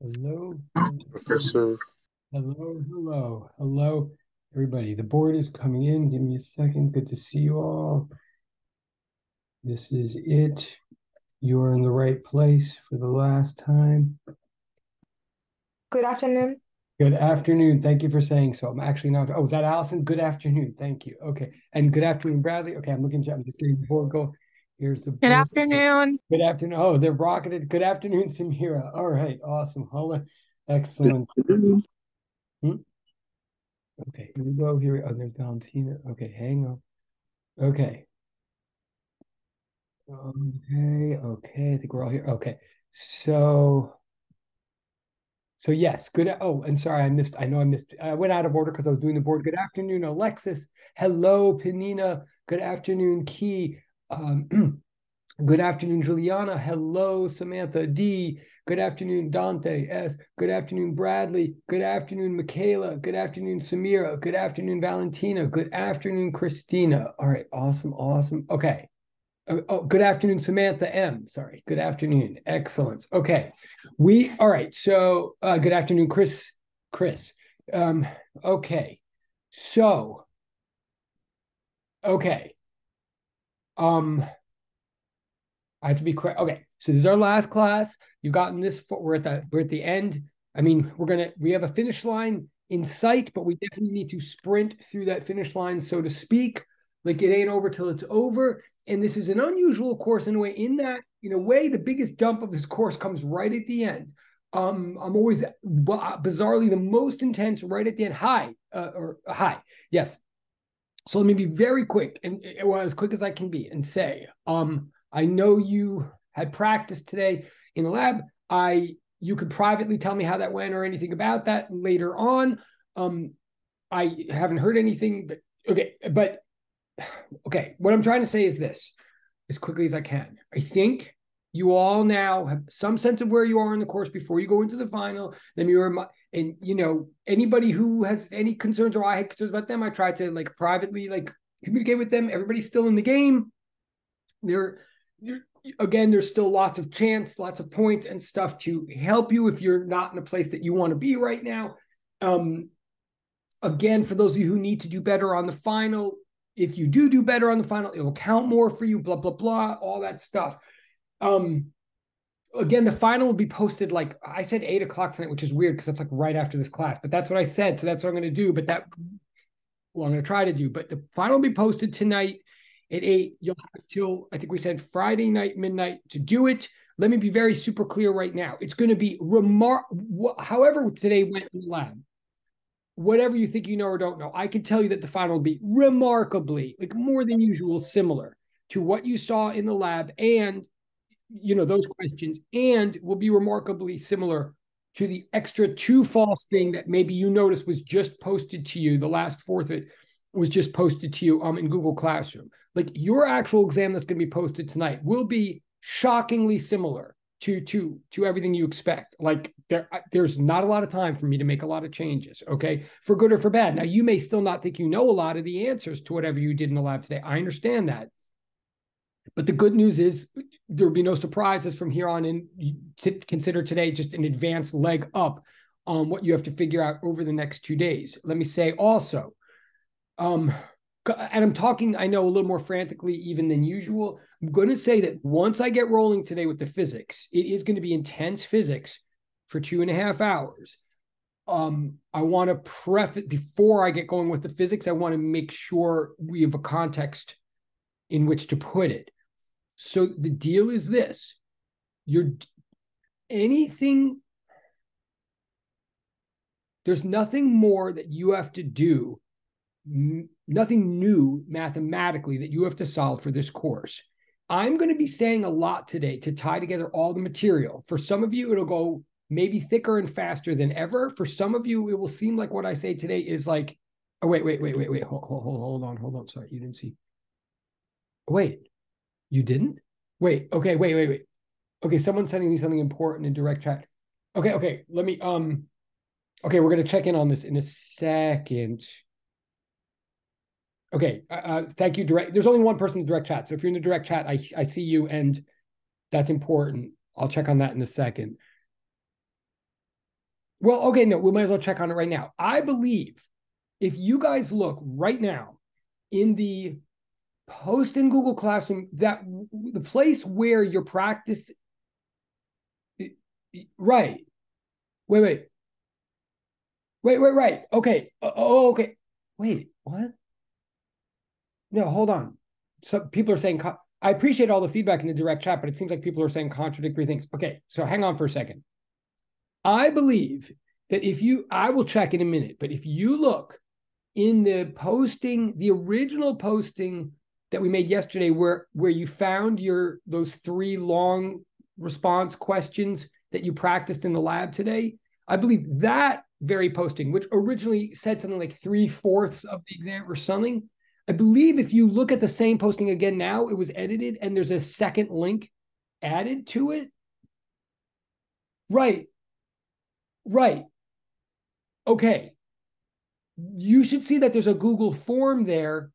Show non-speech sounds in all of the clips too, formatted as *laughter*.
Hello. Professor. Hello, hello, hello, everybody. The board is coming in. Give me a second. Good to see you all. This is it. You are in the right place for the last time. Good afternoon. Good afternoon. Thank you for saying so. I'm actually not. Oh, is that Allison? Good afternoon. Thank you. Okay. And good afternoon, Bradley. Okay, I'm looking. I'm just getting the board go. Here's the Good afternoon. Good afternoon. Oh, they're rocketed. Good afternoon, Samira. All right. Awesome. Hold on. Excellent. Hmm? Okay, here we go. Here we oh, there's Valentina. Okay, hang on. Okay. Okay, okay. I think we're all here. Okay. So so yes, good. Oh, and sorry, I missed. I know I missed. I went out of order because I was doing the board. Good afternoon, Alexis. Hello, Panina. Good afternoon, Key. Um, *clears throat* good afternoon, Juliana. Hello, Samantha D. Good afternoon, Dante S. Good afternoon, Bradley. Good afternoon, Michaela. Good afternoon, Samira. Good afternoon, Valentina. Good afternoon, Christina. All right, awesome, awesome. Okay. Oh, oh, good afternoon, Samantha M. Sorry. Good afternoon. Excellent. Okay. We all right. So uh, good afternoon, Chris. Chris. Um, okay. So okay. Um I have to be correct. Okay. So this is our last class. You've gotten this for, we're at the we're at the end. I mean, we're gonna we have a finish line in sight, but we definitely need to sprint through that finish line, so to speak. Like it ain't over till it's over. And this is an unusual course in a way, in that, in a way, the biggest dump of this course comes right at the end. Um, I'm always bizarrely the most intense right at the end. Hi, uh, or hi, yes. So let me be very quick and well, as quick as I can be and say, um, I know you had practice today in the lab. I you could privately tell me how that went or anything about that later on. Um, I haven't heard anything, but okay, but *sighs* okay, what I'm trying to say is this as quickly as I can. I think you all now have some sense of where you are in the course before you go into the final. Then you're, and you know, anybody who has any concerns or I had concerns about them, I try to like privately like communicate with them. Everybody's still in the game. There, again, there's still lots of chance, lots of points and stuff to help you if you're not in a place that you want to be right now. Um, again, for those of you who need to do better on the final, if you do do better on the final, it will count more for you, blah, blah, blah, all that stuff. Um, again, the final will be posted like I said, eight o'clock tonight, which is weird because that's like right after this class, but that's what I said. So that's what I'm going to do. But that, well, I'm going to try to do, but the final will be posted tonight at eight. You'll have till, I think we said Friday night, midnight to do it. Let me be very super clear right now. It's going to be remark, however, today went in the lab whatever you think you know or don't know, I can tell you that the final will be remarkably, like more than usual, similar to what you saw in the lab and, you know, those questions, and will be remarkably similar to the extra true false thing that maybe you noticed was just posted to you. The last fourth of it was just posted to you um, in Google Classroom. Like your actual exam that's going to be posted tonight will be shockingly similar to to to everything you expect like there there's not a lot of time for me to make a lot of changes okay for good or for bad now you may still not think you know a lot of the answers to whatever you did in the lab today i understand that but the good news is there'll be no surprises from here on in consider today just an advanced leg up on what you have to figure out over the next two days let me say also um and I'm talking, I know, a little more frantically even than usual. I'm going to say that once I get rolling today with the physics, it is going to be intense physics for two and a half hours. Um, I want to preface before I get going with the physics, I want to make sure we have a context in which to put it. So the deal is this you're anything, there's nothing more that you have to do nothing new mathematically that you have to solve for this course. I'm going to be saying a lot today to tie together all the material. For some of you, it'll go maybe thicker and faster than ever. For some of you, it will seem like what I say today is like, oh, wait, wait, wait, wait, wait, hold, hold, hold, hold on, hold on. Sorry, you didn't see. Wait, you didn't? Wait, okay, wait, wait, wait. Okay, someone's sending me something important in direct chat. Okay, okay, let me, um, okay, we're to check in on this in a second. Okay, uh, uh, thank you. Direct. There's only one person in direct chat, so if you're in the direct chat, I I see you, and that's important. I'll check on that in a second. Well, okay, no, we might as well check on it right now. I believe if you guys look right now in the post in Google Classroom, that the place where your practice, right? Wait, wait, wait, wait, right? Okay, oh, okay. Wait, what? No, hold on. So people are saying I appreciate all the feedback in the direct chat, but it seems like people are saying contradictory things. Okay, so hang on for a second. I believe that if you, I will check in a minute, but if you look in the posting, the original posting that we made yesterday, where where you found your those three long response questions that you practiced in the lab today, I believe that very posting, which originally said something like three fourths of the exam or something, I believe if you look at the same posting again now, it was edited and there's a second link added to it. Right. Right. Okay. You should see that there's a Google form there.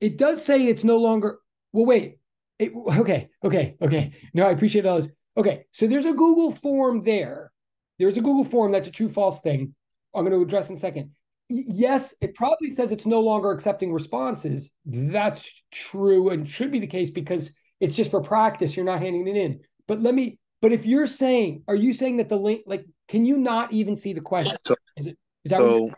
It does say it's no longer, well, wait. It, okay. Okay. Okay. No, I appreciate all this. Okay. So there's a Google form there. There's a Google form that's a true false thing. I'm going to address in a second yes, it probably says it's no longer accepting responses. That's true and should be the case because it's just for practice. You're not handing it in. But let me, but if you're saying, are you saying that the link, like, can you not even see the question? So, is, it, is that so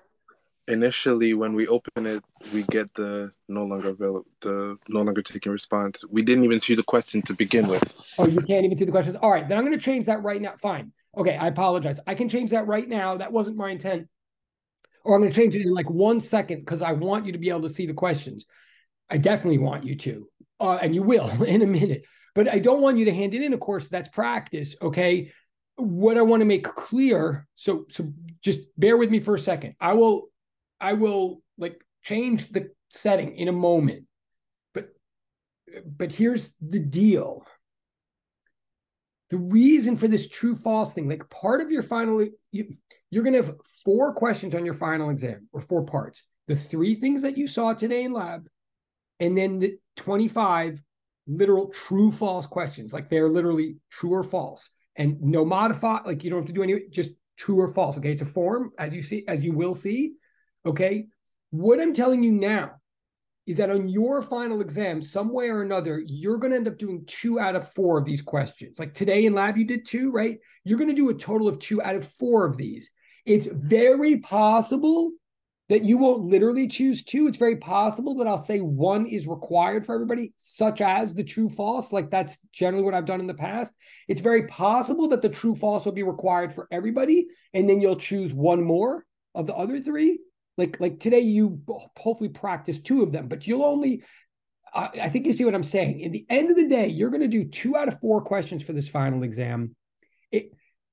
initially when we open it, we get the no longer available, the no longer taking response. We didn't even see the question to begin with. Oh, you can't even see the questions. All right, then I'm going to change that right now. Fine. Okay, I apologize. I can change that right now. That wasn't my intent or I'm going to change it in like one second because I want you to be able to see the questions. I definitely want you to, uh, and you will *laughs* in a minute. But I don't want you to hand it in. Of course, that's practice. Okay. What I want to make clear. So, so just bear with me for a second. I will, I will like change the setting in a moment. But, but here's the deal. The reason for this true false thing like part of your final you, you're going to have four questions on your final exam or four parts. The three things that you saw today in lab and then the 25 literal true false questions. Like they're literally true or false. And no modify like you don't have to do any just true or false okay? It's a form as you see as you will see okay what i'm telling you now is that on your final exam, some way or another, you're going to end up doing two out of four of these questions. Like today in lab, you did two, right? You're going to do a total of two out of four of these. It's very possible that you won't literally choose two. It's very possible that I'll say one is required for everybody, such as the true false. Like that's generally what I've done in the past. It's very possible that the true false will be required for everybody. And then you'll choose one more of the other three like like today you hopefully practice two of them but you'll only uh, i think you see what i'm saying. In the end of the day you're going to do two out of four questions for this final exam. It,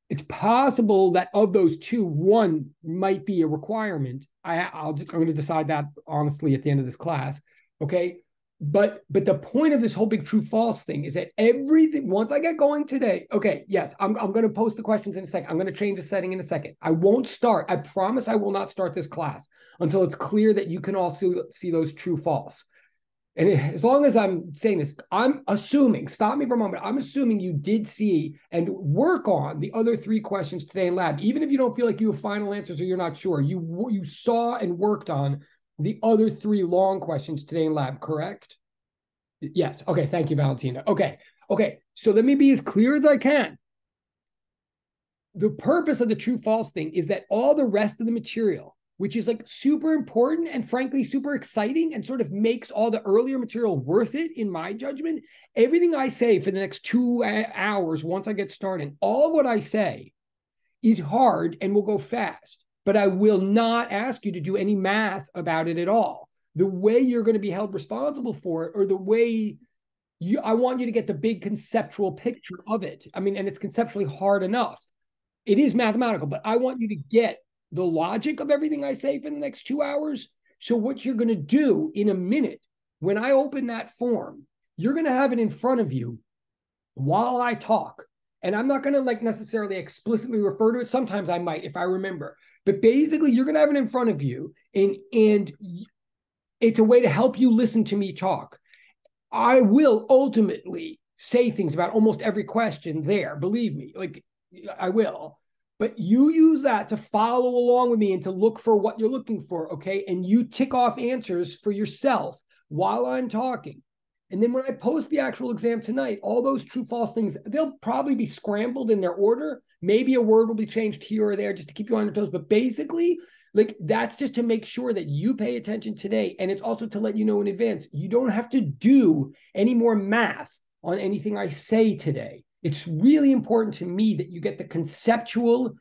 it's possible that of those two one might be a requirement. I i'll just i'm going to decide that honestly at the end of this class okay but but the point of this whole big true false thing is that everything once i get going today okay yes i'm, I'm going to post the questions in a second. I'm going to change the setting in a second. I won't start i promise i will not start this class until it's clear that you can all see, see those true false. And as long as i'm saying this i'm assuming stop me for a moment i'm assuming you did see and work on the other three questions today in lab. Even if you don't feel like you have final answers or you're not sure you you saw and worked on the other three long questions today in lab, correct? Yes. Okay. Thank you, Valentina. Okay. Okay. So let me be as clear as I can. The purpose of the true false thing is that all the rest of the material, which is like super important and frankly super exciting and sort of makes all the earlier material worth it, in my judgment, everything I say for the next two uh, hours once I get started, all of what I say is hard and will go fast but I will not ask you to do any math about it at all. The way you're going to be held responsible for it, or the way you, I want you to get the big conceptual picture of it. I mean, and it's conceptually hard enough. It is mathematical, but I want you to get the logic of everything I say for the next two hours. So, what you're going to do in a minute, when I open that form, you're going to have it in front of you while I talk. And I'm not going to like necessarily explicitly refer to it. Sometimes I might if I remember. But basically, you're going to have it in front of you, and and it's a way to help you listen to me talk. I will ultimately say things about almost every question there. Believe me, like I will. but you use that to follow along with me and to look for what you're looking for. Okay. And you tick off answers for yourself while I'm talking. And then when I post the actual exam tonight, all those true false things, they'll probably be scrambled in their order. Maybe a word will be changed here or there just to keep you on your toes. But basically, like that's just to make sure that you pay attention today. And it's also to let you know in advance, you don't have to do any more math on anything I say today. It's really important to me that you get the conceptual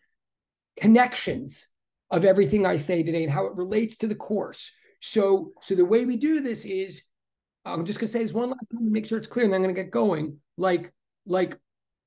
connections of everything I say today and how it relates to the course. So, so the way we do this is I'm just gonna say this one last time to make sure it's clear, and then I'm gonna get going. Like, like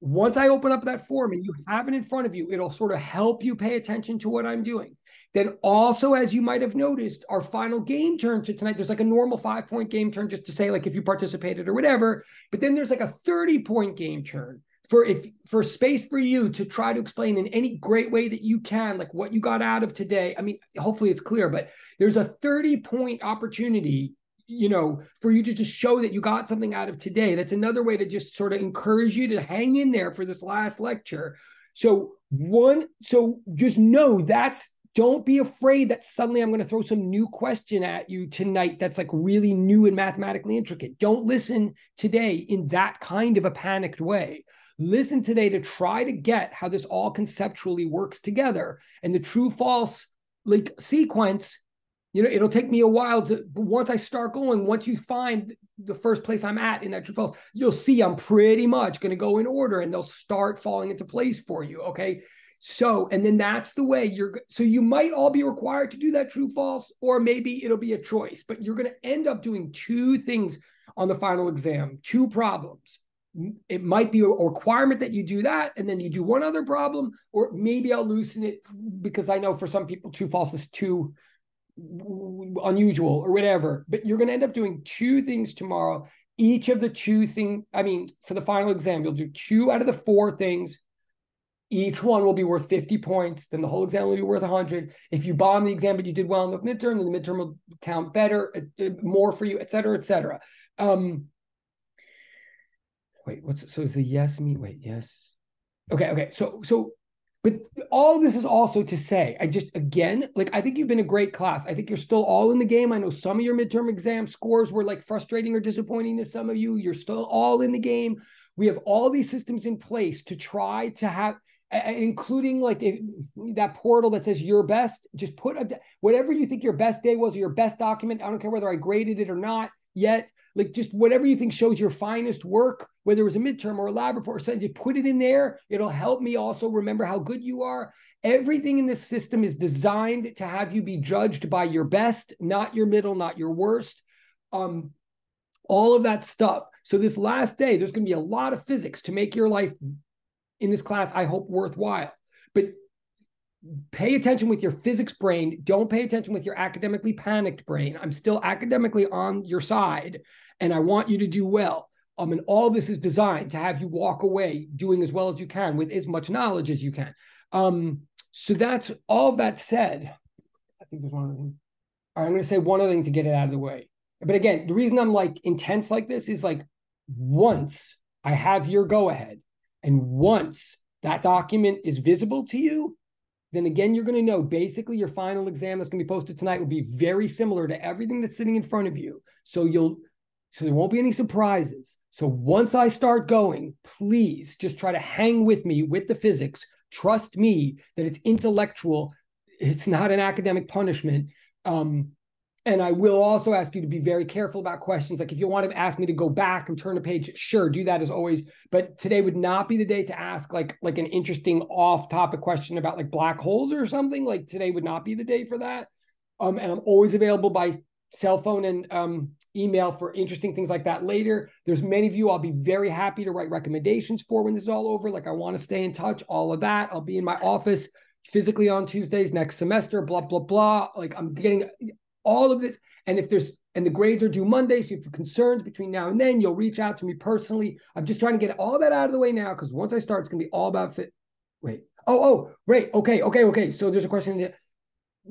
once I open up that form and you have it in front of you, it'll sort of help you pay attention to what I'm doing. Then also, as you might have noticed, our final game turn to tonight, there's like a normal five point game turn just to say like if you participated or whatever. But then there's like a 30 point game turn for if for space for you to try to explain in any great way that you can like what you got out of today. I mean, hopefully it's clear, but there's a 30 point opportunity you know, for you to just show that you got something out of today. That's another way to just sort of encourage you to hang in there for this last lecture. So, one, so just know that's don't be afraid that suddenly I'm going to throw some new question at you tonight that's like really new and mathematically intricate. Don't listen today in that kind of a panicked way. Listen today to try to get how this all conceptually works together. And the true false like sequence you know, it'll take me a while to, but once I start going, once you find the first place I'm at in that true false, you'll see I'm pretty much going to go in order and they'll start falling into place for you. Okay. So, and then that's the way you're, so you might all be required to do that true false, or maybe it'll be a choice, but you're going to end up doing two things on the final exam, two problems. It might be a requirement that you do that, and then you do one other problem, or maybe I'll loosen it because I know for some people, two false is too unusual or whatever but you're going to end up doing two things tomorrow. Each of the two thing i mean for the final exam you'll do two out of the four things. Each one will be worth 50 points then the whole exam will be worth 100 if you bomb the exam but you did well in the midterm then the midterm will count better uh, uh, more for you et cetera et cetera. Um wait what's so is the yes me wait yes. Okay okay so so but all this is also to say, I just again, like I think you've been a great class. I think you're still all in the game. I know some of your midterm exam scores were like frustrating or disappointing to some of you. You're still all in the game. We have all these systems in place to try to have, including like that portal that says your best. Just put a, whatever you think your best day was or your best document. I don't care whether I graded it or not yet. Like just whatever you think shows your finest work, whether it was a midterm or a lab report or something, you put it in there. It'll help me also remember how good you are. Everything in this system is designed to have you be judged by your best, not your middle, not your worst. Um, all of that stuff. So this last day, there's going to be a lot of physics to make your life in this class, I hope, worthwhile. Pay attention with your physics brain. Don't pay attention with your academically panicked brain. I'm still academically on your side, and I want you to do well. Um, and all this is designed to have you walk away doing as well as you can with as much knowledge as you can. Um, so that's all that said. I think there's one other thing. All right, I'm going to say one other thing to get it out of the way. But again, the reason I'm like intense like this is like once I have your go ahead, and once that document is visible to you, then again, you're going to know basically your final exam that's going to be posted tonight will be very similar to everything that's sitting in front of you. So you'll, so there won't be any surprises. So once I start going, please just try to hang with me with the physics. Trust me that it's intellectual. It's not an academic punishment. Um, and I will also ask you to be very careful about questions. Like if you want to ask me to go back and turn a page, sure, do that as always. But today would not be the day to ask like like an interesting off-topic question about like black holes or something. Like today would not be the day for that. Um, and I'm always available by cell phone and um, email for interesting things like that later. There's many of you I'll be very happy to write recommendations for when this is all over. Like I want to stay in touch, all of that. I'll be in my office physically on Tuesdays next semester, blah, blah, blah. Like I'm getting all of this. And if there's and the grades are due Monday, so if you're concerns between now and then, you'll reach out to me personally. I'm just trying to get all that out of the way now because once I start, it's gonna be all about fit. Wait. Oh, oh, right. Okay, okay, okay. So there's a question.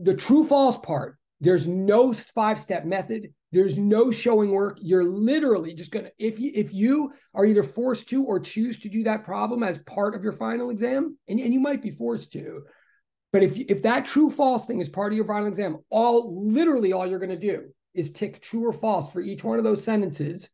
The true false part There's no five step method. There's no showing work. You're literally just gonna if you if you are either forced to or choose to do that problem as part of your final exam, and, and you might be forced to. But if if that true false thing is part of your final exam, all literally all you're gonna do is tick true or false for each one of those sentences.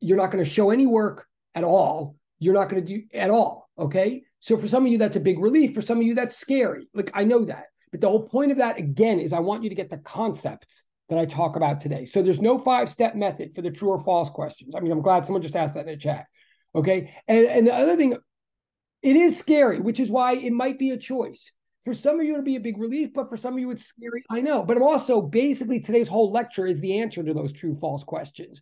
You're not going to show any work at all. You're not going to do at all. Okay. So for some of you, that's a big relief. For some of you, that's scary. Like I know that. But the whole point of that, again, is I want you to get the concepts that I talk about today. So there's no five step method for the true or false questions. I mean, I'm glad someone just asked that in the chat. Okay. And, and the other thing, it is scary, which is why it might be a choice. For some of you, it'll be a big relief, but for some of you, it's scary. I know. But I'm also basically today's whole lecture is the answer to those true false questions.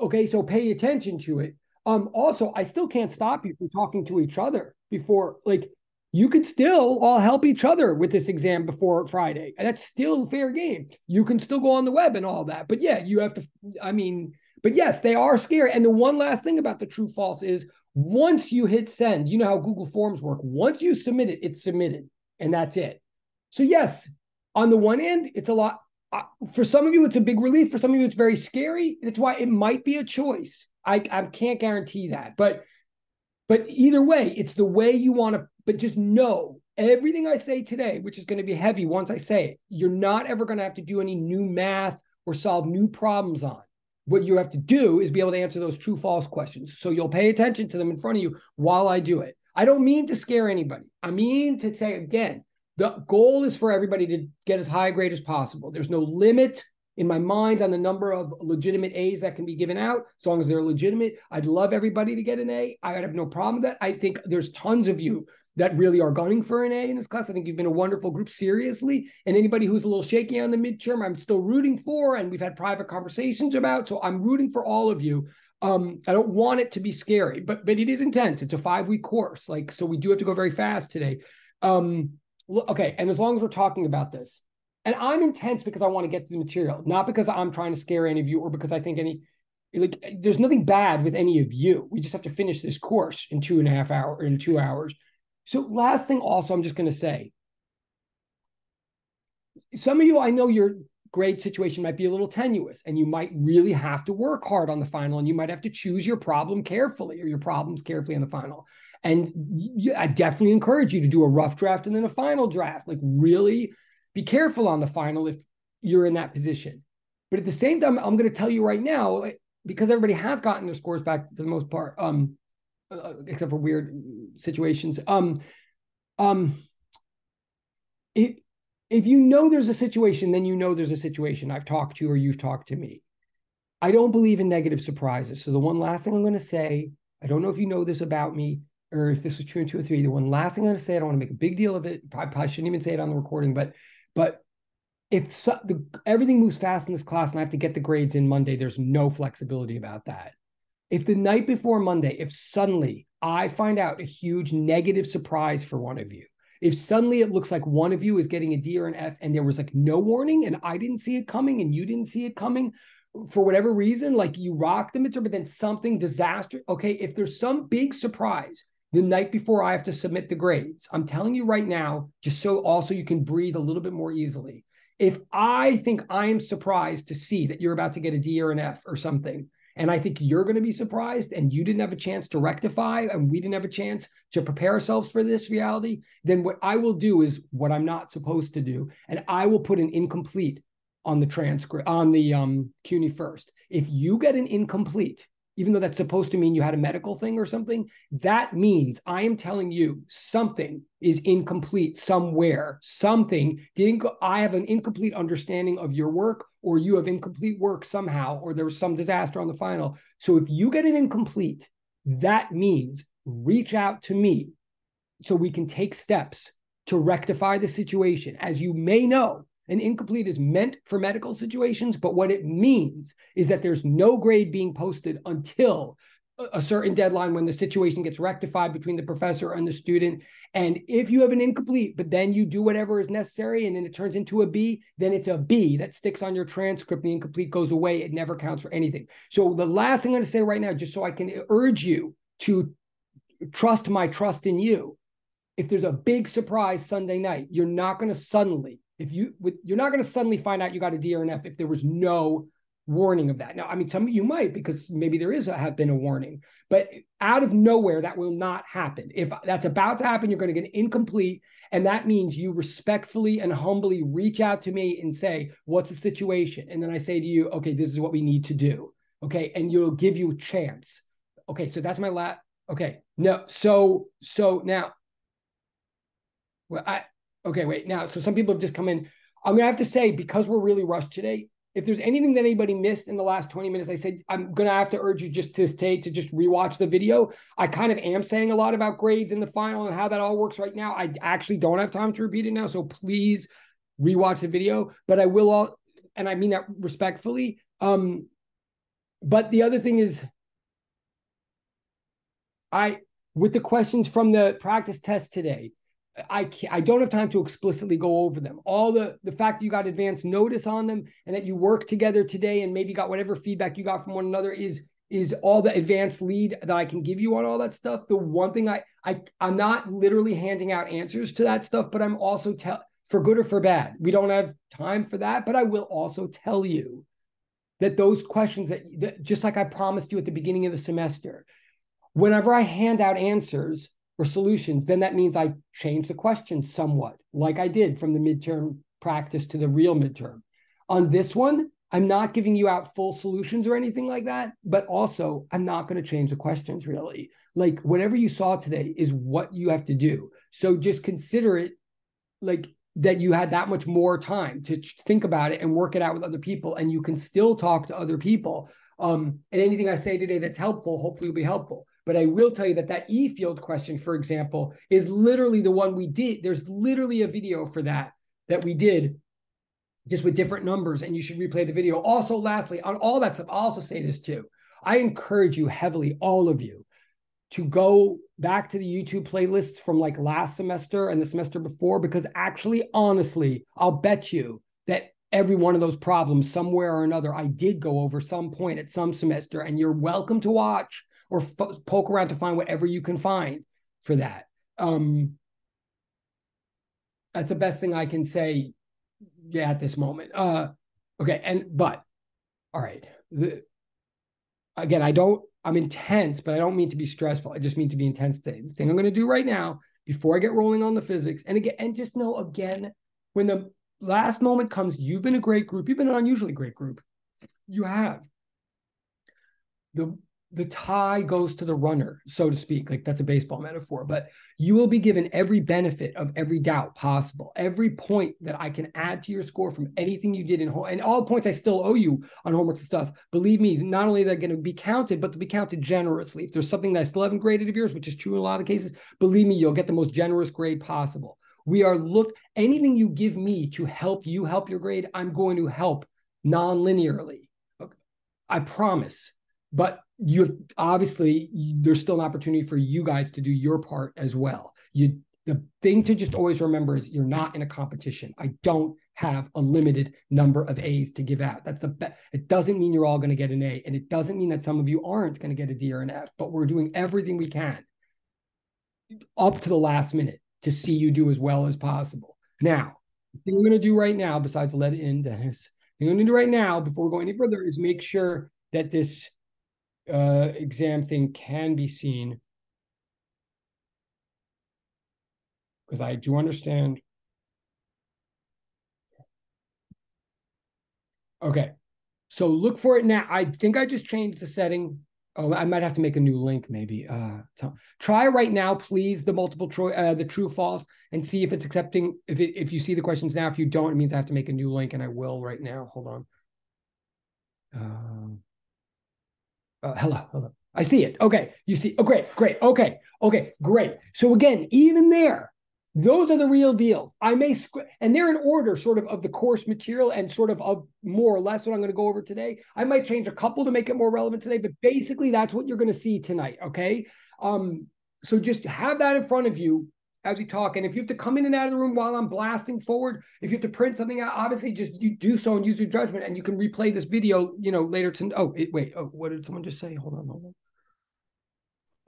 Okay. So pay attention to it. Um, also, I still can't stop you from talking to each other before, like, you could still all help each other with this exam before Friday. That's still fair game. You can still go on the web and all that. But yeah, you have to, I mean, but yes, they are scary. And the one last thing about the true false is once you hit send, you know how Google Forms work. Once you submit it, it's submitted and that's it. So, yes, on the one end, it's a lot. Uh, for some of you, it's a big relief. For some of you, it's very scary. That's why it might be a choice. I, I can't guarantee that. But but either way, it's the way you want to but just know everything I say today, which is going to be heavy once I say it, you're not ever going to have to do any new math or solve new problems on. What you have to do is be able to answer those true false questions. So you'll pay attention to them in front of you while I do it. I don't mean to scare anybody. I mean to say again, the goal is for everybody to get as high a grade as possible. There's no limit in my mind on the number of legitimate A's that can be given out, as long as they're legitimate. I'd love everybody to get an A. I have no problem with that. I think there's tons of you that really are gunning for an A in this class. I think you've been a wonderful group, seriously. And anybody who's a little shaky on the midterm, I'm still rooting for, and we've had private conversations about. So I'm rooting for all of you. Um, I don't want it to be scary, but but it is intense. It's a five week course, like so we do have to go very fast today. Um, okay, and as long as we're talking about this, and I'm intense because I want to get to the material, not because I'm trying to scare any of you or because I think any like there's nothing bad with any of you. We just have to finish this course in two and a half hour in two hours. So, last thing, also, I'm just going to say some of you, I know your grade situation might be a little tenuous and you might really have to work hard on the final and you might have to choose your problem carefully or your problems carefully in the final. And you, I definitely encourage you to do a rough draft and then a final draft. Like, really be careful on the final if you're in that position. But at the same time, I'm going to tell you right now, because everybody has gotten their scores back for the most part. Um, uh, except for weird situations. Um, um, it, if you know there's a situation, then you know there's a situation. I've talked to or you've talked to me. I don't believe in negative surprises. So the one last thing I'm going to say, I don't know if you know this about me or if this was true in two or three. The one last thing I'm going to say, I don't want to make a big deal of it. I probably shouldn't even say it on the recording, but but if so, the, everything moves fast in this class and I have to get the grades in Monday, there's no flexibility about that. If the night before Monday, if suddenly I find out a huge negative surprise for one of you, if suddenly it looks like one of you is getting a D or an F and there was like no warning and I didn't see it coming and you didn't see it coming for whatever reason, like you rock the midterm, but then something disaster. Okay, if there's some big surprise the night before I have to submit the grades, I'm telling you right now, just so also you can breathe a little bit more easily. If I think I am surprised to see that you're about to get a D or an F or something, and I think you're going to be surprised, and you didn't have a chance to rectify, and we didn't have a chance to prepare ourselves for this reality. Then what I will do is what I'm not supposed to do, and I will put an incomplete on the transcript on the um, CUNY first. If you get an incomplete, even though that's supposed to mean you had a medical thing or something, that means I am telling you something is incomplete somewhere. Something didn't go, I have an incomplete understanding of your work, or you have incomplete work somehow, or there was some disaster on the final. So if you get an incomplete, that means reach out to me so we can take steps to rectify the situation. As you may know, an incomplete is meant for medical situations, but what it means is that there's no grade being posted until a certain deadline when the situation gets rectified between the professor and the student. And if you have an incomplete, but then you do whatever is necessary and then it turns into a B, then it's a B that sticks on your transcript. The incomplete goes away. It never counts for anything. So the last thing I'm going to say right now, just so I can urge you to trust my trust in you. If there's a big surprise Sunday night, you're not going to suddenly If you with you're not going to suddenly find out you got a DRNF if there was no warning of that. Now, I mean, some of you might because maybe there is a, have been a warning, but out of nowhere, that will not happen. If that's about to happen, you're going to get incomplete. And that means you respectfully and humbly reach out to me and say, What's the situation? And then I say to you, Okay, this is what we need to do. Okay. And you'll give you a chance. Okay. So that's my last. Okay. No. So, so now, well, I, okay, wait. Now, so some people have just come in. I'm to have to say, because we're really rushed today, if there's anything that anybody missed in the last 20 minutes, I said, I'm going to have to urge you just to stay to just rewatch the video. I kind of am saying a lot about grades in the final and how that all works right now. I actually don't have time to repeat it now. So please rewatch the video, but I will all, and I mean that respectfully. Um, but the other thing is, I, with the questions from the practice test today, I can't, I don't have time to explicitly go over them. All the the fact that you got advance notice on them and that you worked together today and maybe got whatever feedback you got from one another is is all the advanced lead that I can give you on all that stuff. The one thing I I I'm not literally handing out answers to that stuff, but I'm also tell for good or for bad. We don't have time for that, but I will also tell you that those questions that, that just like I promised you at the beginning of the semester, whenever I hand out answers, or solutions, then that means I change the question somewhat, like I did from the midterm practice to the real midterm. On this one, I'm not giving you out full solutions or anything like that, but also I'm not going to change the questions really. Like whatever you saw today is what you have to do. So just consider it like that you had that much more time to think about it and work it out with other people and you can still talk to other people um, and anything i say today that's helpful hopefully will be helpful but I will tell you that that E field question, for example, is literally the one we did. There's literally a video for that that we did just with different numbers, and you should replay the video. Also, lastly, on all that stuff, I'll also say this too. I encourage you heavily, all of you, to go back to the YouTube playlists from like last semester and the semester before, because actually, honestly, I'll bet you that every one of those problems, somewhere or another, I did go over some point at some semester, and you're welcome to watch or f- poke around to find whatever you can find for that. Um, that's the best thing I can say. Yeah, at this moment. Uh, okay, and but all right. The, again, I don't. I'm intense, but I don't mean to be stressful. I just mean to be intense today. The thing I'm going to do right now, before I get rolling on the physics, and again, and just know again, when the last moment comes, you've been a great group. You've been an unusually great group. You have. The the tie goes to the runner, so to speak. Like that's a baseball metaphor, but you will be given every benefit of every doubt possible, every point that I can add to your score from anything you did in home, and all points I still owe you on homework and stuff. Believe me, not only they're going to be counted, but to be counted generously. If there's something that I still haven't graded of yours, which is true in a lot of cases, believe me, you'll get the most generous grade possible. We are look anything you give me to help you help your grade, I'm going to help non-linearly. Okay. I promise. But you obviously there's still an opportunity for you guys to do your part as well. You the thing to just always remember is you're not in a competition. I don't have a limited number of A's to give out. That's the best. It doesn't mean you're all going to get an A, and it doesn't mean that some of you aren't going to get a D or an F. But we're doing everything we can up to the last minute to see you do as well as possible. Now, the thing I'm going to do right now, besides let in Dennis, the thing I'm going to do right now before we go any further is make sure that this uh, exam thing can be seen because I do understand. Okay, so look for it now. I think I just changed the setting. Oh, I might have to make a new link, maybe. Uh, try right now, please, the multiple choice, uh, the true false, and see if it's accepting. If it, if you see the questions now, if you don't, it means I have to make a new link, and I will right now. Hold on. Um, uh, hello, hello. I see it. Okay, you see. Oh, great, great. Okay, okay, great. So again, even there, those are the real deals. I may sc- and they're in order, sort of, of the course material and sort of of more or less what I'm going to go over today. I might change a couple to make it more relevant today, but basically that's what you're going to see tonight. Okay. Um. So just have that in front of you as we talk. And if you have to come in and out of the room while I'm blasting forward, if you have to print something out, obviously just you do so and use your judgment. And you can replay this video, you know, later to. Oh, it, wait. Oh, what did someone just say? Hold on, hold on.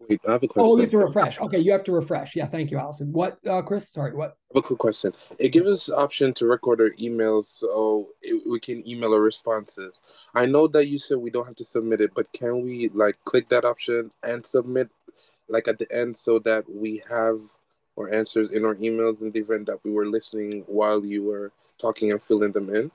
Wait, I have a question. Oh, you have to refresh. Okay, you have to refresh. Yeah, thank you, Allison. What, uh, Chris? Sorry, what? I have a quick question. It gives us option to record our emails so it, we can email our responses. I know that you said we don't have to submit it, but can we like click that option and submit like at the end so that we have our answers in our emails in the event that we were listening while you were talking and filling them in?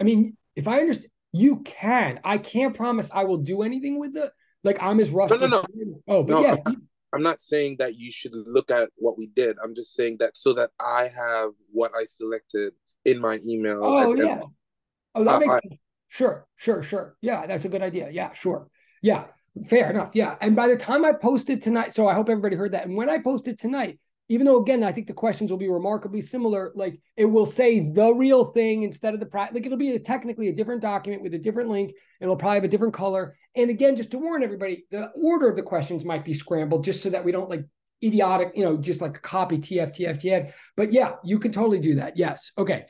I mean, if I understand, you can. I can't promise I will do anything with it. Like I'm as rushed. No, no, no. Oh, but no, yeah. I'm, I'm not saying that you should look at what we did. I'm just saying that so that I have what I selected in my email. Oh yeah. Oh, that uh, makes I- sense. Sure, sure, sure. Yeah, that's a good idea. Yeah, sure. Yeah, fair enough. Yeah. And by the time I posted tonight, so I hope everybody heard that. And when I posted tonight, even though again, I think the questions will be remarkably similar, like it will say the real thing instead of the pri- like it'll be a, technically a different document with a different link. and It'll probably have a different color. And again, just to warn everybody, the order of the questions might be scrambled just so that we don't like idiotic, you know, just like copy TF, TF, TF. But yeah, you can totally do that. Yes. Okay.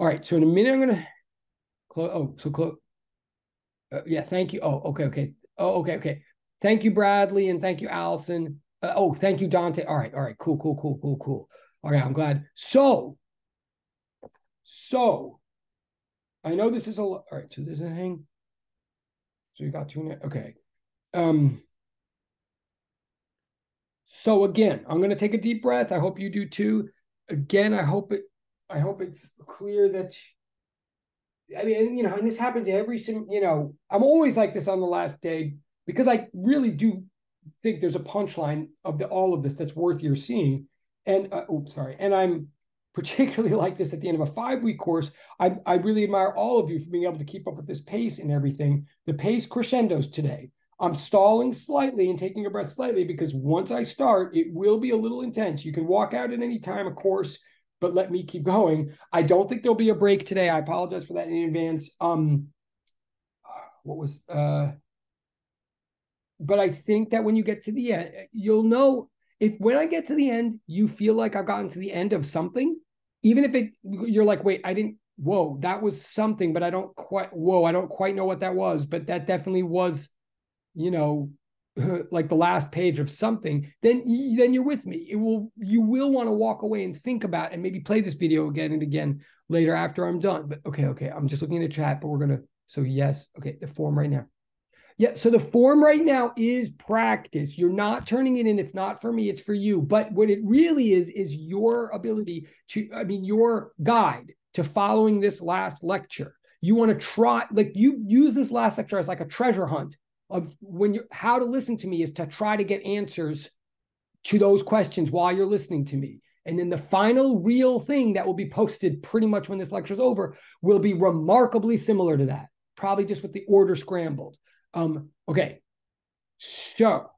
All right. So in a minute, I'm gonna close. Oh, so close. Uh, yeah. Thank you. Oh, okay. Okay. Oh, okay. Okay. Thank you, Bradley, and thank you, Allison. Uh, oh, thank you, Dante. All right. All right. Cool. Cool. Cool. Cool. Cool. All right. I'm glad. So, so I know this is a lot. All right. So there's a hang. So you got two. Okay. Um. So again, I'm going to take a deep breath. I hope you do too. Again, I hope it. I hope it's clear that. I mean, you know, and this happens every. You know, I'm always like this on the last day because I really do think there's a punchline of the all of this that's worth your seeing. And uh, oops, sorry. And I'm *laughs* particularly like this at the end of a five week course. I I really admire all of you for being able to keep up with this pace and everything. The pace crescendos today. I'm stalling slightly and taking a breath slightly because once I start, it will be a little intense. You can walk out at any time, of course, but let me keep going. I don't think there'll be a break today. I apologize for that in advance. Um, what was uh, but I think that when you get to the end, you'll know if when I get to the end, you feel like I've gotten to the end of something, even if it you're like, wait, I didn't. Whoa, that was something, but I don't quite. Whoa, I don't quite know what that was, but that definitely was you know *laughs* like the last page of something then then you're with me it will you will want to walk away and think about and maybe play this video again and again later after i'm done but okay okay i'm just looking at the chat but we're gonna so yes okay the form right now yeah so the form right now is practice you're not turning it in it's not for me it's for you but what it really is is your ability to i mean your guide to following this last lecture you want to try like you use this last lecture as like a treasure hunt of when you how to listen to me is to try to get answers to those questions while you're listening to me. And then the final real thing that will be posted pretty much when this lecture is over will be remarkably similar to that, probably just with the order scrambled. Um, okay. So,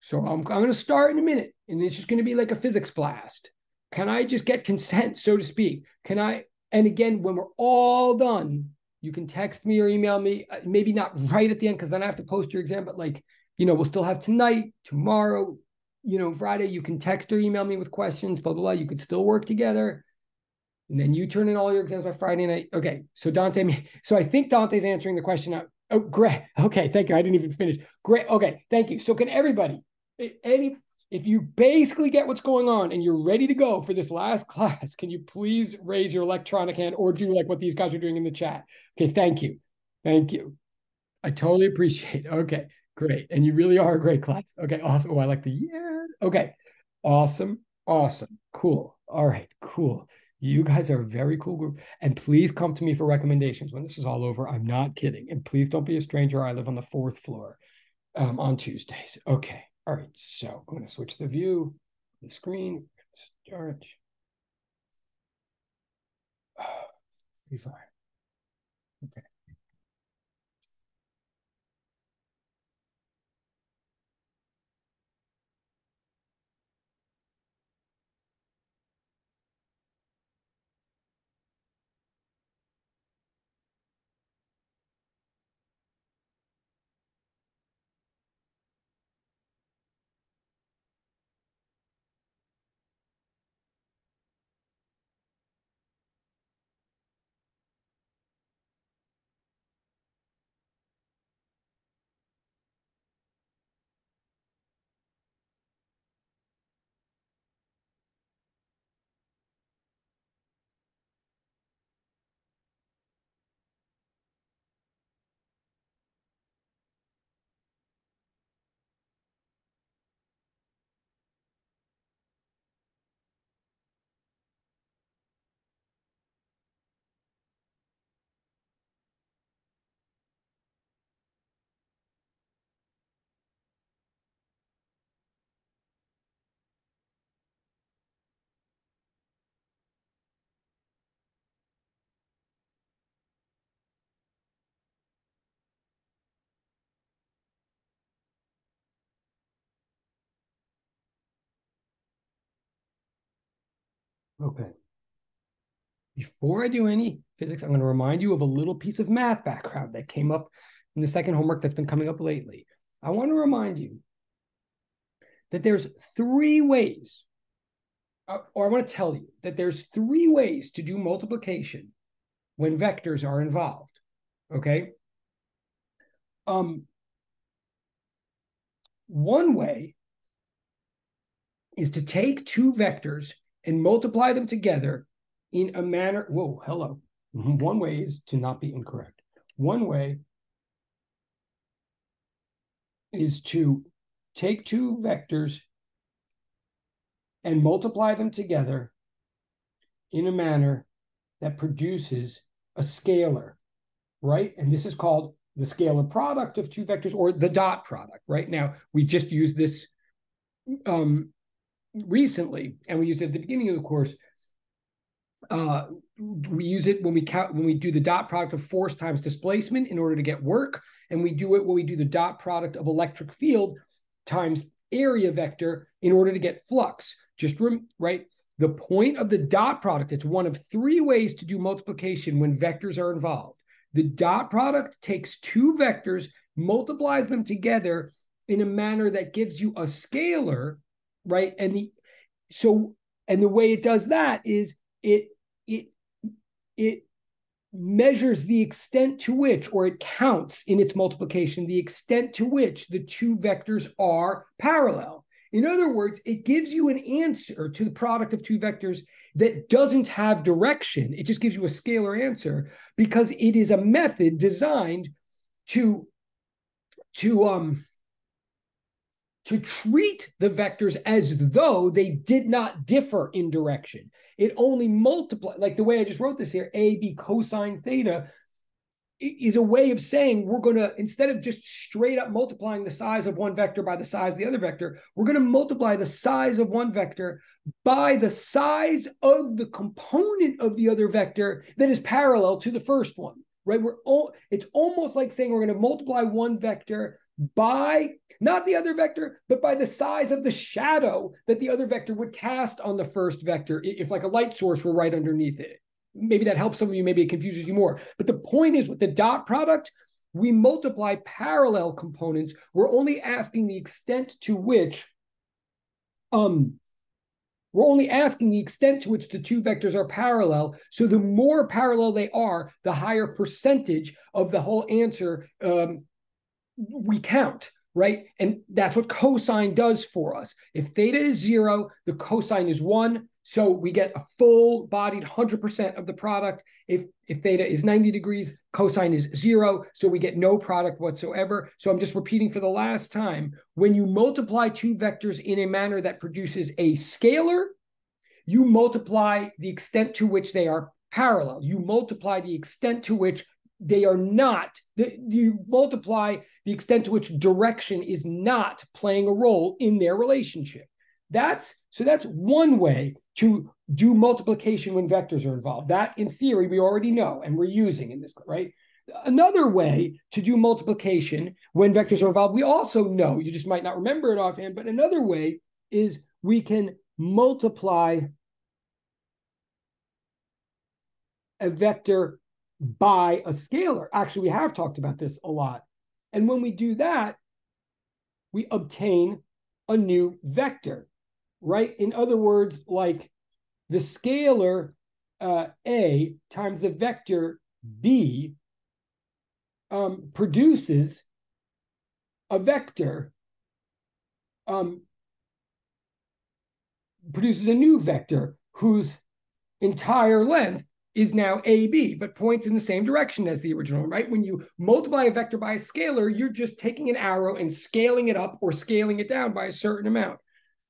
so I'm, I'm going to start in a minute, and it's just going to be like a physics blast. Can I just get consent, so to speak? Can I? And again, when we're all done, you can text me or email me. uh, Maybe not right at the end because then I have to post your exam. But like, you know, we'll still have tonight, tomorrow, you know, Friday. You can text or email me with questions. Blah blah blah. You could still work together, and then you turn in all your exams by Friday night. Okay. So Dante, so I think Dante's answering the question. Oh, great. Okay, thank you. I didn't even finish. Great. Okay, thank you. So can everybody, any if you basically get what's going on and you're ready to go for this last *laughs* class, can you please raise your electronic hand or do like what these guys are doing in the chat? Okay, thank you. Thank you. I totally appreciate it. Okay, great. And you really are a great class. Okay, awesome. Oh, I like the yeah. Okay, awesome. Awesome. Cool. All right, cool. You guys are a very cool group. And please come to me for recommendations when this is all over. I'm not kidding. And please don't be a stranger. I live on the fourth floor um, on Tuesdays. Okay. All right, so I'm going to switch the view, the screen, start. Be fine. Okay. Okay. Before I do any physics, I'm going to remind you of a little piece of math background that came up in the second homework that's been coming up lately. I want to remind you that there's three ways, uh, or I want to tell you that there's three ways to do multiplication when vectors are involved. Okay. Um, one way is to take two vectors and multiply them together in a manner. Whoa, hello. *laughs* One way is to not be incorrect. One way is to take two vectors and multiply them together in a manner that produces a scalar, right? And this is called the scalar product of two vectors or the dot product, right? Now, we just use this um, recently, and we used it at the beginning of the course. Uh, we use it when we count when we do the dot product of force times displacement in order to get work, and we do it when we do the dot product of electric field times area vector in order to get flux. Just right. The point of the dot product, it's one of three ways to do multiplication when vectors are involved. The dot product takes two vectors, multiplies them together in a manner that gives you a scalar, right? And the so and the way it does that is it it it measures the extent to which or it counts in its multiplication the extent to which the two vectors are parallel in other words, it gives you an answer to the product of two vectors that doesn't have direction. It just gives you a scalar answer because it is a method designed to to um to treat the vectors as though they did not differ in direction. It only multiply like the way I just wrote this here, a b cosine theta is a way of saying we're going to instead of just straight up multiplying the size of one vector by the size of the other vector we're going to multiply the size of one vector by the size of the component of the other vector that is parallel to the first one right we're all it's almost like saying we're going to multiply one vector by not the other vector but by the size of the shadow that the other vector would cast on the first vector if like a light source were right underneath it maybe that helps some of you, maybe it confuses you more. But the point is with the dot product, we multiply parallel components. We're only asking the extent to which um we're only asking the extent to which the two vectors are parallel. So the more parallel they are, the higher percentage of the whole answer um, we count, right? And that's what cosine does for us. If theta is zero, the cosine is one. So we get a full bodied 100% of the product. If, if theta is 90 degrees, cosine is zero. So we get no product whatsoever. So I'm just repeating for the last time. When you multiply two vectors in a manner that produces a scalar, you multiply the extent to which they are parallel. You multiply the extent to which they are not, you multiply the extent to which direction is not playing a role in their relationship. That's so that's one way to do multiplication when vectors are involved. That, in theory, we already know and we're using in this, right? Another way to do multiplication when vectors are involved, we also know, you just might not remember it offhand, but another way is we can multiply a vector by a scalar. Actually, we have talked about this a lot. And when we do that, we obtain a new vector right? In other words, like the scalar uh, A times the vector B um, produces a vector, um, produces a new vector whose entire length is now AB, but points in the same direction as the original, right? When you multiply a vector by a scalar, you're just taking an arrow and scaling it up or scaling it down by a certain amount.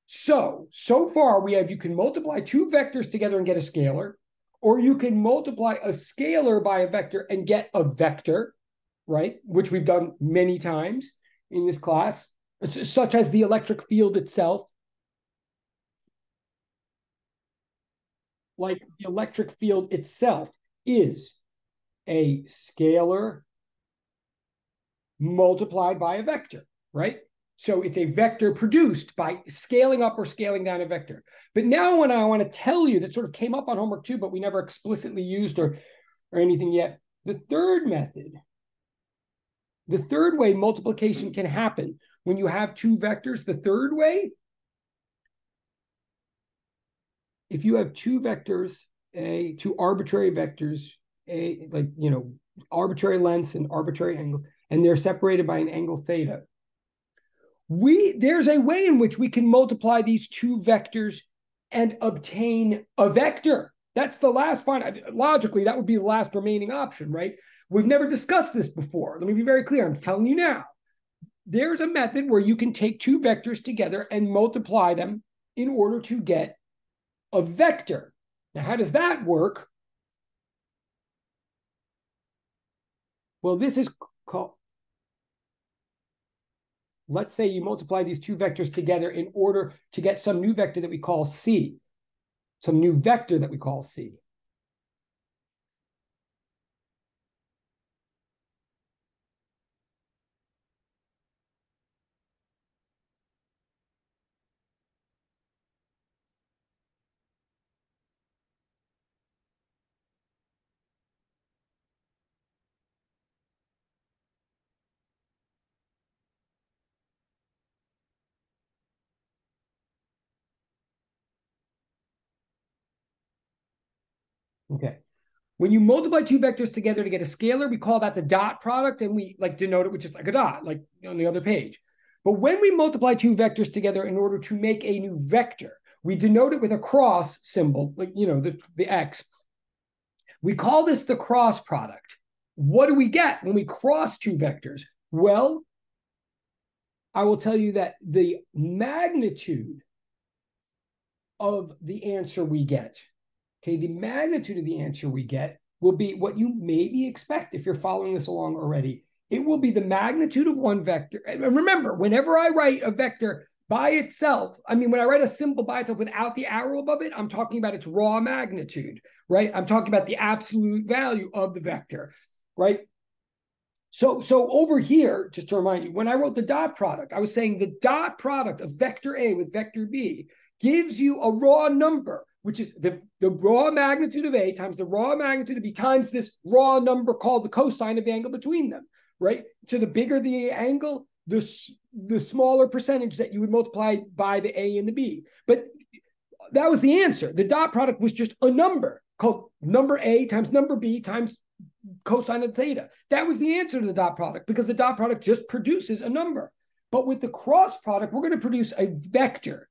So, so far we have you can multiply two vectors together and get a scalar, or you can multiply a scalar by a vector and get a vector, right? Which we've done many times in this class, such as the electric field itself. Like the electric field itself is a scalar multiplied by a vector, right? So it's a vector produced by scaling up or scaling down a vector. But now when I want to tell you that sort of came up on homework too, but we never explicitly used or, or anything yet, the third method, the third way multiplication can happen when you have two vectors, the third way, if you have two vectors, a two arbitrary vectors, a like you know arbitrary lengths and arbitrary angles, and they're separated by an angle theta we there's a way in which we can multiply these two vectors and obtain a vector. That's the last final. Logically, that would be the last remaining option, right? We've never discussed this before. Let me be very clear. I'm telling you now. There's a method where you can take two vectors together and multiply them in order to get a vector. Now, how does that work? Well, this is called let's say you multiply these two vectors together in order to get some new vector that we call C, some new vector that we call C. Okay. When you multiply two vectors together to get a scalar, we call that the dot product, and we like denote it with just like a dot, like on the other page. But when we multiply two vectors together in order to make a new vector, we denote it with a cross symbol, like you know, the, the X. We call this the cross product. What do we get when we cross two vectors? Well, I will tell you that the magnitude of the answer we get Okay, the magnitude of the answer we get will be what you maybe expect if you're following this along already. It will be the magnitude of one vector. And remember, whenever I write a vector by itself, I mean, when I write a symbol by itself without the arrow above it, I'm talking about its raw magnitude, right? I'm talking about the absolute value of the vector, right? So, so over here, just to remind you, when I wrote the dot product, I was saying the dot product of vector A with vector B gives you a raw number which is the, the raw magnitude of A times the raw magnitude of B times this raw number called the cosine of the angle between them, right? So the bigger the angle, the, the smaller percentage that you would multiply by the A and the B. But that was the answer. The dot product was just a number called number A times number B times cosine of theta. That was the answer to the dot product because the dot product just produces a number. But with the cross product, we're going to produce a vector.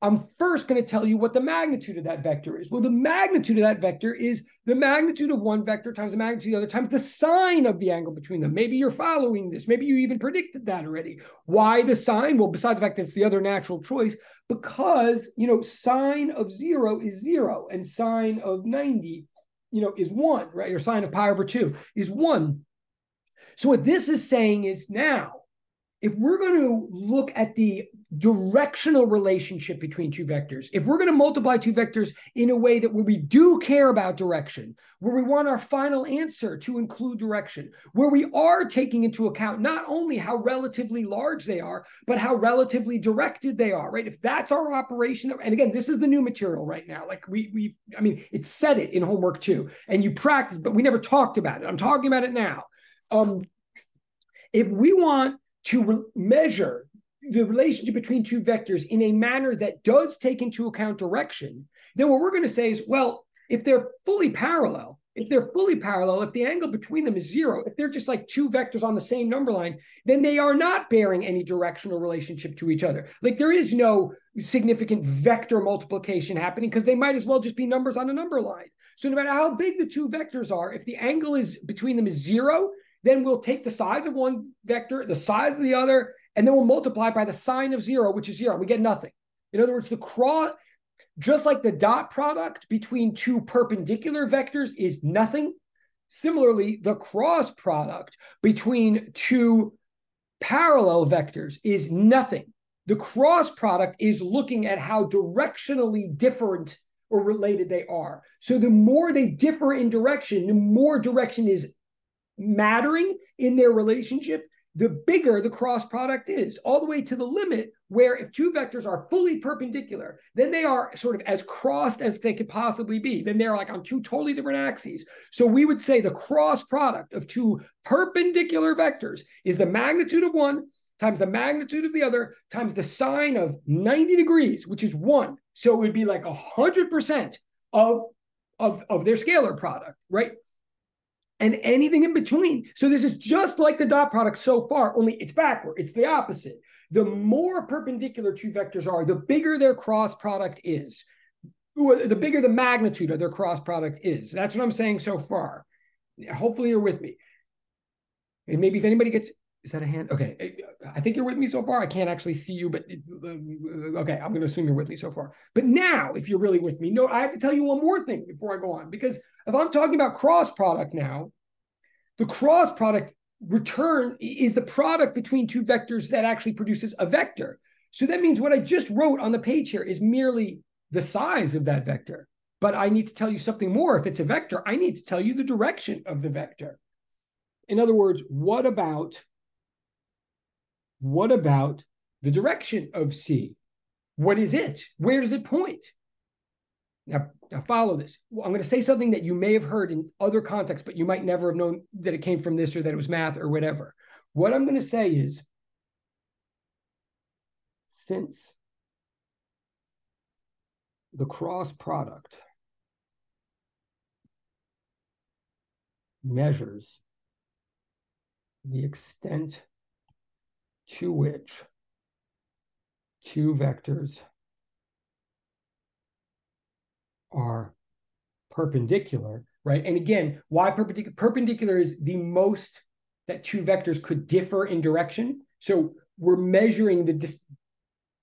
I'm first going to tell you what the magnitude of that vector is. Well, the magnitude of that vector is the magnitude of one vector times the magnitude of the other times the sine of the angle between them. Maybe you're following this. Maybe you even predicted that already. Why the sine? Well, besides the fact that it's the other natural choice, because, you know, sine of zero is zero and sine of 90, you know, is one, right? Or sine of pi over two is one. So what this is saying is now, if we're going to look at the directional relationship between two vectors, if we're going to multiply two vectors in a way that where we do care about direction, where we want our final answer to include direction, where we are taking into account not only how relatively large they are, but how relatively directed they are, right? If that's our operation, and again, this is the new material right now. Like we, we, I mean, it said it in homework too, and you practice, but we never talked about it. I'm talking about it now. Um, if we want to re- measure the relationship between two vectors in a manner that does take into account direction, then what we're going to say is, well, if they're fully parallel, if they're fully parallel, if the angle between them is zero, if they're just like two vectors on the same number line, then they are not bearing any directional relationship to each other. Like there is no significant vector multiplication happening because they might as well just be numbers on a number line. So no matter how big the two vectors are, if the angle is between them is zero, then we'll take the size of one vector, the size of the other, and then we'll multiply by the sine of zero, which is zero. We get nothing. In other words, the cross, just like the dot product between two perpendicular vectors is nothing. Similarly, the cross product between two parallel vectors is nothing. The cross product is looking at how directionally different or related they are. So the more they differ in direction, the more direction is mattering in their relationship, the bigger the cross product is, all the way to the limit where if two vectors are fully perpendicular, then they are sort of as crossed as they could possibly be. Then they're like on two totally different axes. So we would say the cross product of two perpendicular vectors is the magnitude of one times the magnitude of the other times the sine of 90 degrees, which is one. So it would be like 100% of, of, of their scalar product, right? And anything in between. So this is just like the dot product so far, only it's backward. It's the opposite. The more perpendicular two vectors are, the bigger their cross product is. The bigger the magnitude of their cross product is. That's what I'm saying so far. Hopefully you're with me. And maybe if anybody gets is that a hand? Okay. I think you're with me so far. I can't actually see you, but okay, I'm going to assume you're with me so far. But now, if you're really with me, no, I have to tell you one more thing before I go on. Because if I'm talking about cross product now, the cross product return is the product between two vectors that actually produces a vector. So that means what I just wrote on the page here is merely the size of that vector. But I need to tell you something more. If it's a vector, I need to tell you the direction of the vector. In other words, what about what about the direction of C? What is it? Where does it point? Now, now follow this. Well, I'm going to say something that you may have heard in other contexts, but you might never have known that it came from this or that it was math or whatever. What I'm going to say is since the cross product measures the extent to which two vectors are perpendicular, right? And again, why perpendicular? Perpendicular is the most that two vectors could differ in direction. So we're measuring the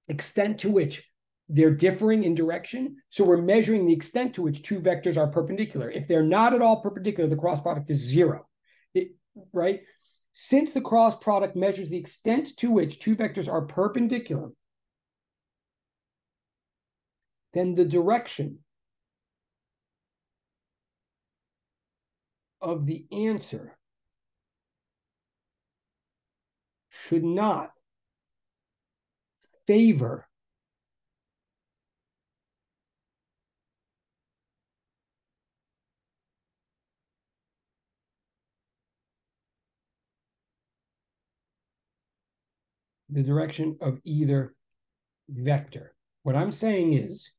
extent to which they're differing in direction. So we're measuring the extent to which two vectors are perpendicular. If they're not at all perpendicular, the cross product is zero, it, right? Since the cross product measures the extent to which two vectors are perpendicular, then the direction of the answer should not favor the direction of either vector. What I'm saying is,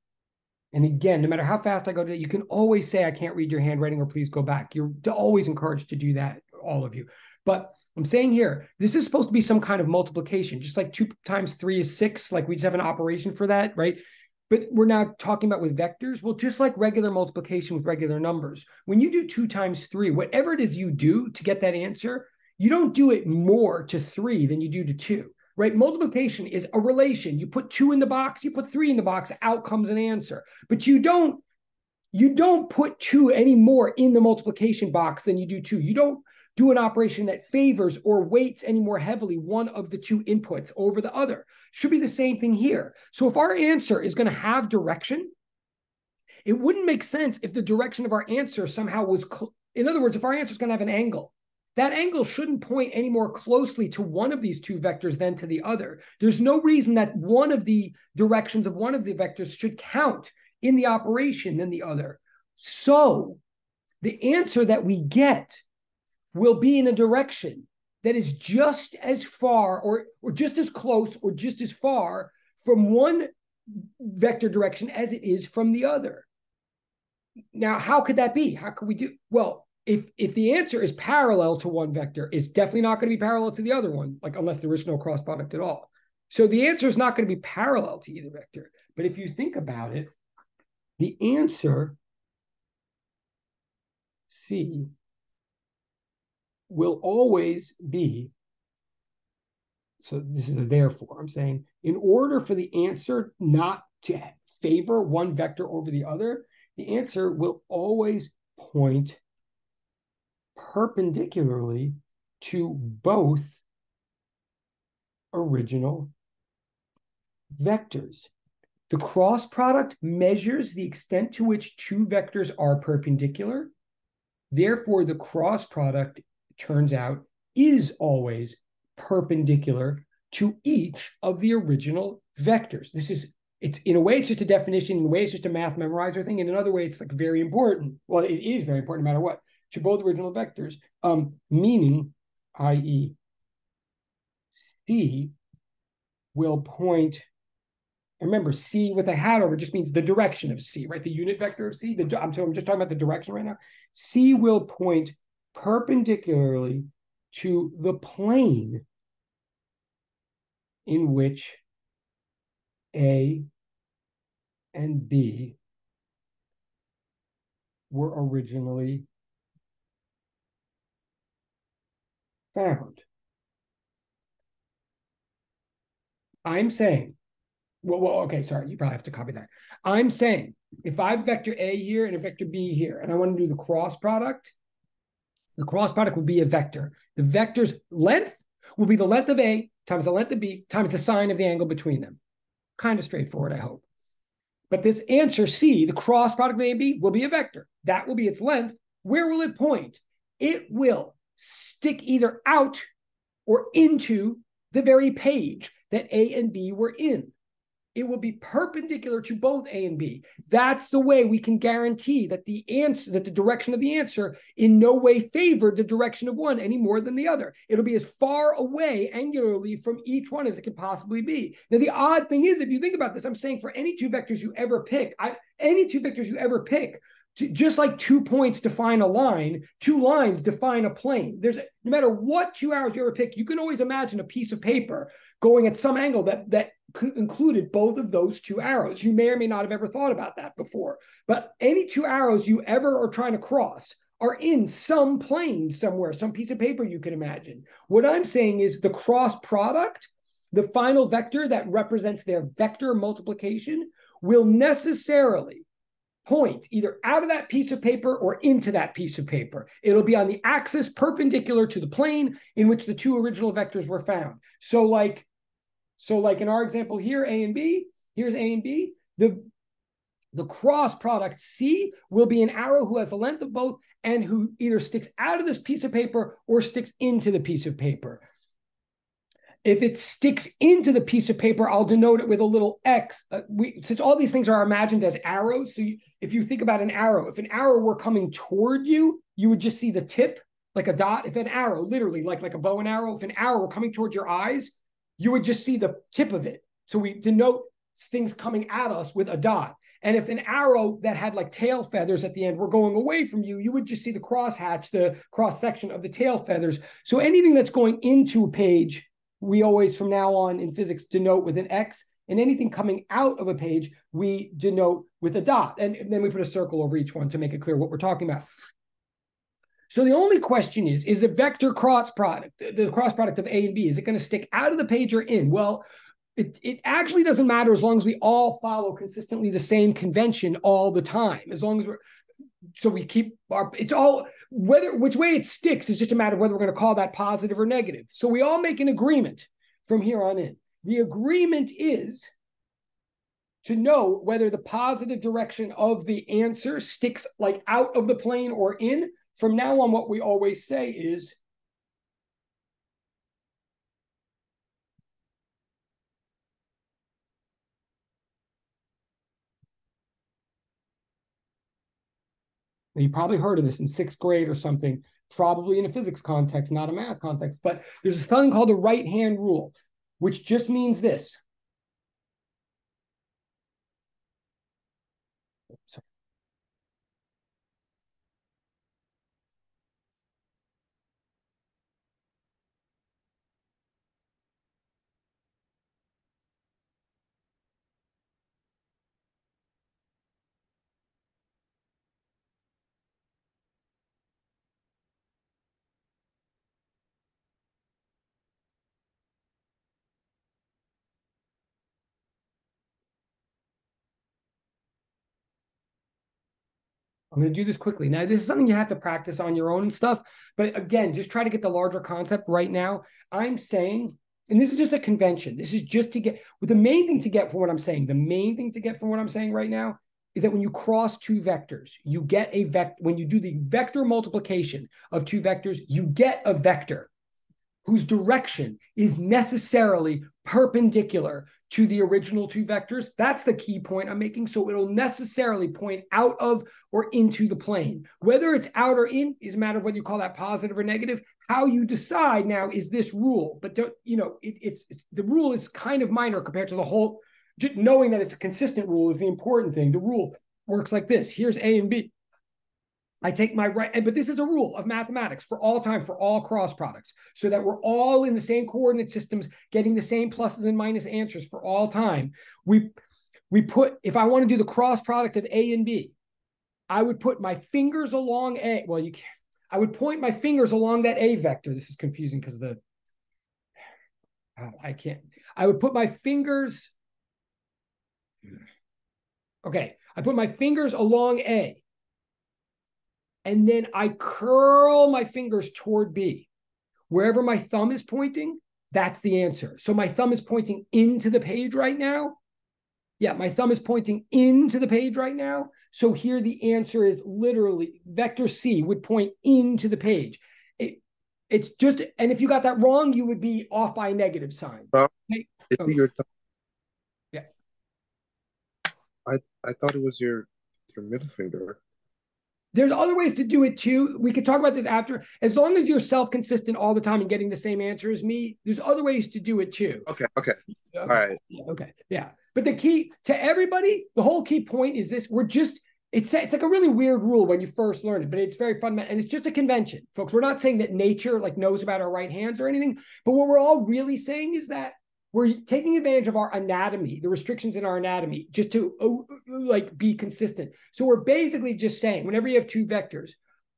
and again, no matter how fast I go to you can always say, I can't read your handwriting or please go back. You're always encouraged to do that, all of you. But I'm saying here, this is supposed to be some kind of multiplication, just like two times three is six. Like we just have an operation for that, right? But we're now talking about with vectors. Well, just like regular multiplication with regular numbers, when you do two times three, whatever it is you do to get that answer, you don't do it more to three than you do to two right? Multiplication is a relation. You put two in the box, you put three in the box, out comes an answer. But you don't you don't put two any more in the multiplication box than you do two. You don't do an operation that favors or weights any more heavily one of the two inputs over the other. Should be the same thing here. So if our answer is going to have direction, it wouldn't make sense if the direction of our answer somehow was, in other words, if our answer is going to have an angle, that angle shouldn't point any more closely to one of these two vectors than to the other. There's no reason that one of the directions of one of the vectors should count in the operation than the other. So the answer that we get will be in a direction that is just as far or, or just as close or just as far from one vector direction as it is from the other. Now, how could that be? How could we do? Well, if if the answer is parallel to one vector, it's definitely not going to be parallel to the other one, like unless there is no cross product at all. So the answer is not going to be parallel to either vector. But if you think about it, the answer C will always be, so this is a therefore, I'm saying, in order for the answer not to favor one vector over the other, the answer will always point perpendicularly to both original vectors. The cross product measures the extent to which two vectors are perpendicular. Therefore, the cross product turns out is always perpendicular to each of the original vectors. This is it's in a way it's just a definition, in a way it's just a math memorizer thing, in another way it's like very important. Well, it is very important no matter what to both original vectors. Um, meaning, i.e., C will point. Remember, C with a hat over just means the direction of C, right? The unit vector of C. The I'm, so I'm just talking about the direction right now. C will point perpendicularly to the plane in which A and B were originally found. I'm saying, well, well, okay, sorry, you probably have to copy that. I'm saying if I have vector A here and a vector B here, and I want to do the cross product, the cross product will be a vector. The vector's length will be the length of A times the length of B times the sine of the angle between them. Kind of straightforward, I hope. But this answer C, the cross product of A and B, will be a vector. That will be its length. Where will it point? It will stick either out or into the very page that A and B were in it will be perpendicular to both A and B. That's the way we can guarantee that the answer, that the direction of the answer in no way favored the direction of one any more than the other. It'll be as far away angularly from each one as it could possibly be. Now, the odd thing is, if you think about this, I'm saying for any two vectors you ever pick, I, any two vectors you ever pick, just like two points define a line, two lines define a plane. There's no matter what two arrows you ever pick, you can always imagine a piece of paper going at some angle that that included both of those two arrows. You may or may not have ever thought about that before, but any two arrows you ever are trying to cross are in some plane somewhere, some piece of paper you can imagine. What I'm saying is the cross product, the final vector that represents their vector multiplication, will necessarily point either out of that piece of paper or into that piece of paper. It'll be on the axis perpendicular to the plane in which the two original vectors were found. So like, so like in our example here, A and B, here's A and B, the the cross product C will be an arrow who has the length of both and who either sticks out of this piece of paper or sticks into the piece of paper. If it sticks into the piece of paper, I'll denote it with a little X. Uh, we, since all these things are imagined as arrows, so you, if you think about an arrow, if an arrow were coming toward you, you would just see the tip like a dot. If an arrow, literally like, like a bow and arrow, if an arrow were coming towards your eyes, you would just see the tip of it. So we denote things coming at us with a dot. And if an arrow that had like tail feathers at the end were going away from you, you would just see the cross hatch, the cross section of the tail feathers. So anything that's going into a page we always from now on in physics denote with an X, and anything coming out of a page, we denote with a dot. And then we put a circle over each one to make it clear what we're talking about. So the only question is, is the vector cross product, the cross product of A and B, is it going to stick out of the page or in? Well, it, it actually doesn't matter as long as we all follow consistently the same convention all the time. As long as we're so we keep our it's all whether which way it sticks is just a matter of whether we're going to call that positive or negative. So we all make an agreement from here on in. The agreement is to know whether the positive direction of the answer sticks like out of the plane or in. From now on, what we always say is you probably heard of this in sixth grade or something, probably in a physics context, not a math context. But there's this thing called the right hand rule, which just means this. Sorry. I'm going to do this quickly. Now, this is something you have to practice on your own and stuff. But again, just try to get the larger concept right now. I'm saying, and this is just a convention. This is just to get, with the main thing to get from what I'm saying, the main thing to get from what I'm saying right now is that when you cross two vectors, you get a vector. When you do the vector multiplication of two vectors, you get a vector. Whose direction is necessarily perpendicular to the original two vectors. That's the key point I'm making. So it'll necessarily point out of or into the plane. Whether it's out or in is a matter of whether you call that positive or negative. How you decide now is this rule, but don't, you know, it, it's, it's the rule is kind of minor compared to the whole. Just knowing that it's a consistent rule is the important thing. The rule works like this: here's A and B. I take my right, but this is a rule of mathematics for all time, for all cross products, so that we're all in the same coordinate systems, getting the same pluses and minus answers for all time. We we put, if I want to do the cross product of A and B, I would put my fingers along A. Well, you can't, I would point my fingers along that A vector. This is confusing because the I can't. I would put my fingers. Okay, I put my fingers along A and then I curl my fingers toward B. Wherever my thumb is pointing, that's the answer. So my thumb is pointing into the page right now. Yeah, my thumb is pointing into the page right now. So here the answer is literally vector C would point into the page. It, it's just, and if you got that wrong, you would be off by a negative sign. Uh, oh. your th- yeah. I I thought it was your your middle finger. There's other ways to do it too. We could talk about this after. As long as you're self consistent all the time and getting the same answer as me, there's other ways to do it too. Okay. Okay. okay. All right. Okay. Yeah. But the key to everybody, the whole key point is this: we're just. It's, it's like a really weird rule when you first learn it, but it's very fundamental and it's just a convention, folks. We're not saying that nature like knows about our right hands or anything, but what we're all really saying is that we're taking advantage of our anatomy, the restrictions in our anatomy, just to uh, uh, like be consistent. So we're basically just saying whenever you have two vectors,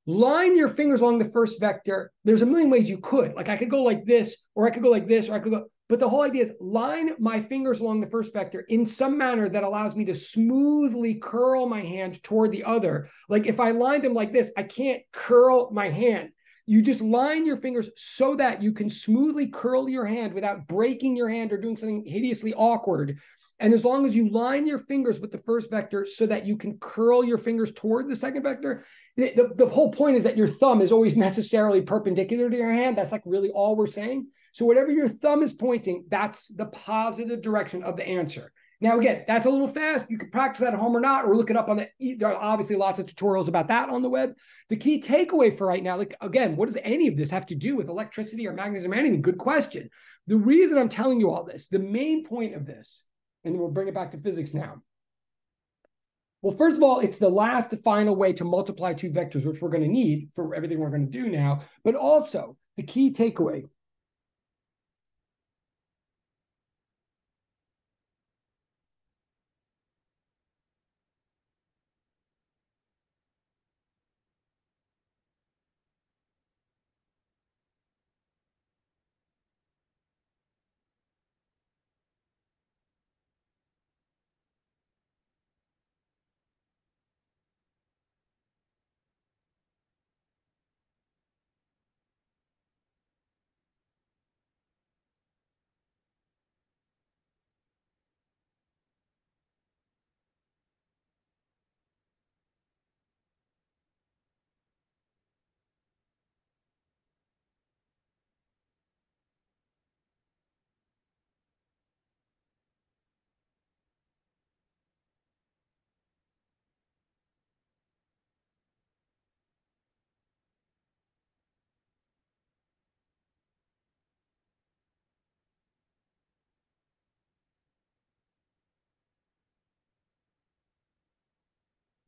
line your fingers along the first vector. There's a million ways you could. Like I could go like this, or I could go like this, or I could go. But the whole idea is line my fingers along the first vector in some manner that allows me to smoothly curl my hand toward the other. Like if I lined them like this, I can't curl my hand. You just line your fingers so that you can smoothly curl your hand without breaking your hand or doing something hideously awkward. And as long as you line your fingers with the first vector so that you can curl your fingers toward the second vector, the, the, the, whole point is that your thumb is always *laughs* necessarily perpendicular to your hand. That's like really all we're saying. So whatever your thumb is pointing, that's the positive direction of the answer. Now, again, that's a little fast. You can practice that at home or not, or look it up on the. There are obviously lots of tutorials about that on the web. The key takeaway for right now, like again, what does any of this have to do with electricity or magnetism or anything? Good question. The reason I'm telling you all this, the main point of this, and we'll bring it back to physics now. Well, first of all, it's the last final way to multiply two vectors, which we're going to need for everything we're going to do now. But also, the key takeaway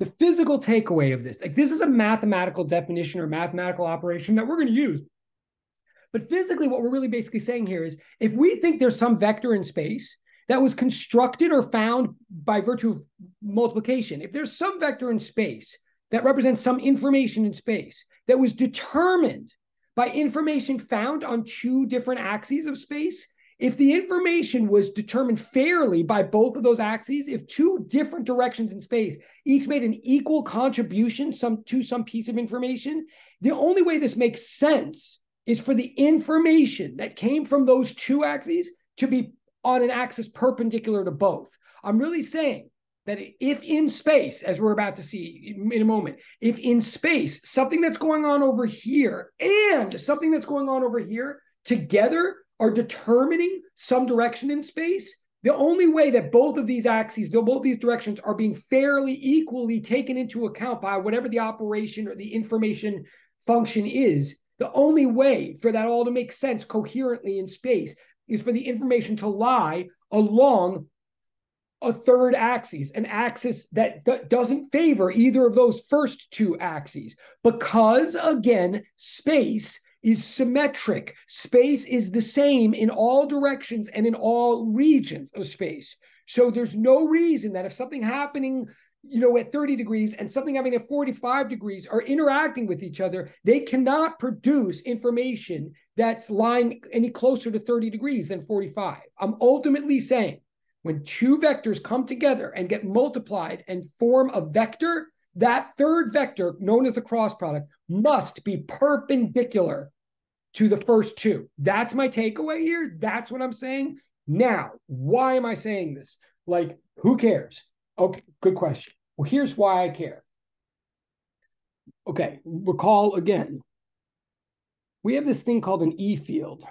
the physical takeaway of this like this is a mathematical definition or mathematical operation that we're going to use. But physically what we're really basically saying here is if we think there's some vector in space that was constructed or found by virtue of multiplication if there's some vector in space that represents some information in space that was determined by information found on two different axes of space if the information was determined fairly by both of those axes, if two different directions in space each made an equal contribution some, to some piece of information, the only way this makes sense is for the information that came from those two axes to be on an axis perpendicular to both. I'm really saying that if in space, as we're about to see in a moment, if in space something that's going on over here and something that's going on over here together are determining some direction in space, the only way that both of these axes, both these directions are being fairly equally taken into account by whatever the operation or the information function is, the only way for that all to make sense coherently in space is for the information to lie along a third axis, an axis that th- doesn't favor either of those first two axes. Because again, space is symmetric. Space is the same in all directions and in all regions of space. So there's no reason that if something happening you know, at 30 degrees and something having at 45 degrees are interacting with each other, they cannot produce information that's lying any closer to 30 degrees than 45. I'm ultimately saying when two vectors come together and get multiplied and form a vector, that third vector, known as the cross product, must be perpendicular to the first two. That's my takeaway here. That's what I'm saying. Now, why am I saying this? Like, who cares? Okay, good question. Well, here's why I care. Okay, recall again. We have this thing called an E field.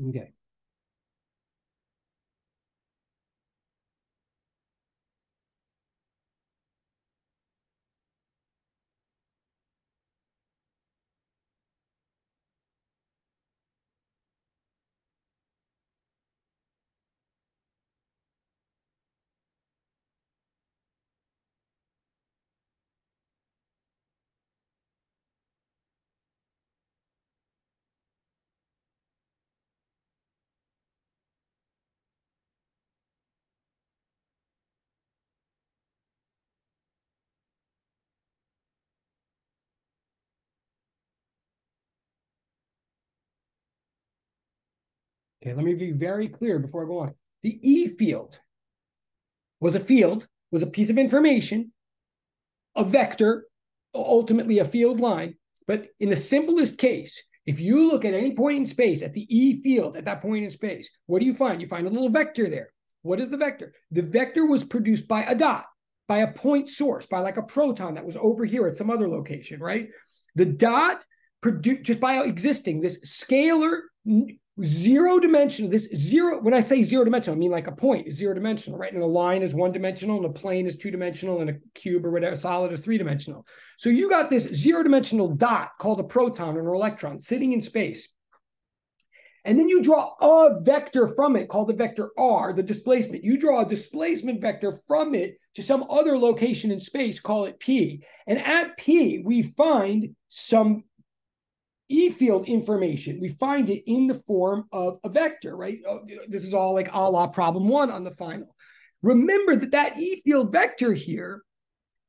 Okay. Okay, let me be very clear before I go on. The E field was a field, was a piece of information, a vector, ultimately a field line. But in the simplest case, if you look at any point in space at the E field at that point in space, what do you find? You find a little vector there. What is the vector? The vector was produced by a dot, by a point source, by like a proton that was over here at some other location, right? The dot produced just by existing this scalar zero dimensional this zero when i say zero dimensional i mean like a point is zero dimensional right? And a line is one dimensional and a plane is two dimensional and a cube or whatever solid is three dimensional. So you got this zero dimensional dot called a proton or an electron sitting in space. And then you draw a vector from it called the vector r the displacement. You draw a displacement vector from it to some other location in space call it p. And at p we find some E field information. We find it in the form of a vector, right? Oh, this is all like a la problem one on the final. Remember that that E field vector here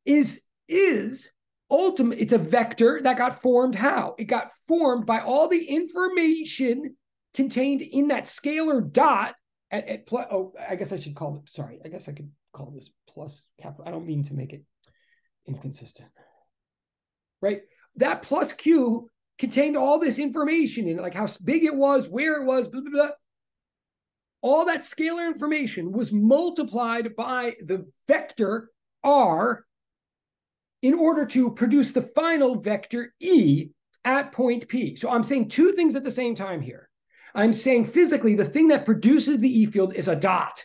is, is ultimate. It's a vector that got formed how? It got formed by all the information contained in that scalar dot at, at plus, oh, I guess I should call it, sorry, I guess I could call this plus capital. I don't mean to make it inconsistent, right? That plus Q contained all this information in it, like how big it was, where it was, blah, blah, blah. All that scalar information was multiplied by the vector R in order to produce the final vector E at point P. So I'm saying two things at the same time here. I'm saying physically, the thing that produces the E field is a dot.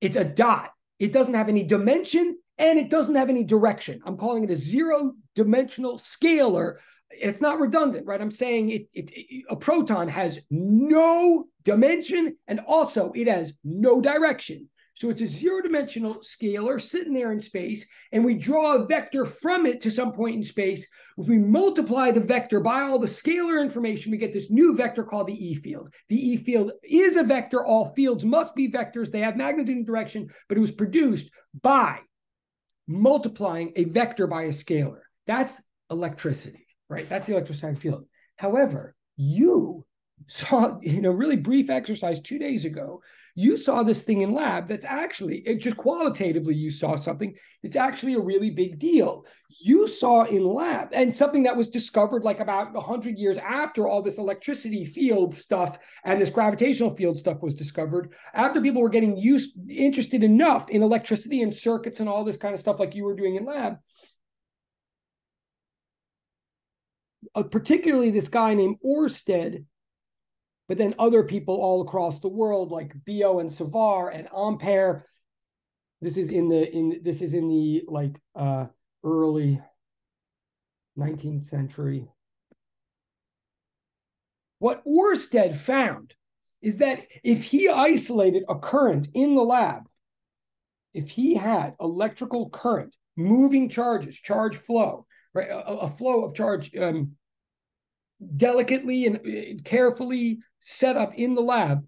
It's a dot. It doesn't have any dimension and it doesn't have any direction. I'm calling it a zero dimensional scalar it's not redundant, right? I'm saying it, it, it, a proton has no dimension and also it has no direction. So it's a zero dimensional scalar sitting there in space, and we draw a vector from it to some point in space. If we multiply the vector by all the scalar information, we get this new vector called the E field. The E field is a vector. All fields must be vectors. They have magnitude and direction, but it was produced by multiplying a vector by a scalar. That's electricity, right? That's the electrostatic field. However, you saw in a really brief exercise two days ago, you saw this thing in lab that's actually, it just qualitatively, you saw something. It's actually a really big deal. You saw in lab and something that was discovered like about 100 years after all this electricity field stuff and this gravitational field stuff was discovered, after people were getting used, interested enough in electricity and circuits and all this kind of stuff like you were doing in lab. Uh, particularly this guy named Oersted but then other people all across the world like Biot and Savart and Ampere. This is in the in this is in the like uh early 19th century. What Oersted found is that if he isolated a current in the lab, if he had electrical current, moving charges, charge flow, right, a, a flow of charge um, delicately and uh, carefully set up in the lab,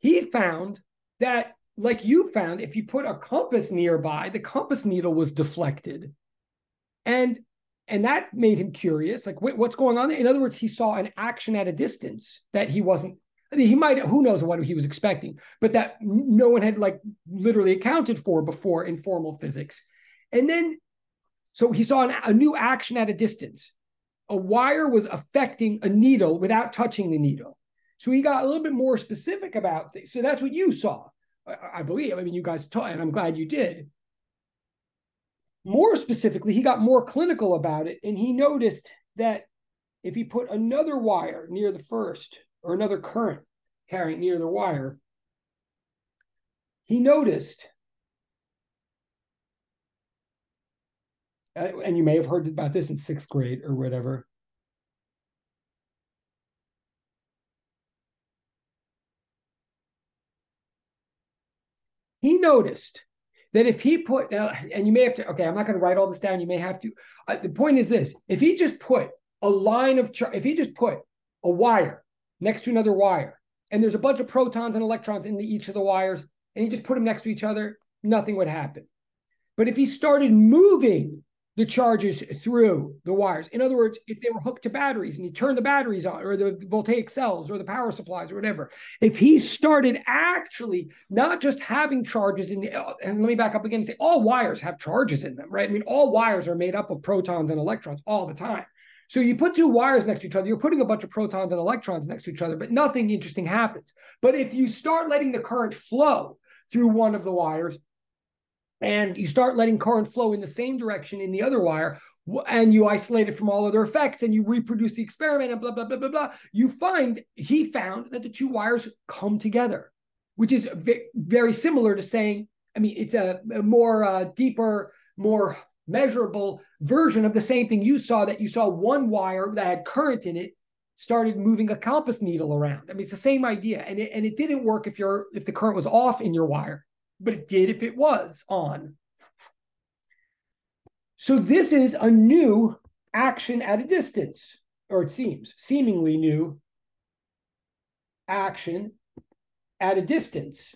he found that, like you found, if you put a compass nearby, the compass needle was deflected. And and that made him curious like wait, what's going on there? In other words he saw an action at a distance that he wasn't he might who knows what he was expecting but that no one had like literally accounted for before in formal physics. And then so he saw an, a new action at a distance a wire was affecting a needle without touching the needle. So he got a little bit more specific about things. So that's what you saw, I, I believe. I mean, you guys taught, and I'm glad you did. More specifically, he got more clinical about it, and he noticed that if he put another wire near the first or another current carrying near the wire, he noticed uh, and you may have heard about this in sixth grade or whatever. He noticed that if he put now, and you may have to, okay, I'm not going to write all this down. You may have to. Uh, the point is this: if he just put a line of, char- if he just put a wire next to another wire, and there's a bunch of protons and electrons in each of the wires, and he just put them next to each other, nothing would happen. But if he started moving the charges through the wires. In other words, if they were hooked to batteries and he turned the batteries on or the voltaic cells or the power supplies or whatever, if he started actually not just having charges in the, uh, and let me back up again and say all wires have charges in them, right? I mean, all wires are made up of protons and electrons all the time. So you put two wires next to each other, you're putting a bunch of protons and electrons next to each other, but nothing interesting happens. But if you start letting the current flow through one of the wires, and you start letting current flow in the same direction in the other wire and you isolate it from all other effects and you reproduce the experiment and blah blah blah blah blah you find he found that the two wires come together which is very similar to saying i mean it's a, a more uh, deeper more measurable version of the same thing you saw that you saw one wire that had current in it started moving a compass needle around. I mean it's the same idea and it, and it didn't work if your if the current was off in your wire but it did if it was on. So this is a new action at a distance, or it seems seemingly new action at a distance.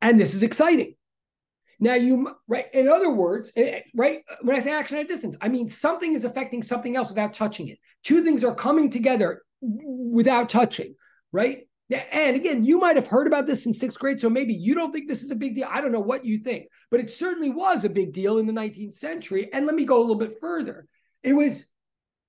And this is exciting. Now you right. In other words, eh, eh, right when I say action at a distance, I mean something is affecting something else without touching it. Two things are coming together without touching. Right. And again, you might have heard about this in sixth grade, so maybe you don't think this is a big deal. I don't know what you think, but it certainly was a big deal in the 19th century. And let me go a little bit further. It was,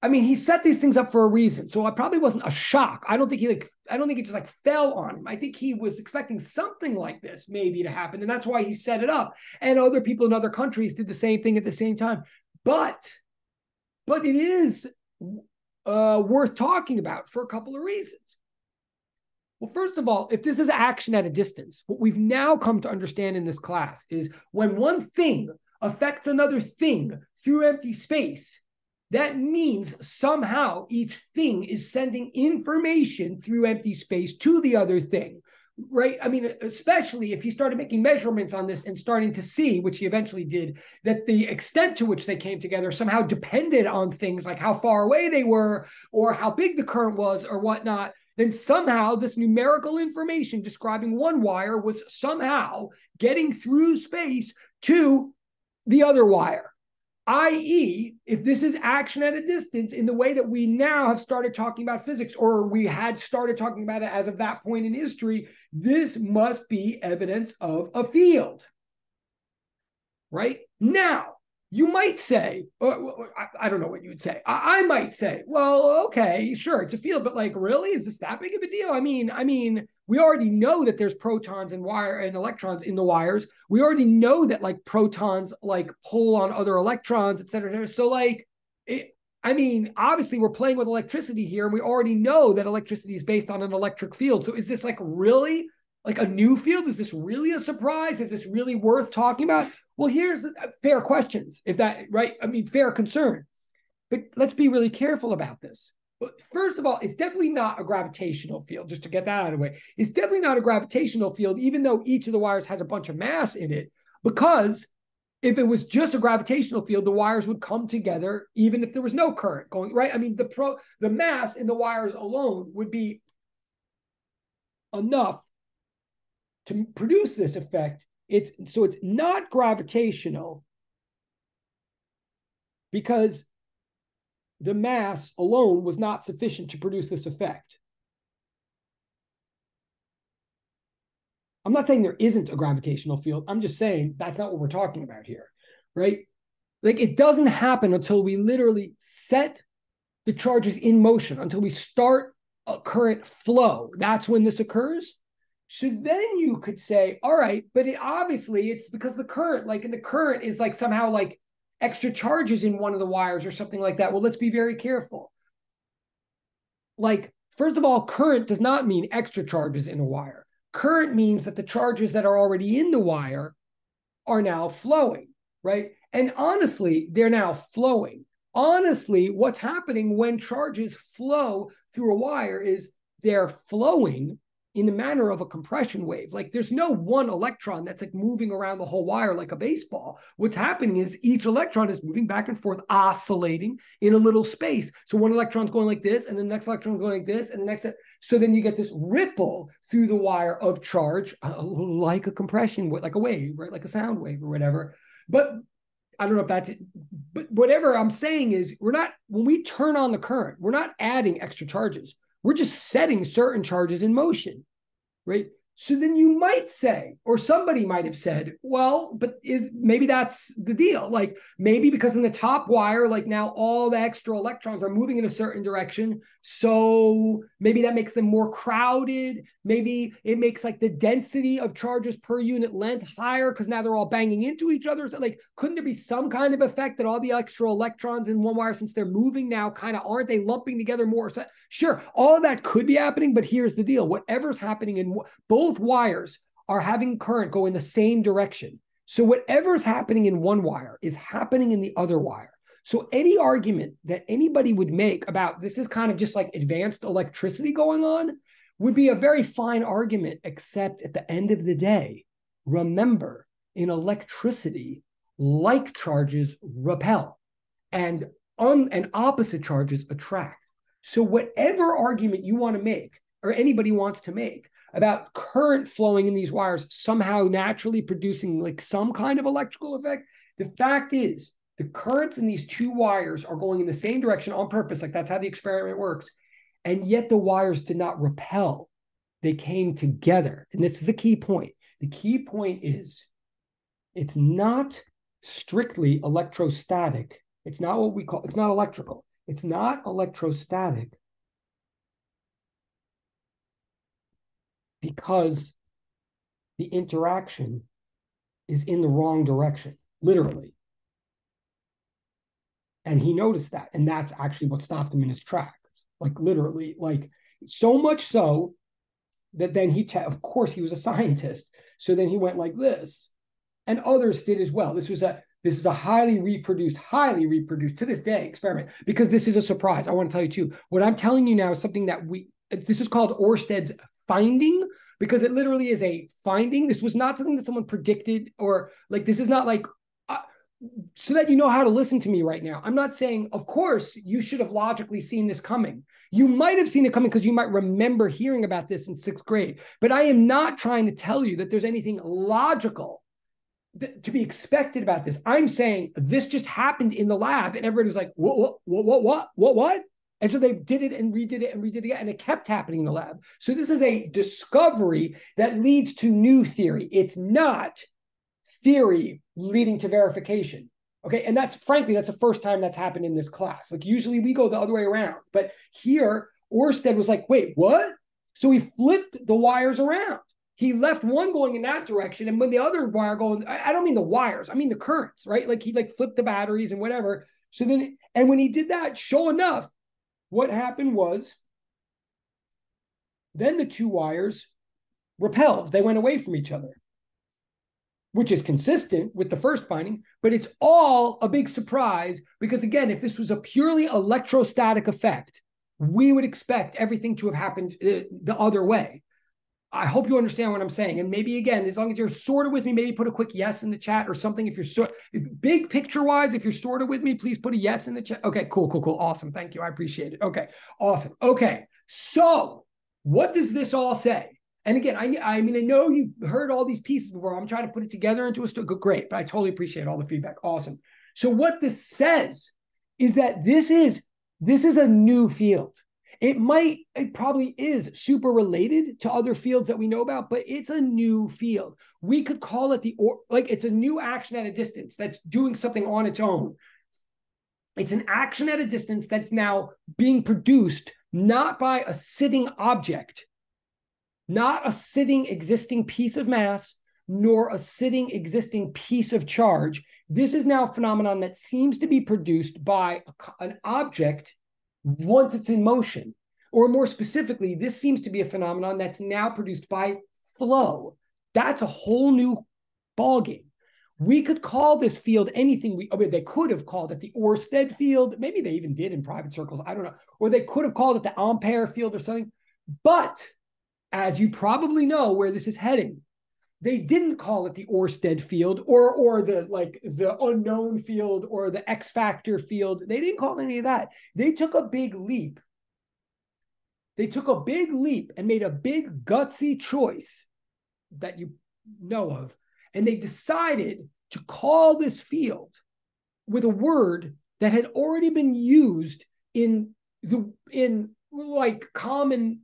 I mean, he set these things up for a reason. So it probably wasn't a shock. I don't think he like, I don't think it just like fell on him. I think he was expecting something like this maybe to happen. And that's why he set it up. And other people in other countries did the same thing at the same time. But, but it is uh, worth talking about for a couple of reasons. Well, first of all, if this is action at a distance, what we've now come to understand in this class is when one thing affects another thing through empty space, that means somehow each thing is sending information through empty space to the other thing. right? I mean, especially if he started making measurements on this and starting to see, which he eventually did, that the extent to which they came together somehow depended on things like how far away they were or how big the current was or whatnot. Then somehow this numerical information describing one wire was somehow getting through space to the other wire i.e., if this is action at a distance in the way that we now have started talking about physics, or we had started talking about it as of that point in history, this must be evidence of a field. Right now, you might say, uh, or I, don't know what you would say. I, might say, well, okay, sure, it's a field, but like, really, is this that big of a deal? I mean, I mean, we already know that there's protons and wire and electrons in the wires. We already know that like protons like pull on other electrons, et cetera, et cetera. So like, it, I mean, obviously we're playing with electricity here, and we already know that electricity is based on an electric field. So is this like really like a new field? Is this really a surprise? Is this really worth talking about? Well, here's uh, fair questions, if that right. I mean, fair concern, but let's be really careful about this. First of all, it's definitely not a gravitational field. Just to get that out of the way, it's definitely not a gravitational field, even though each of the wires has a bunch of mass in it. Because if it was just a gravitational field, the wires would come together even if there was no current going right. I mean, the pro the mass in the wires alone would be enough to produce this effect it's so it's not gravitational because the mass alone was not sufficient to produce this effect. I'm not saying there isn't a gravitational field. I'm just saying that's not what we're talking about here, right? Like it doesn't happen until we literally set the charges in motion, until we start a current flow. That's when this occurs. So then you could say, all right, but it, obviously it's because the current, like in the current is like somehow like extra charges in one of the wires or something like that. Well, let's be very careful. Like, first of all, current does not mean extra charges in a wire. Current means that the charges that are already in the wire are now flowing, right? And honestly, they're now flowing. Honestly, what's happening when charges flow through a wire is they're flowing in the manner of a compression wave. Like there's no one electron that's like moving around the whole wire like a baseball. What's happening is each electron is moving back and forth, oscillating in a little space. So one electron's going like this, and the next electron's going like this, and the next. So then you get this ripple through the wire of charge, uh, like a compression, like a wave, right? Like a sound wave or whatever. But I don't know if that's it. But whatever I'm saying is, we're not, when we turn on the current, we're not adding extra charges we're just setting certain charges in motion, right? So then you might say, or somebody might have said, well, but is maybe that's the deal. Like maybe because in the top wire, like now all the extra electrons are moving in a certain direction. So maybe that makes them more crowded. Maybe it makes like the density of charges per unit length higher because now they're all banging into each other. So like, couldn't there be some kind of effect that all the extra electrons in one wire, since they're moving now, kind of aren't they lumping together more? So, sure, all of that could be happening, but here's the deal: whatever's happening in both both wires are having current go in the same direction. So whatever's happening in one wire is happening in the other wire. So any argument that anybody would make about this is kind of just like advanced electricity going on would be a very fine argument, except at the end of the day, remember in electricity, like charges repel and un- and opposite charges attract. So whatever argument you want to make or anybody wants to make about current flowing in these wires somehow naturally producing like some kind of electrical effect. The fact is, the currents in these two wires are going in the same direction on purpose. Like that's how the experiment works. And yet the wires did not repel, they came together. And this is the key point. The key point is it's not strictly electrostatic. It's not what we call it's not electrical. It's not electrostatic because the interaction is in the wrong direction, literally. And he noticed that. And that's actually what stopped him in his tracks. Like literally, like so much so that then he, te- of course, he was a scientist. So then he went like this. And others did as well. This was a this is a highly reproduced, highly reproduced to this day experiment because this is a surprise. I want to tell you too. What I'm telling you now is something that we this is called Orsted's finding because it literally is a finding. This was not something that someone predicted or like this is not like uh, so that you know how to listen to me right now. I'm not saying, of course, you should have logically seen this coming. You might have seen it coming because you might remember hearing about this in sixth grade. But I am not trying to tell you that there's anything logical to be expected about this. I'm saying this just happened in the lab, and everybody was like, "What? What? What? What? What? What?" And so they did it and redid it and redid it again, and it kept happening in the lab. So this is a discovery that leads to new theory. It's not theory leading to verification. Okay. And that's frankly, that's the first time that's happened in this class. Like usually we go the other way around. But here, Orsted was like, wait, what? So he flipped the wires around. He left one going in that direction, and when the other wire going, I don't mean the wires, I mean the currents, right? Like he like flipped the batteries and whatever. So then, and when he did that, sure enough, what happened was then the two wires repelled. They went away from each other which is consistent with the first finding, but it's all a big surprise because, again, if this was a purely electrostatic effect, we would expect everything to have happened uh, the other way. I hope you understand what I'm saying. And maybe again, as long as you're sort of with me, maybe put a quick yes in the chat or something. If you're sort big picture wise, if you're sort of with me, please put a yes in the chat. Okay, cool, cool, cool. Awesome. Thank you. I appreciate it. Okay, awesome. Okay. So what does this all say? And again, I, I mean, I know you've heard all these pieces before. I'm trying to put it together into a story. Great, but I totally appreciate all the feedback. Awesome. So what this says is that this is this is a new field. It might, it probably is super related to other fields that we know about, but it's a new field. We could call it the or like it's a new action at a distance that's doing something on its own. It's an action at a distance that's now being produced not by a sitting object, not a sitting existing piece of mass, nor a sitting existing piece of charge. This is now a phenomenon that seems to be produced by an object once it's in motion. Or more specifically, this seems to be a phenomenon that's now produced by flow. That's a whole new ballgame. We could call this field anything we, I mean, they could have called it the Oersted field. Maybe they even did in private circles. I don't know. Or they could have called it the Ampere field or something. But as you probably know where this is heading. They didn't call it the Orsted field or or the like the unknown field or the X factor field. They didn't call any of that. They took a big leap. They took a big leap and made a big gutsy choice that you know of. And they decided to call this field with a word that had already been used in the in like common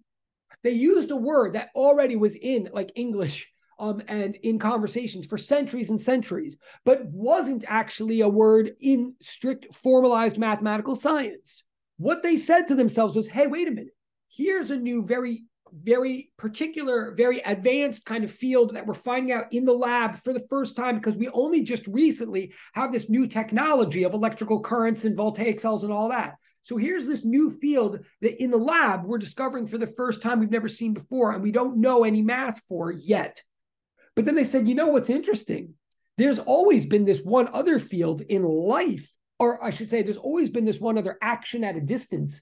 they used a word that already was in like English um, and in conversations for centuries and centuries, but wasn't actually a word in strict formalized mathematical science. What they said to themselves was, hey, wait a minute, here's a new, very, very particular, very advanced kind of field that we're finding out in the lab for the first time because we only just recently have this new technology of electrical currents and voltaic cells and all that. So here's this new field that in the lab we're discovering for the first time we've never seen before, and we don't know any math for yet. But then they said, you know what's interesting? There's always been this one other field in life, or I should say, there's always been this one other action at a distance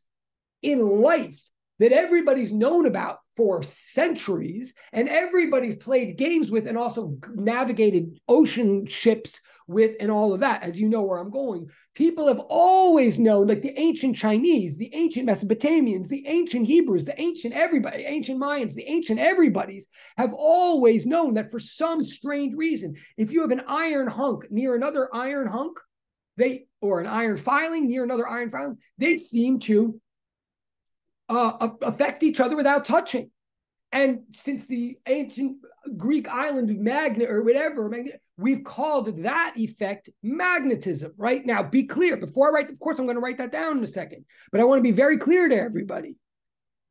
in life that everybody's known about for centuries and everybody's played games with and also navigated ocean ships with and all of that as you know where i'm going people have always known like the ancient chinese the ancient mesopotamians the ancient hebrews the ancient everybody ancient mayans the ancient everybody's have always known that for some strange reason if you have an iron hunk near another iron hunk they or an iron filing near another iron filing they seem to uh, affect each other without touching. And since the ancient Greek island of Magna or whatever, we've called that effect magnetism. Right now, be clear. Before I write, of course, I'm going to write that down in a second, but I want to be very clear to everybody.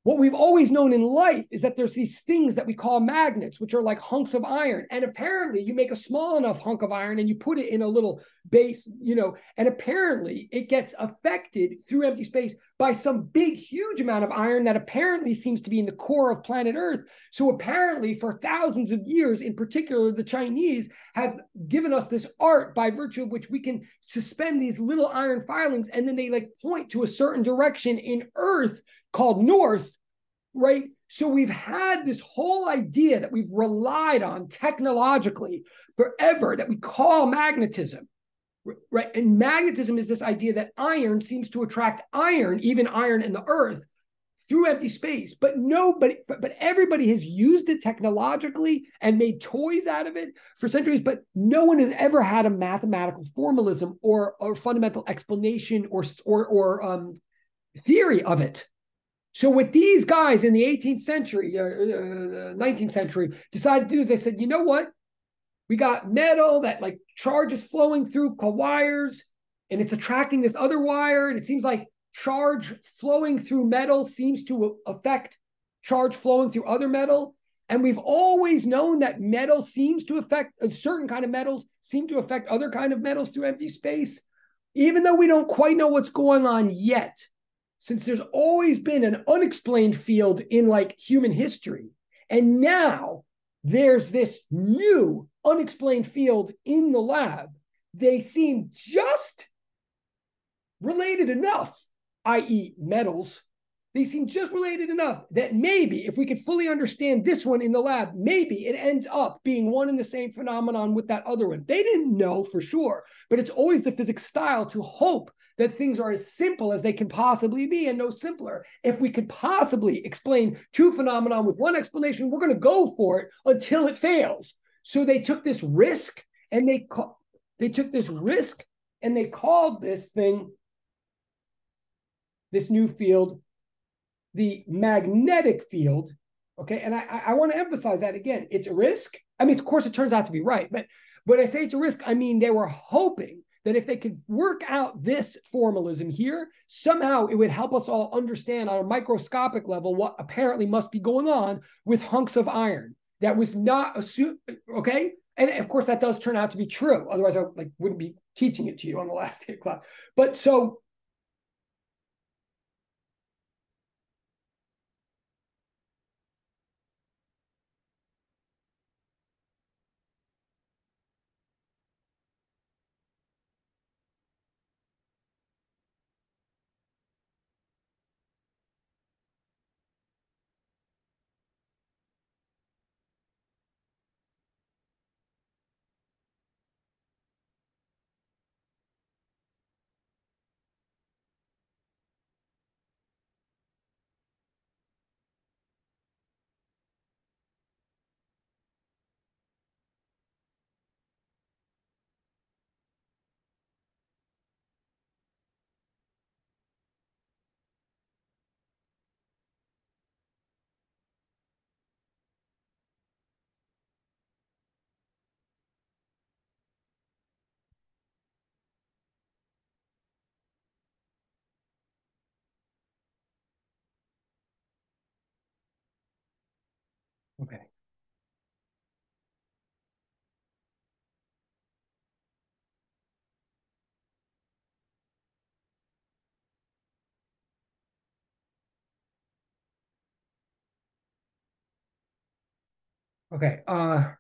What we've always known in life is that there's these things that we call magnets, which are like hunks of iron. And apparently, you make a small enough hunk of iron and you put it in a little base, you know, and apparently it gets affected through empty space by some big, huge amount of iron that apparently seems to be in the core of planet Earth. So, apparently, for thousands of years, in particular, the Chinese have given us this art by virtue of which we can suspend these little iron filings and then they like point to a certain direction in Earth called north right? So we've had this whole idea that we've relied on technologically forever that we call magnetism. Right. And magnetism is this idea that iron seems to attract iron, even iron in the earth, through empty space. But nobody, but everybody has used it technologically and made toys out of it for centuries. But no one has ever had a mathematical formalism or or fundamental explanation or or or um, theory of it. So what these guys in the 18th century, uh, uh, 19th century decided to do is they said, you know what? We got metal that like charge is flowing through wires and it's attracting this other wire. And it seems like charge flowing through metal seems to affect charge flowing through other metal. And we've always known that metal seems to affect a certain kind of metals seem to affect other kind of metals through empty space, even though we don't quite know what's going on yet since there's always been an unexplained field in like human history. And now there's this new unexplained field in the lab. They seem just related enough, i.e., metals, they seem just related enough that maybe if we could fully understand this one in the lab, maybe it ends up being one and the same phenomenon with that other one. They didn't know for sure, but it's always the physics style to hope that things are as simple as they can possibly be and no simpler. If we could possibly explain two phenomena with one explanation, we're going to go for it until it fails. So they took this risk and they they took this risk and they called this thing this new field the magnetic field. Okay. And I, I want to emphasize that again. It's a risk. I mean, of course, it turns out to be right. But when I say it's a risk, I mean they were hoping that if they could work out this formalism here, somehow it would help us all understand on a microscopic level what apparently must be going on with hunks of iron. That was not assumed. Okay. And of course, that does turn out to be true. Otherwise, I like wouldn't be teaching it to you on the last day of class. But so Okay. Okay. Uh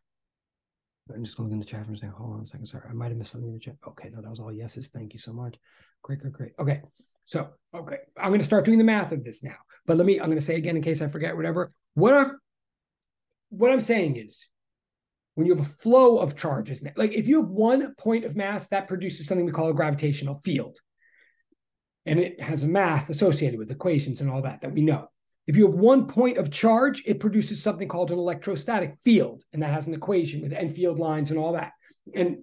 I'm just going in the chat room saying, hold on a second. Sorry, I might have missed something in the chat. Okay, no, that was all yeses. Thank you so much. Great, great, great. Okay. So, okay, I'm going to start doing the math of this now. But let me, I'm going to say again in case I forget, whatever. What I'm what I'm saying is when you have a flow of charges, like if you have one point of mass, that produces something we call a gravitational field. And it has a math associated with equations and all that that we know. If you have one point of charge, it produces something called an electrostatic field, and that has an equation with n field lines and all that. And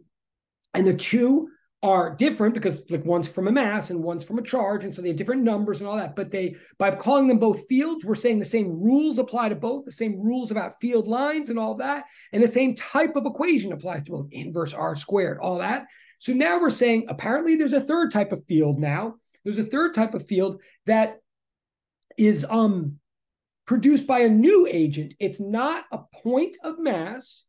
and the two are different because like one's from a mass and one's from a charge and so they have different numbers and all that but they by calling them both fields we're saying the same rules apply to both the same rules about field lines and all that and the same type of equation applies to both inverse r squared all that. So now we're saying apparently there's a third type of field now. There's a third type of field that is um produced by a new agent. It's not a point of mass.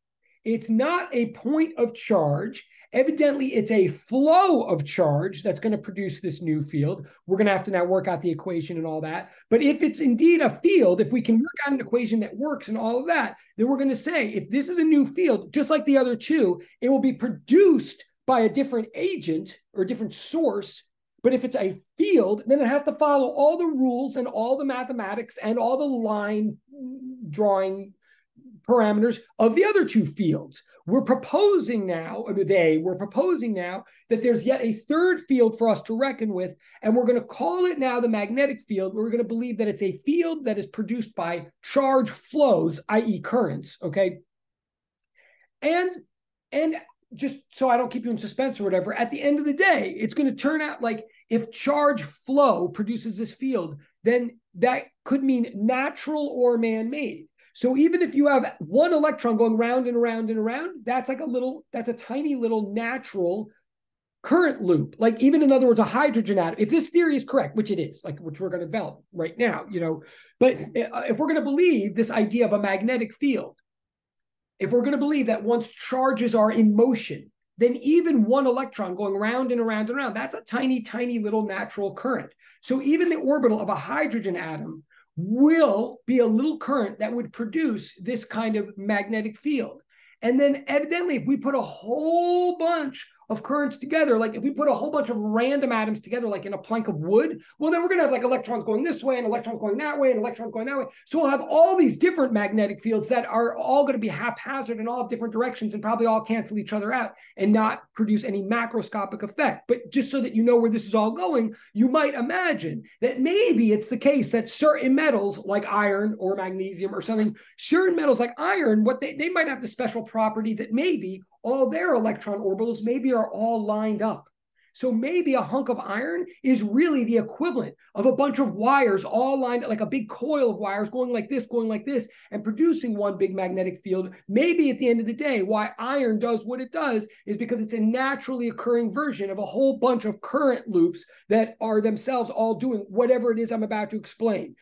It's not a point of charge Evidently, it's a flow of charge that's going to produce this new field. We're going to have to now work out the equation and all that. But if it's indeed a field, if we can work out an equation that works and all of that, then we're going to say if this is a new field, just like the other two, it will be produced by a different agent or a different source But if it's a field, then it has to follow all the rules and all the mathematics and all the line drawing parameters of the other two fields. We're proposing now, they were proposing now that there's yet a third field for us to reckon with, and we're going to call it now the magnetic field. We're going to believe that it's a field that is produced by charge flows, i.e., currents. Okay, and and just so I don't keep you in suspense or whatever, at the end of the day, it's going to turn out like if charge flow produces this field, then that could mean natural or man made. So even if you have one electron going round and around and around, that's like a little, that's a tiny little natural current loop. Like even in other words, a hydrogen atom. If this theory is correct, which it is, like which we're going to develop right now, you know, but uh, if we're going to believe this idea of a magnetic field, if we're going to believe that once charges are in motion, then even one electron going around and around and around, that's a tiny, tiny little natural current. So even the orbital of a hydrogen atom will be a little current that would produce this kind of magnetic field. And then evidently, if we put a whole bunch of currents together, like if we put a whole bunch of random atoms together, like in a plank of wood, well, then we're going to have like electrons going this way and electrons going that way and electrons going that way. So we'll have all these different magnetic fields that are all going to be haphazard in all different directions and probably all cancel each other out and not produce any macroscopic effect. But just so that you know where this is all going, you might imagine that maybe it's the case that certain metals like iron or magnesium or something, certain metals like iron, what they, they might have the special property that maybe all their electron orbitals maybe are all lined up. So maybe a hunk of iron is really the equivalent of a bunch of wires all lined like a big coil of wires going like this, going like this, and producing one big magnetic field. Maybe at the end of the day, why iron does what it does is because it's a naturally occurring version of a whole bunch of current loops that are themselves all doing whatever it is I'm about to explain.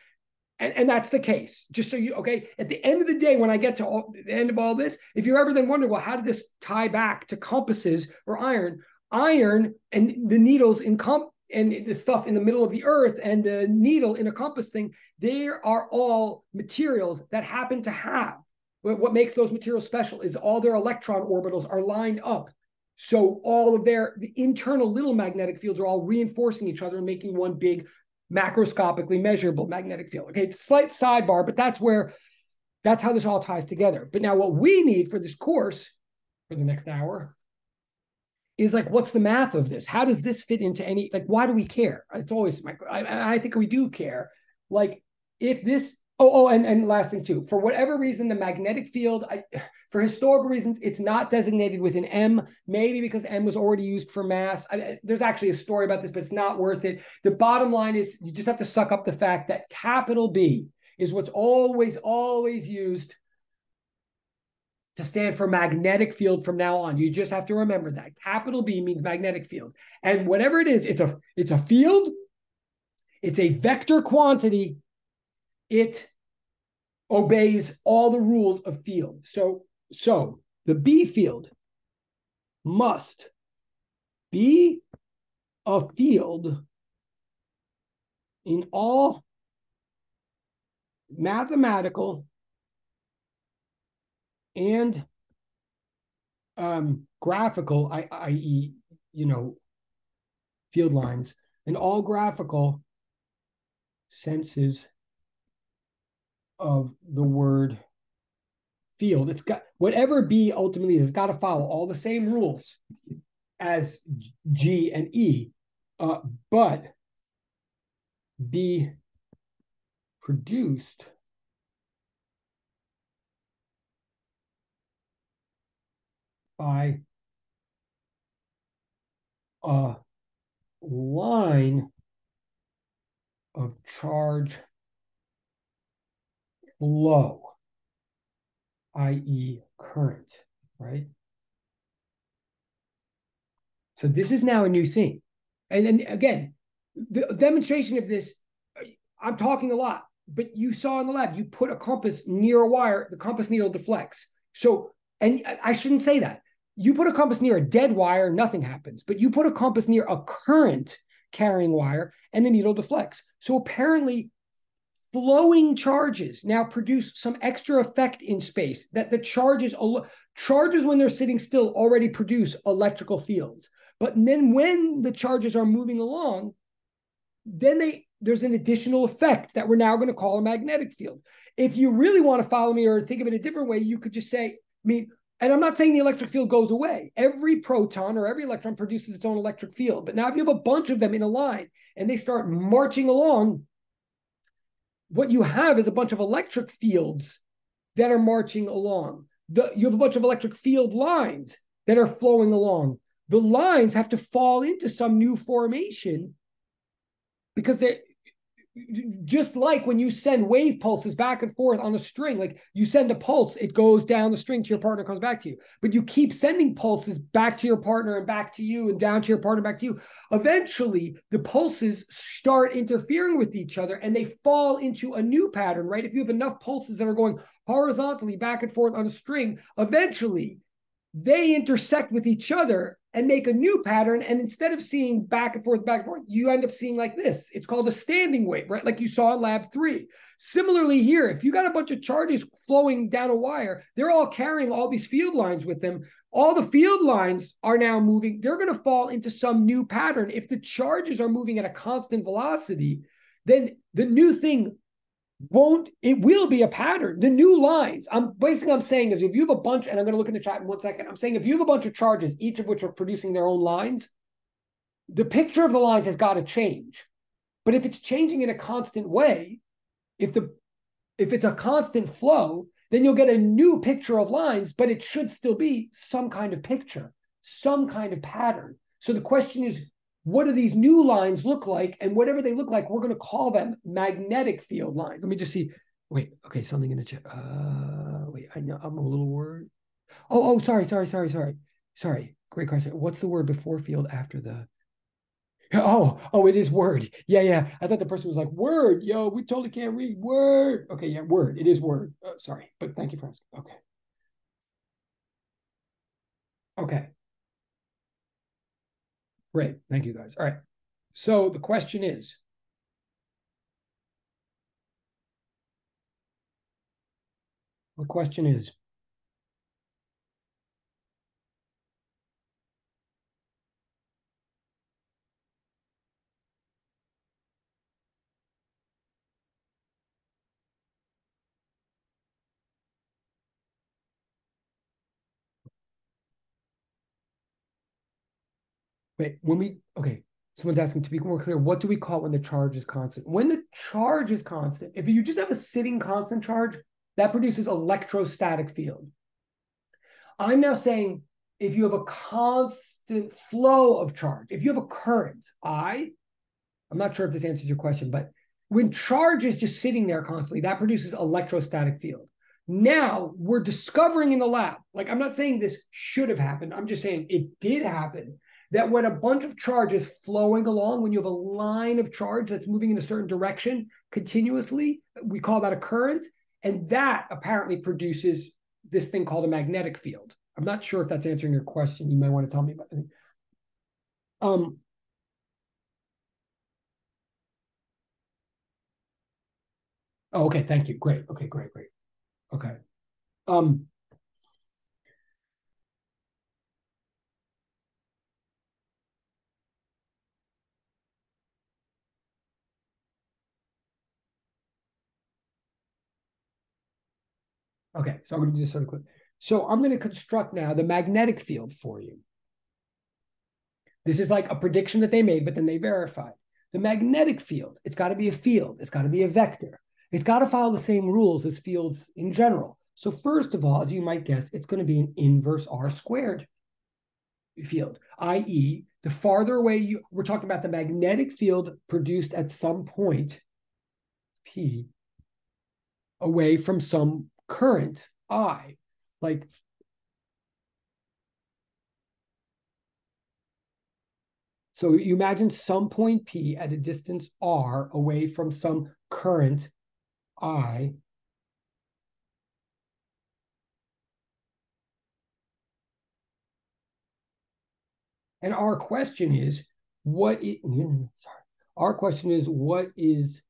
And, and that's the case. Just so you, okay, at the end of the day, when I get to all, the end of all this, if you're ever then wondering, well, how did this tie back to compasses or iron? Iron and the needles in comp and the stuff in the middle of the earth and the needle in a compass thing, they are all materials that happen to have. What makes those materials special is all their electron orbitals are lined up. So all of their the internal little magnetic fields are all reinforcing each other and making one big macroscopically measurable magnetic field. Okay, it's slight sidebar, but that's where that's how this all ties together. But now what we need for this course for the next hour is like what's the math of this? How does this fit into any like why do we care? It's always my I, I think we do care. Like if this Oh, oh, and, and last thing too, for whatever reason, the magnetic field, I, *sighs* for historical reasons, it's not designated with an M, maybe because M was already used for mass. I, there's actually a story about this, but it's not worth it. The bottom line is you just have to suck up the fact that capital B is what's always, always used to stand for magnetic field from now on. You just have to remember that. Capital B means magnetic field. And whatever it is, it's a it's a field, it's a vector quantity it obeys all the rules of field. So, so the B field must be a field in all mathematical and um, graphical, i.e., you know, field lines, and all graphical senses of the word field. It's got whatever B ultimately has got to follow all the same rules as G and E, uh, but be produced by a line of charge flow, i.e., current, right? So this is now a new thing. And then again, the demonstration of this, I'm talking a lot, but you saw in the lab, you put a compass near a wire, the compass needle deflects. So, and I shouldn't say that. You put a compass near a dead wire, nothing happens. But you put a compass near a current carrying wire, and the needle deflects. So apparently, flowing charges now produce some extra effect in space that the charges charges when they're sitting still already produce electrical fields But then when the charges are moving along, then they there's an additional effect that we're now going to call a magnetic field. If you really want to follow me or think of it a different way, you could just say, I mean, and I'm not saying the electric field goes away. Every proton or every electron produces its own electric field. But now, if you have a bunch of them in a line and they start marching along, what you have is a bunch of electric fields that are marching along. The, you have a bunch of electric field lines that are flowing along. The lines have to fall into some new formation because they just like when you send wave pulses back and forth on a string, like you send a pulse, it goes down the string to your partner, comes back to you. But you keep sending pulses back to your partner and back to you and down to your partner, back to you. Eventually, the pulses start interfering with each other and they fall into a new pattern, right? If you have enough pulses that are going horizontally back and forth on a string, eventually they intersect with each other and make a new pattern. And instead of seeing back and forth, back and forth, you end up seeing like this. It's called a standing wave, right? Like you saw in lab three. Similarly, here, if you got a bunch of charges flowing down a wire, they're all carrying all these field lines with them. All the field lines are now moving. They're going to fall into some new pattern. If the charges are moving at a constant velocity, then the new thing won't it will be a pattern. The new lines i'm basically i'm saying is if you have a bunch and i'm going to look in the chat in one second i'm saying if you have a bunch of charges each of which are producing their own lines the picture of the lines has got to change. But if it's changing in a constant way if the if it's a constant flow then you'll get a new picture of lines but it should still be some kind of picture some kind of pattern. So the question is what do these new lines look like? And whatever they look like, we're going to call them magnetic field lines. Let me just see. Wait, okay, something in the chat. Uh, wait, I know I'm a little word. Oh, oh, sorry, sorry, sorry, sorry, sorry. Great question. What's the word before field after the? Oh, oh, it is word. Yeah, yeah. I thought the person was like word. Yo, we totally can't read word. Okay, yeah, word. It is word. Uh, sorry, but thank you for asking. Okay. Okay. Great. Thank you, guys. All right. So the question is the question is Wait, when we okay, someone's asking to be more clear, what do we call when the charge is constant? When the charge is constant, if you just have a sitting constant charge, that produces electrostatic field. I'm now saying if you have a constant flow of charge, if you have a current, I, I'm not sure if this answers your question, but when charge is just sitting there constantly, that produces electrostatic field. Now we're discovering in the lab, like I'm not saying this should have happened, I'm just saying it did happen that when a bunch of charge is flowing along, when you have a line of charge that's moving in a certain direction continuously, we call that a current. And that apparently produces this thing called a magnetic field. I'm not sure if that's answering your question. You might want to tell me about it. Um, oh, okay, thank you. Great. Okay, great, great. Okay. Um, Okay, so I'm going to do this sort of quick. So I'm going to construct now the magnetic field for you. This is like a prediction that they made, but then they verified. The magnetic field, it's got to be a field, it's got to be a vector. It's got to follow the same rules as fields in general. So first of all, as you might guess, it's going to be an inverse R squared field, i.e., the farther away you, we're talking about the magnetic field produced at some point, P, away from some current I. Like So you imagine some point P at a distance R away from some current I. And our question is, what is, sorry, our question is, what is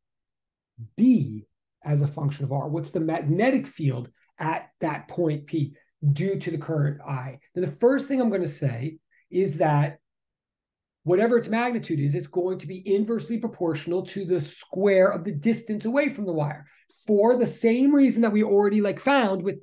B as a function of r. What's the magnetic field at that point P due to the current I? Now, the first thing I'm going to say is that whatever its magnitude is, it's going to be inversely proportional to the square of the distance away from the wire for the same reason that we already like found with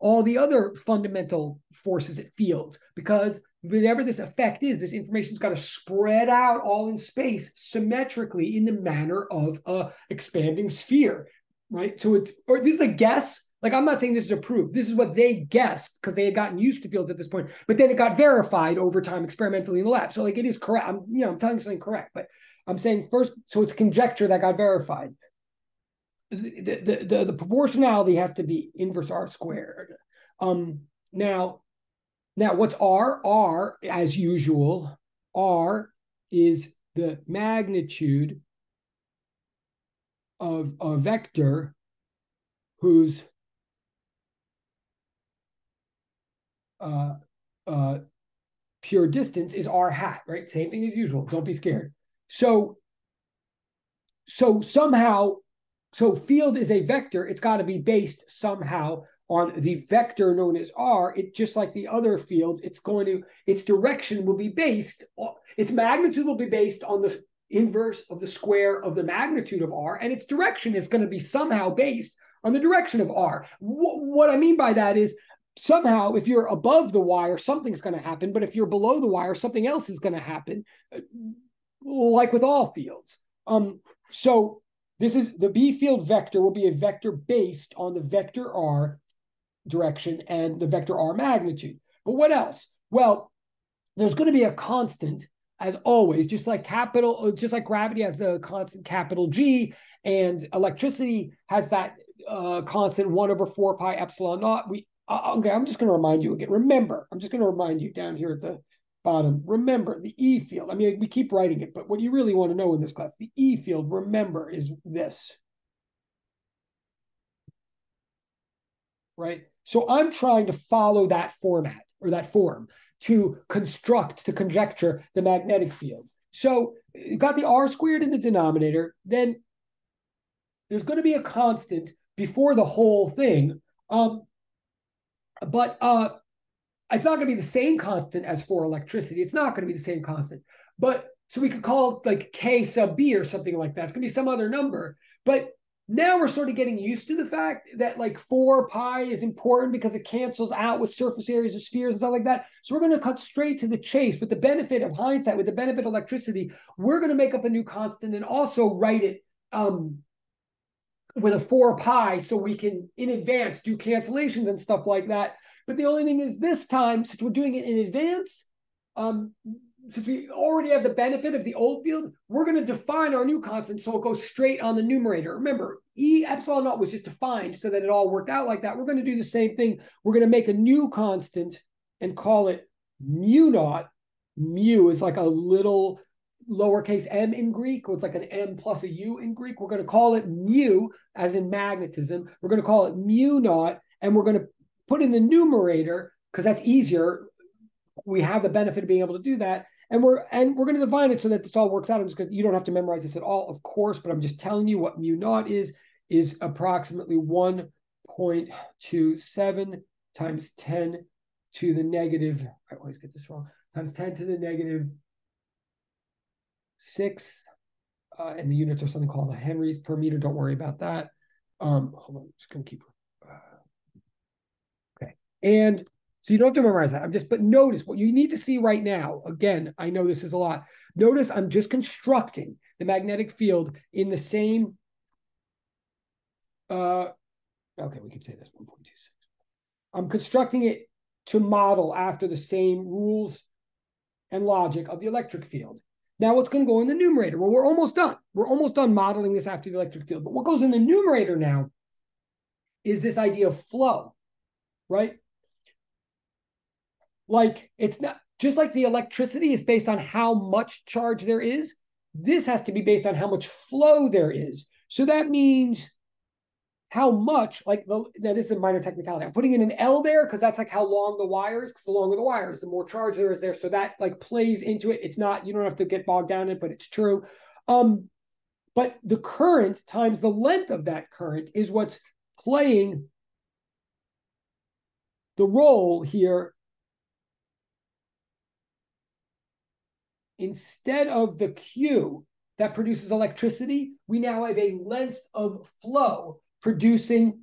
all the other fundamental forces at fields because whatever this effect is this information's got to spread out all in space symmetrically in the manner of a expanding sphere right so it's or this is a guess like I'm not saying this is a proof. This is what they guessed because they had gotten used to fields at this point, but then it got verified over time experimentally in the lab. So like it is correct. I'm you know I'm telling you something correct, but I'm saying first. So it's conjecture that got verified. The the the, the proportionality has to be inverse r squared. Um now now what's r? R as usual. R is the magnitude of a vector whose uh, uh, pure distance is r hat, right? Same thing as usual. Don't be scared. So, so somehow, so field is a vector. It's got to be based somehow on the vector known as r. It just like the other fields, it's going to its direction will be based. Its magnitude will be based on the inverse of the square of the magnitude of r, and its direction is going to be somehow based on the direction of r. what I mean by that is somehow if you're above the wire something's going to happen but if you're below the wire something else is going to happen like with all fields. Um so this is the b field vector will be a vector based on the vector r direction and the vector r magnitude. But what else? Well there's going to be a constant as always just like capital just like gravity has a constant capital g and electricity has that uh, constant 1 over 4 pi epsilon naught we uh, okay, I'm just going to remind you again. Remember, I'm just going to remind you down here at the bottom. Remember the E field. I mean, we keep writing it, but what you really want to know in this class, the E field, remember, is this. Right? So I'm trying to follow that format or that form to construct, to conjecture the magnetic field. So you got the R squared in the denominator, then there's going to be a constant before the whole thing. Um, but uh, it's not going to be the same constant as for electricity. It's not going to be the same constant. But so we could call it like K sub B or something like that. It's going to be some other number. But now we're sort of getting used to the fact that like 4 pi is important because it cancels out with surface areas of spheres and stuff like that. So we're going to cut straight to the chase with the benefit of hindsight, with the benefit of electricity. We're going to make up a new constant and also write it um, with a 4 pi so we can in advance do cancellations and stuff like that. But the only thing is this time, since we're doing it in advance, um, since we already have the benefit of the old field, we're going to define our new constant so it goes straight on the numerator. Remember, E epsilon naught was just defined so that it all worked out like that. We're going to do the same thing. We're going to make a new constant and call it mu naught. Mu is like a little lowercase m in Greek, or it's like an m plus a u in Greek. We're going to call it mu, as in magnetism. We're going to call it mu naught, and we're going to put in the numerator because that's easier. We have the benefit of being able to do that, and we're and we're going to define it so that this all works out. I'm just going you don't have to memorize this at all, of course, but I'm just telling you what mu naught is is approximately 1.27 times 10 to the negative. I always get this wrong. Times 10 to the negative sixth, uh, and the units are something called the henries per meter. Don't worry about that. Um, hold on, I'm just gonna keep. Uh, okay, and so you don't have to memorize that. I'm just, but notice what you need to see right now. Again, I know this is a lot. Notice I'm just constructing the magnetic field in the same. Uh, okay, we could say this 1.26. I'm constructing it to model after the same rules and logic of the electric field. Now what's going to go in the numerator? Well, we're almost done. We're almost done modeling this after the electric field. But what goes in the numerator now is this idea of flow, right? Like it's not just like the electricity is based on how much charge there is. This has to be based on how much flow there is. So that means how much, like the now this is a minor technicality. I'm putting in an L there because that's like how long the wire is, because the longer the wire is, the more charge there is there. So that like plays into it. It's not, you don't have to get bogged down in it, but it's true. Um, but the current times the length of that current is what's playing the role here instead of the Q that produces electricity, we now have a length of flow producing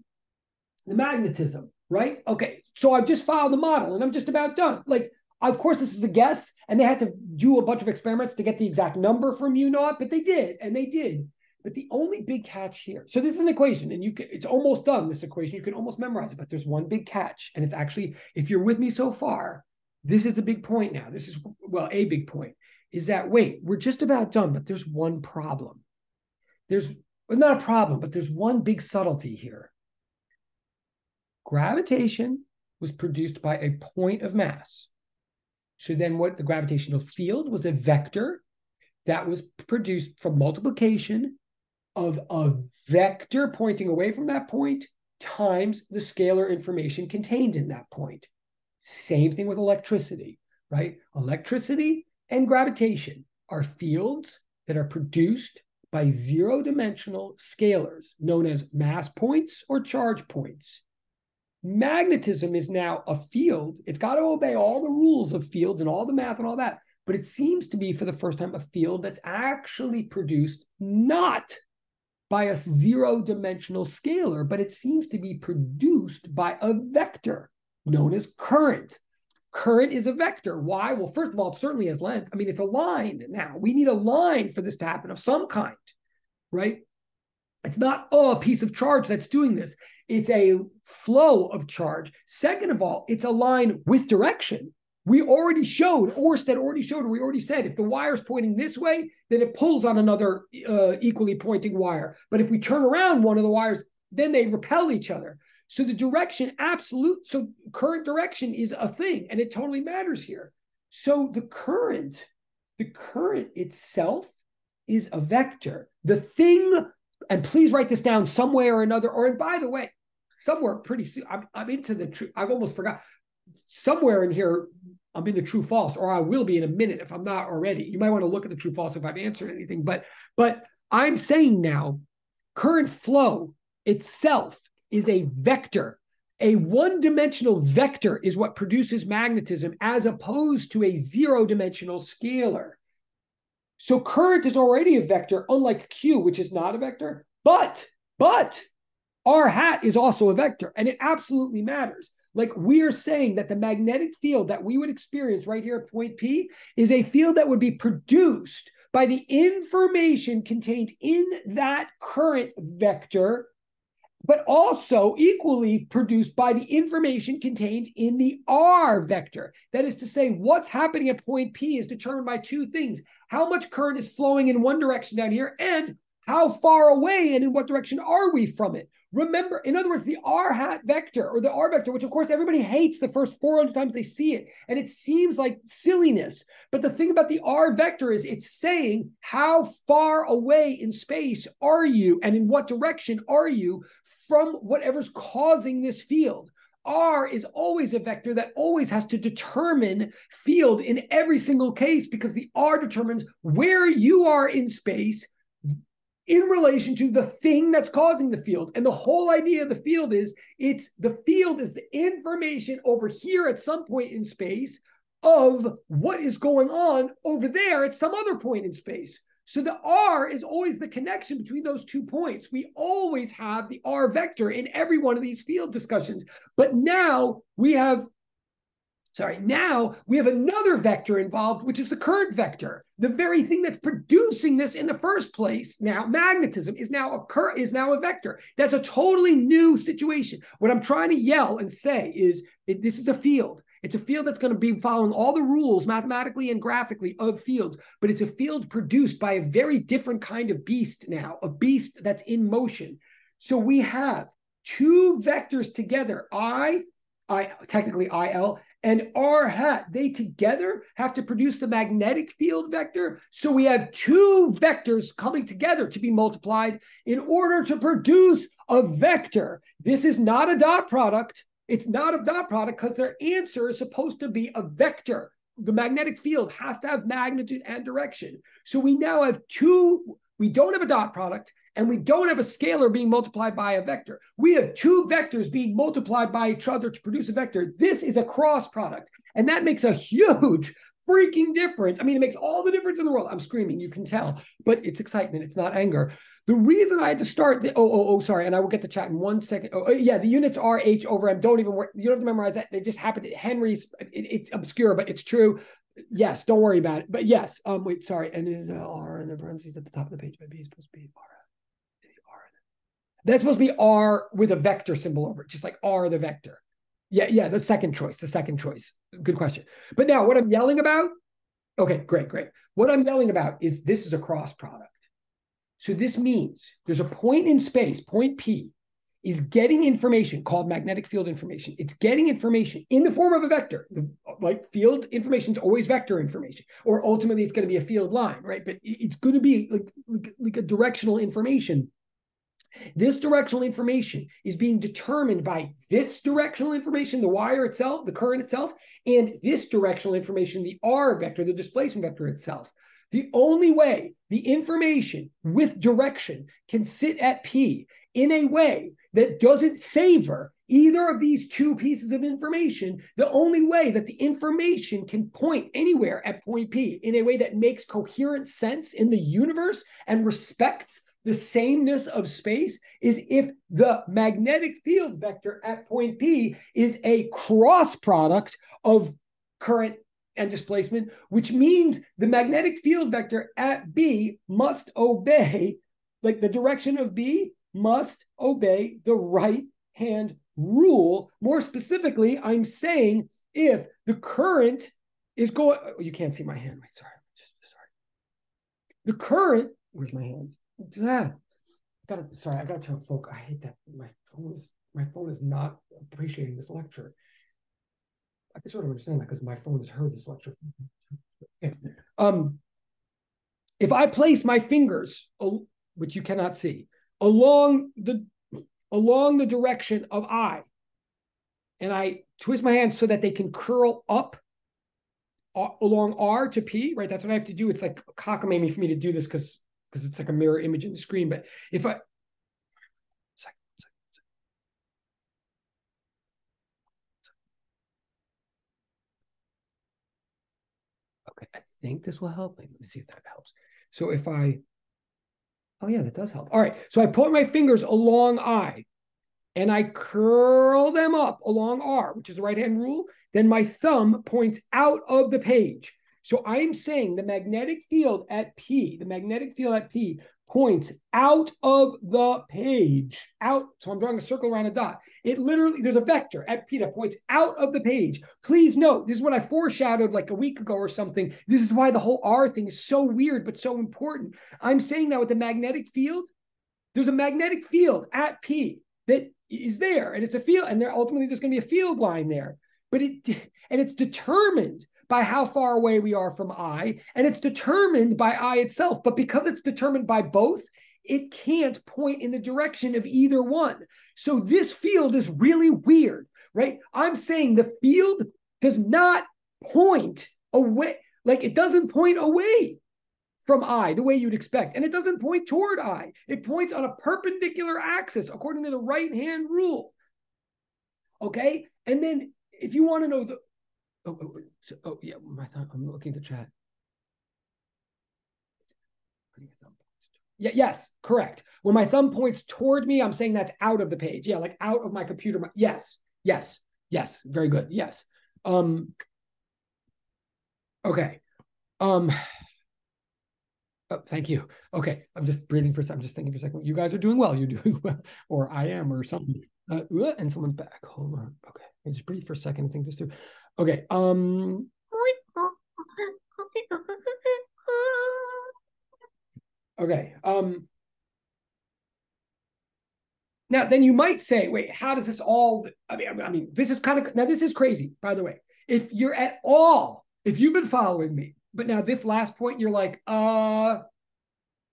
the magnetism, right? Okay, so I've just filed the model and I'm just about done. Like, of course, this is a guess, and they had to do a bunch of experiments to get the exact number from mu naught, but they did, and they did. But the only big catch here, so this is an equation, and you can, it's almost done. This equation, you can almost memorize it, but there's one big catch, and it's actually, if you're with me so far, this is a big point now. This is well, a big point is that wait, we're just about done, but there's one problem. There's well, not a problem, but there's one big subtlety here. Gravitation was produced by a point of mass. So then what the gravitational field was a vector that was produced from multiplication of a vector pointing away from that point times the scalar information contained in that point. Same thing with electricity, right? Electricity and gravitation are fields that are produced by zero dimensional scalars known as mass points or charge points. Magnetism is now a field. It's got to obey all the rules of fields and all the math and all that. But it seems to be for the first time a field that's actually produced not by a zero dimensional scalar, but it seems to be produced by a vector known as current. Current is a vector. Why? Well, first of all, it certainly has length. I mean, it's a line now. We need a line for this to happen of some kind, right? It's not oh, a piece of charge that's doing this. It's a flow of charge. Second of all, it's a line with direction. We already showed, Orsted already showed, we already said if the wire's pointing this way, then it pulls on another uh, equally pointing wire. But if we turn around one of the wires, then they repel each other. So the direction, absolute, so current direction is a thing and it totally matters here. So the current, the current itself is a vector. The thing, and please write this down some way or another, or and by the way, somewhere pretty soon, I'm, I'm into the true, I've almost forgot, somewhere in here, I'm in the true false, or I will be in a minute if I'm not already. You might want to look at the true false if I've answered anything, but but I'm saying now, current flow itself is a vector. A one dimensional vector is what produces magnetism as opposed to a zero dimensional scalar. So current is already a vector, unlike Q, which is not a vector. But, but R hat is also a vector, and it absolutely matters. Like we are saying that the magnetic field that we would experience right here at point P is a field that would be produced by the information contained in that current vector but also equally produced by the information contained in the R vector. That is to say, what's happening at point P is determined by two things how much current is flowing in one direction down here, and how far away and in what direction are we from it? Remember, in other words, the r hat vector or the r vector, which of course everybody hates the first 400 times they see it, and it seems like silliness. But the thing about the r vector is it's saying how far away in space are you and in what direction are you from whatever's causing this field. R is always a vector that always has to determine field in every single case because the R determines where you are in space in relation to the thing that's causing the field. And the whole idea of the field is it's the field is the information over here at some point in space of what is going on over there at some other point in space. So the R is always the connection between those two points. We always have the R vector in every one of these field discussions. But now we have Sorry, now we have another vector involved, which is the current vector. The very thing that's producing this in the first place, now magnetism is now a cur- is now a vector. That's a totally new situation. What I'm trying to yell and say is it, this is a field. It's a field that's going to be following all the rules mathematically and graphically of fields, but it's a field produced by a very different kind of beast now, a beast that's in motion. So we have two vectors together, I I technically IL and R hat. They together have to produce the magnetic field vector. So we have two vectors coming together to be multiplied in order to produce a vector. This is not a dot product. It's not a dot product because their answer is supposed to be a vector. The magnetic field has to have magnitude and direction. So we now have two, we don't have a dot product and we don't have a scalar being multiplied by a vector. We have two vectors being multiplied by each other to produce a vector. This is a cross product. And that makes a huge freaking difference. I mean, it makes all the difference in the world. I'm screaming, you can tell, but it's excitement. It's not anger. The reason I had to start the oh oh oh sorry, and I will get the chat in one second. Oh yeah, the units are H over M. Don't even. You don't have to memorize that. They just happened. To, Henry's it, it's obscure, but it's true. Yes, don't worry about it. But yes, um, wait, sorry, and is R in the parentheses at the top of the page, B is supposed to be. R. That's supposed to be R with a vector symbol over it, just like R the vector. Yeah, yeah, the second choice, the second choice. Good question. But now, what I'm yelling about? Okay, great, great. What I'm yelling about is this is a cross product. So this means there's a point in space, point P, is getting information called magnetic field information. It's getting information in the form of a vector. The, Like field information is always vector information, or ultimately it's going to be a field line, right? But it's going to be like, like, like a directional information. This directional information is being determined by this directional information, the wire itself, the current itself, and this directional information, the R vector, the displacement vector itself. The only way the information with direction can sit at P in a way that doesn't favor either of these two pieces of information, the only way that the information can point anywhere at point P in a way that makes coherent sense in the universe and respects the sameness of space is if the magnetic field vector at point P is a cross product of current and displacement, which means the magnetic field vector at B must obey, like the direction of B must obey the right hand rule. More specifically, I'm saying if the current is going, oh, you can't see my hand. Wait, sorry. Sorry. The current, where's my hand? Ah, I gotta, sorry, I got to focus. I hate that. My phone is, my phone is not appreciating this lecture. I can sort of understand that because my phone has heard this lecture. Um, if I place my fingers, which you cannot see, along the along the direction of I, and I twist my hands so that they can curl up along R to P, right? That's what I have to do. It's like cockamamie for me to do this because because it's like a mirror image in the screen. But if I Okay, I think this will help. Let me see if that helps. So if I, oh yeah, that does help. All right, so I put my fingers along I and I curl them up along R, which is the right hand rule. Then my thumb points out of the page. So I'm saying the magnetic field at P, the magnetic field at P points out of the page, out. So I'm drawing a circle around a dot. It literally, there's a vector at P that points out of the page. Please note, this is what I foreshadowed like a week ago or something. This is why the whole R thing is so weird, but so important. I'm saying that with the magnetic field, there's a magnetic field at P that is there, and it's a field, and there ultimately there's going to be a field line there. But it *laughs* and it's determined by how far away we are from I, and it's determined by I itself. But because it's determined by both, it can't point in the direction of either one. So this field is really weird, right? I'm saying the field does not point away, like it doesn't point away from I the way you'd expect. And it doesn't point toward I, it points on a perpendicular axis according to the right hand rule. Okay. And then if you want to know the Oh, oh, so, oh yeah, my thumb. I'm looking at the chat. Yeah, yes, correct. When my thumb points toward me, I'm saying that's out of the page. Yeah, like out of my computer. Yes, yes, yes. Very good. Yes. Um. Okay. Um. Oh, thank you. Okay, I'm just breathing for a second. I'm just thinking for a second. You guys are doing well. You're doing *laughs* well, or I am, or something. Uh, and someone back. Hold on. Okay, I just breathe for a second and think this through. Okay. Um. Okay. Um. Now, then you might say, wait, how does this all? I mean, I mean, this is kind of now. This is crazy, by the way. If you're at all, if you've been following me, but now this last point, you're like, uh,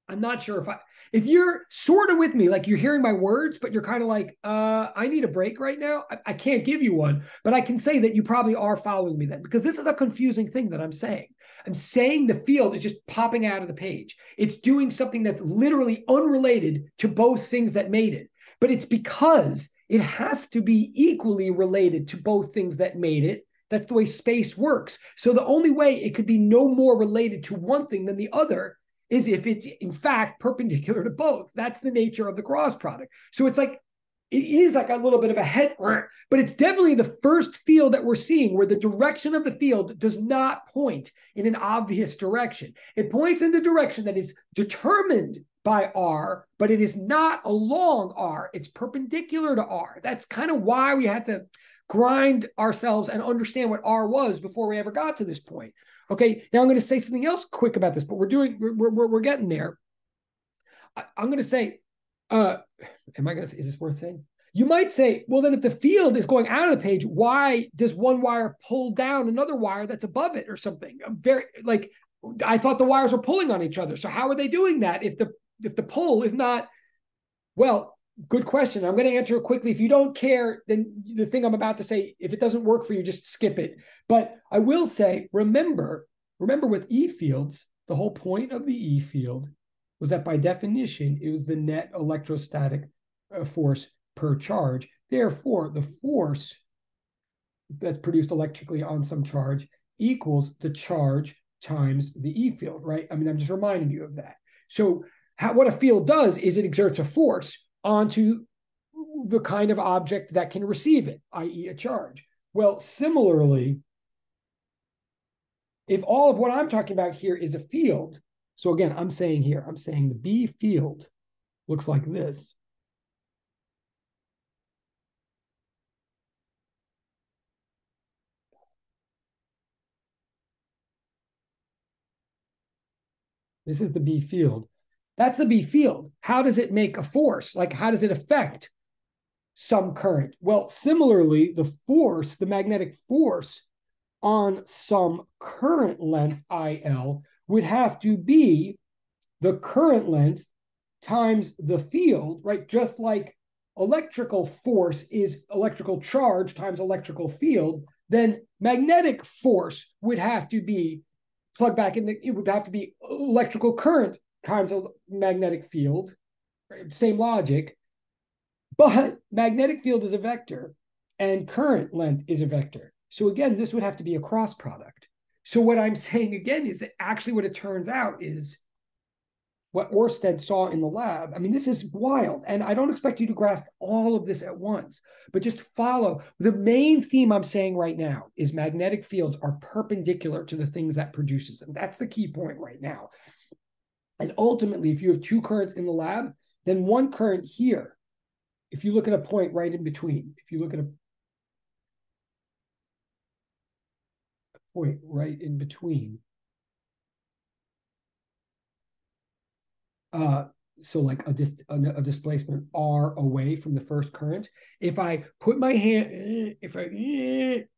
I'm not sure if I if you're sort of with me, like you're hearing my words, but you're kind of like, uh, I need a break right now. I, I, can't give you one, but I can say that you probably are following me then, because this is a confusing thing that I'm saying. I'm saying the field is just popping out of the page. It's doing something that's literally unrelated to both things that made it. But it's because it has to be equally related to both things that made it That's the way space works. So the only way it could be no more related to one thing than the other is if it's in fact perpendicular to both. That's the nature of the cross product. So it's like it is like a little bit of a head, but it's definitely the first field that we're seeing where the direction of the field does not point in an obvious direction. It points in the direction that is determined by R, but it is not along R. It's perpendicular to R. That's kind of why we had to grind ourselves and understand what R was before we ever got to this point. Okay, now I'm going to say something else quick about this, but we're doing we're we're, we're getting there. I, am going to say, uh, am I going to say? Is this worth saying? You might say, well, then if the field is going out of the page, why does one wire pull down another wire that's above it or something? I'm very like I thought the wires were pulling on each other. So how are they doing that if the if the pull is not well? Good question. I'm going to answer it quickly. If you don't care, then the thing I'm about to say, if it doesn't work for you, just skip it. But I will say, remember, remember with E fields, the whole point of the E field was that by definition, it was the net electrostatic uh, force per charge. Therefore, the force that's produced electrically on some charge equals the charge times the E field, right? I mean, I'm just reminding you of that. So, how, what a field does is it exerts a force onto the kind of object that can receive it, i.e., a charge. Well, similarly, if all of what I'm talking about here is a field, so again, I'm saying here, I'm saying the B field looks like this. This is the B field. That's the B field. How does it make a force? Like, how does it affect some current? Well, similarly, the force, the magnetic force on some current length IL would have to be the current length times the field, right? Just like electrical force is electrical charge times electrical field, then magnetic force would have to be plug back in the, it would have to be electrical current times a magnetic field, same logic, but magnetic field is a vector and current length is a vector. So again, this would have to be a cross product. So what I'm saying again is that actually what it turns out is what Orsted saw in the lab. I mean, this is wild. And I don't expect you to grasp all of this at once, but just follow. The main theme I'm saying right now is magnetic fields are perpendicular to the things that produces them. That's the key point right now. And ultimately, if you have two currents in the lab, then one current here, if you look at a point right in between, if you look at a point right in between, uh, so like a, dis- a, displacement r away from the first current if i put my hand if i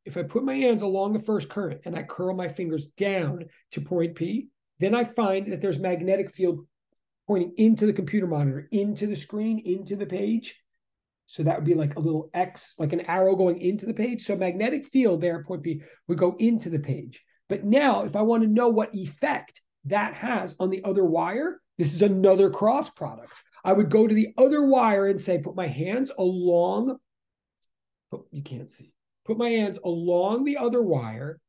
if i put my hands along the first current and i curl my fingers down to point p then I find that there's magnetic field pointing into the computer monitor, into the screen, into the page. So that would be like a little X, like an arrow going into the page. So magnetic field there, point B, would go into the page. But now, if I want to know what effect that has on the other wire, this is another cross product. I would go to the other wire and say, put my hands along, oh, you can't see, put my hands along the other wire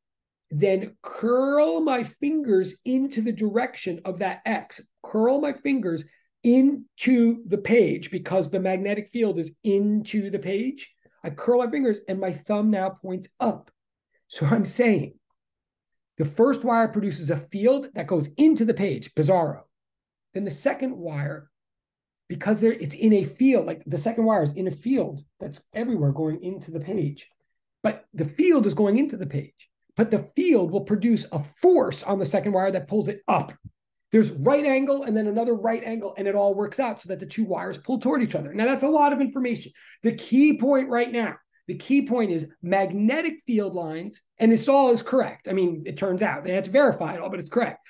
then curl my fingers into the direction of that X, curl my fingers into the page because the magnetic field is into the page. I curl my fingers and my thumb now points up. So I'm saying the first wire produces a field that goes into the page, bizarro. Then the second wire, because there it's in a field, like the second wire is in a field that's everywhere going into the page. But the field is going into the page but the field will produce a force on the second wire that pulls it up. There's right angle and then another right angle, and it all works out so that the two wires pull toward each other. Now, that's a lot of information. The key point right now, the key point is magnetic field lines, and this all is correct. I mean, it turns out they had to verify it all, but it's correct.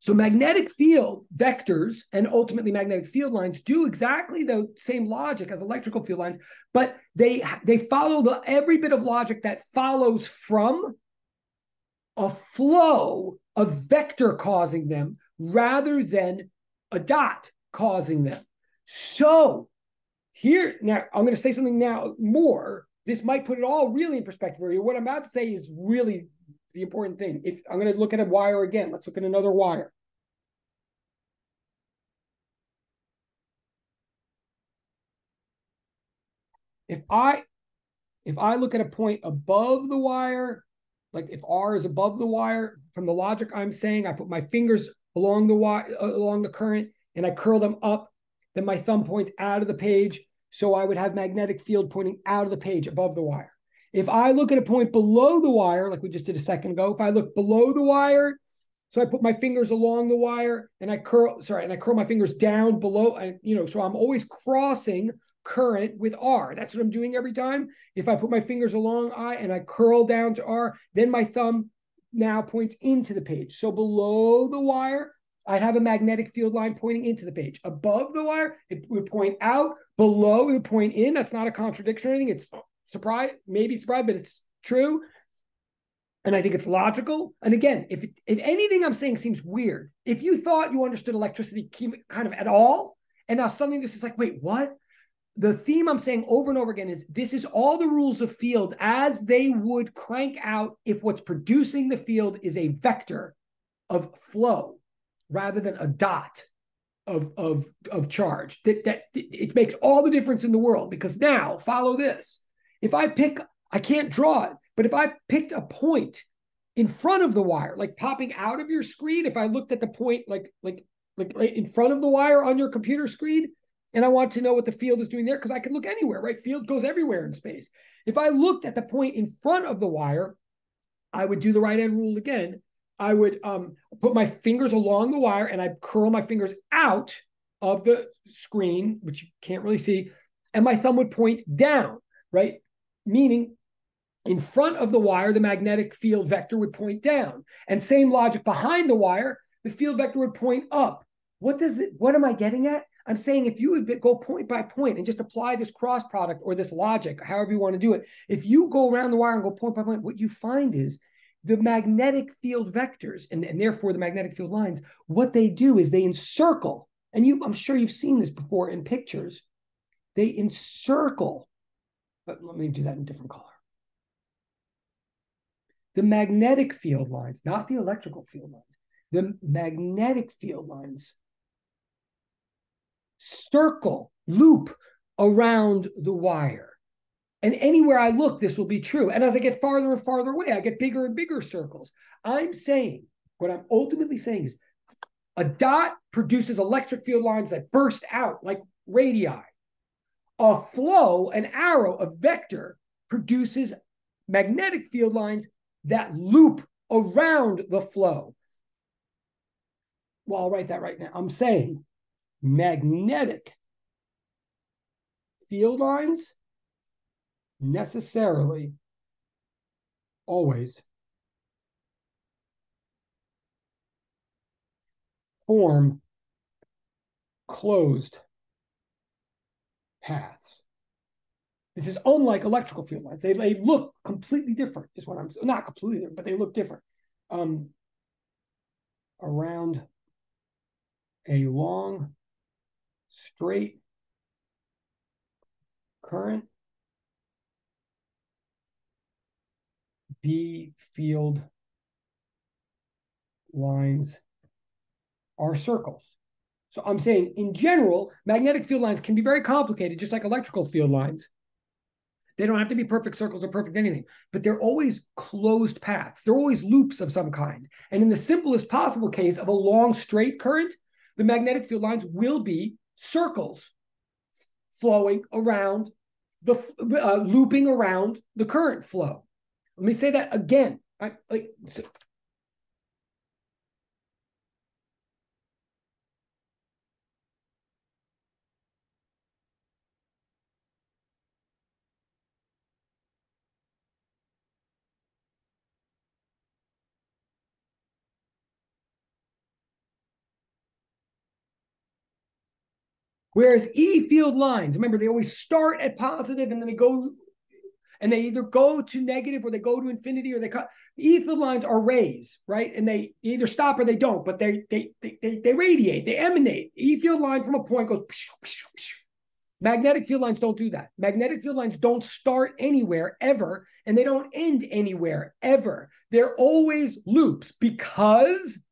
So magnetic field vectors and ultimately magnetic field lines do exactly the same logic as electrical field lines, but they they follow the every bit of logic that follows from a flow of vector causing them rather than a dot causing them. So here now I'm going to say something now more this might put it all really in perspective you. What I'm about to say is really the important thing. If I'm going to look at a wire again, let's look at another wire. If I if I look at a point above the wire, like if R is above the wire, from the logic I'm saying, I put my fingers along the wire uh, along the current and I curl them up, then my thumb points out of the page. So I would have magnetic field pointing out of the page above the wire. If I look at a point below the wire, like we just did a second ago, if I look below the wire, so I put my fingers along the wire and I curl, sorry, and I curl my fingers down below, and you know, so I'm always crossing current with R. That's what I'm doing every time. If I put my fingers along I and I curl down to R, then my thumb now points into the page. So below the wire, I'd have a magnetic field line pointing into the page. Above the wire, it would point out. Below, it would point in. That's not a contradiction or anything. It's surprise, maybe surprise, but it's true. And I think it's logical. And again, if if anything I'm saying seems weird, if you thought you understood electricity kind of at all, and now suddenly this is like, wait, what? The theme I'm saying over and over again is this is all the rules of field as they would crank out if what's producing the field is a vector of flow rather than a dot of of of charge. That that it makes all the difference in the world because now follow this. If I pick, I can't draw it, but if I picked a point in front of the wire, like popping out of your screen, if I looked at the point like like like right in front of the wire on your computer screen, and I want to know what the field is doing there, because I can look anywhere, right? Field goes everywhere in space. If I looked at the point in front of the wire, I would do the right hand rule again. I would um, put my fingers along the wire and I curl my fingers out of the screen, which you can't really see, and my thumb would point down, right? Meaning in front of the wire, the magnetic field vector would point down. And same logic behind the wire, the field vector would point up. What does it, what am I getting at? I'm saying if you would go point by point and just apply this cross product or this logic, however you want to do it, if you go around the wire and go point by point, what you find is the magnetic field vectors and, and therefore the magnetic field lines, what they do is they encircle, and you I'm sure you've seen this before in pictures, they encircle but let me do that in different color. The magnetic field lines, not the electrical field lines, the magnetic field lines circle, loop around the wire. And anywhere I look, this will be true. And as I get farther and farther away, I get bigger and bigger circles. I'm saying, what I'm ultimately saying is a dot produces electric field lines that burst out like radii a flow, an arrow, a vector produces magnetic field lines that loop around the flow. Well, I'll write that right now. I'm saying magnetic field lines necessarily always form closed paths. This is unlike electrical field lines. They, they look completely different, is what I'm not completely different, but they look different. Um, around a long, straight current, B field lines are circles. So I'm saying in general, magnetic field lines can be very complicated, just like electrical field lines. They don't have to be perfect circles or perfect anything, but they're always closed paths. They're always loops of some kind. And in the simplest possible case of a long straight current, the magnetic field lines will be circles flowing around the uh, looping around the current flow. Let me say that again. I, like so Whereas E field lines, remember, they always start at positive and then they go and they either go to negative or they go to infinity or they cut. E field lines are rays, right? And they either stop or they don't, but they they they they, they radiate, they emanate. E field line from a point goes. Magnetic field lines don't do that. Magnetic field lines don't start anywhere ever, and they don't end anywhere ever. They're always loops because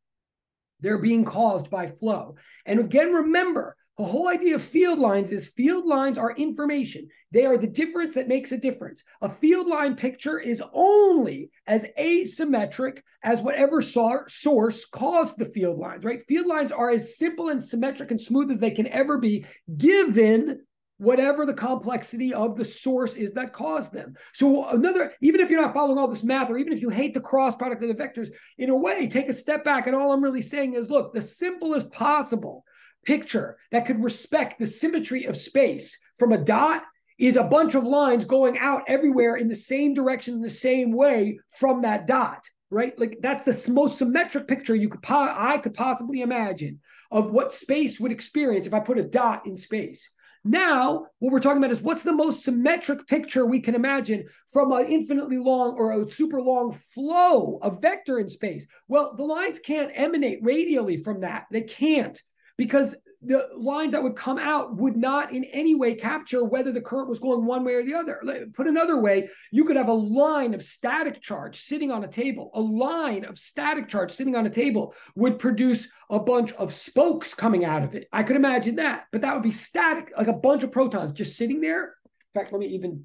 they're being caused by flow. And again, remember, the whole idea of field lines is field lines are information. They are the difference that makes a difference. A field line picture is only as asymmetric as whatever source caused the field lines, right? Field lines are as simple and symmetric and smooth as they can ever be, given whatever the complexity of the source is that caused them. So another, even if you're not following all this math, or even if you hate the cross product of the vectors, in a way, take a step back. And all I'm really saying is, look, the simplest possible picture that could respect the symmetry of space from a dot is a bunch of lines going out everywhere in the same direction in the same way from that dot right like that's the most symmetric picture you could po- i could possibly imagine of what space would experience if i put a dot in space now, what we're talking about is what's the most symmetric picture we can imagine from an infinitely long or a super long flow, of vector in space? Well, the lines can't emanate radially from that. They can't because the lines that would come out would not in any way capture whether the current was going one way or the other. Put another way, you could have a line of static charge sitting on a table. A line of static charge sitting on a table would produce a bunch of spokes coming out of it. I could imagine that, but that would be static, like a bunch of protons just sitting there. In fact, let me even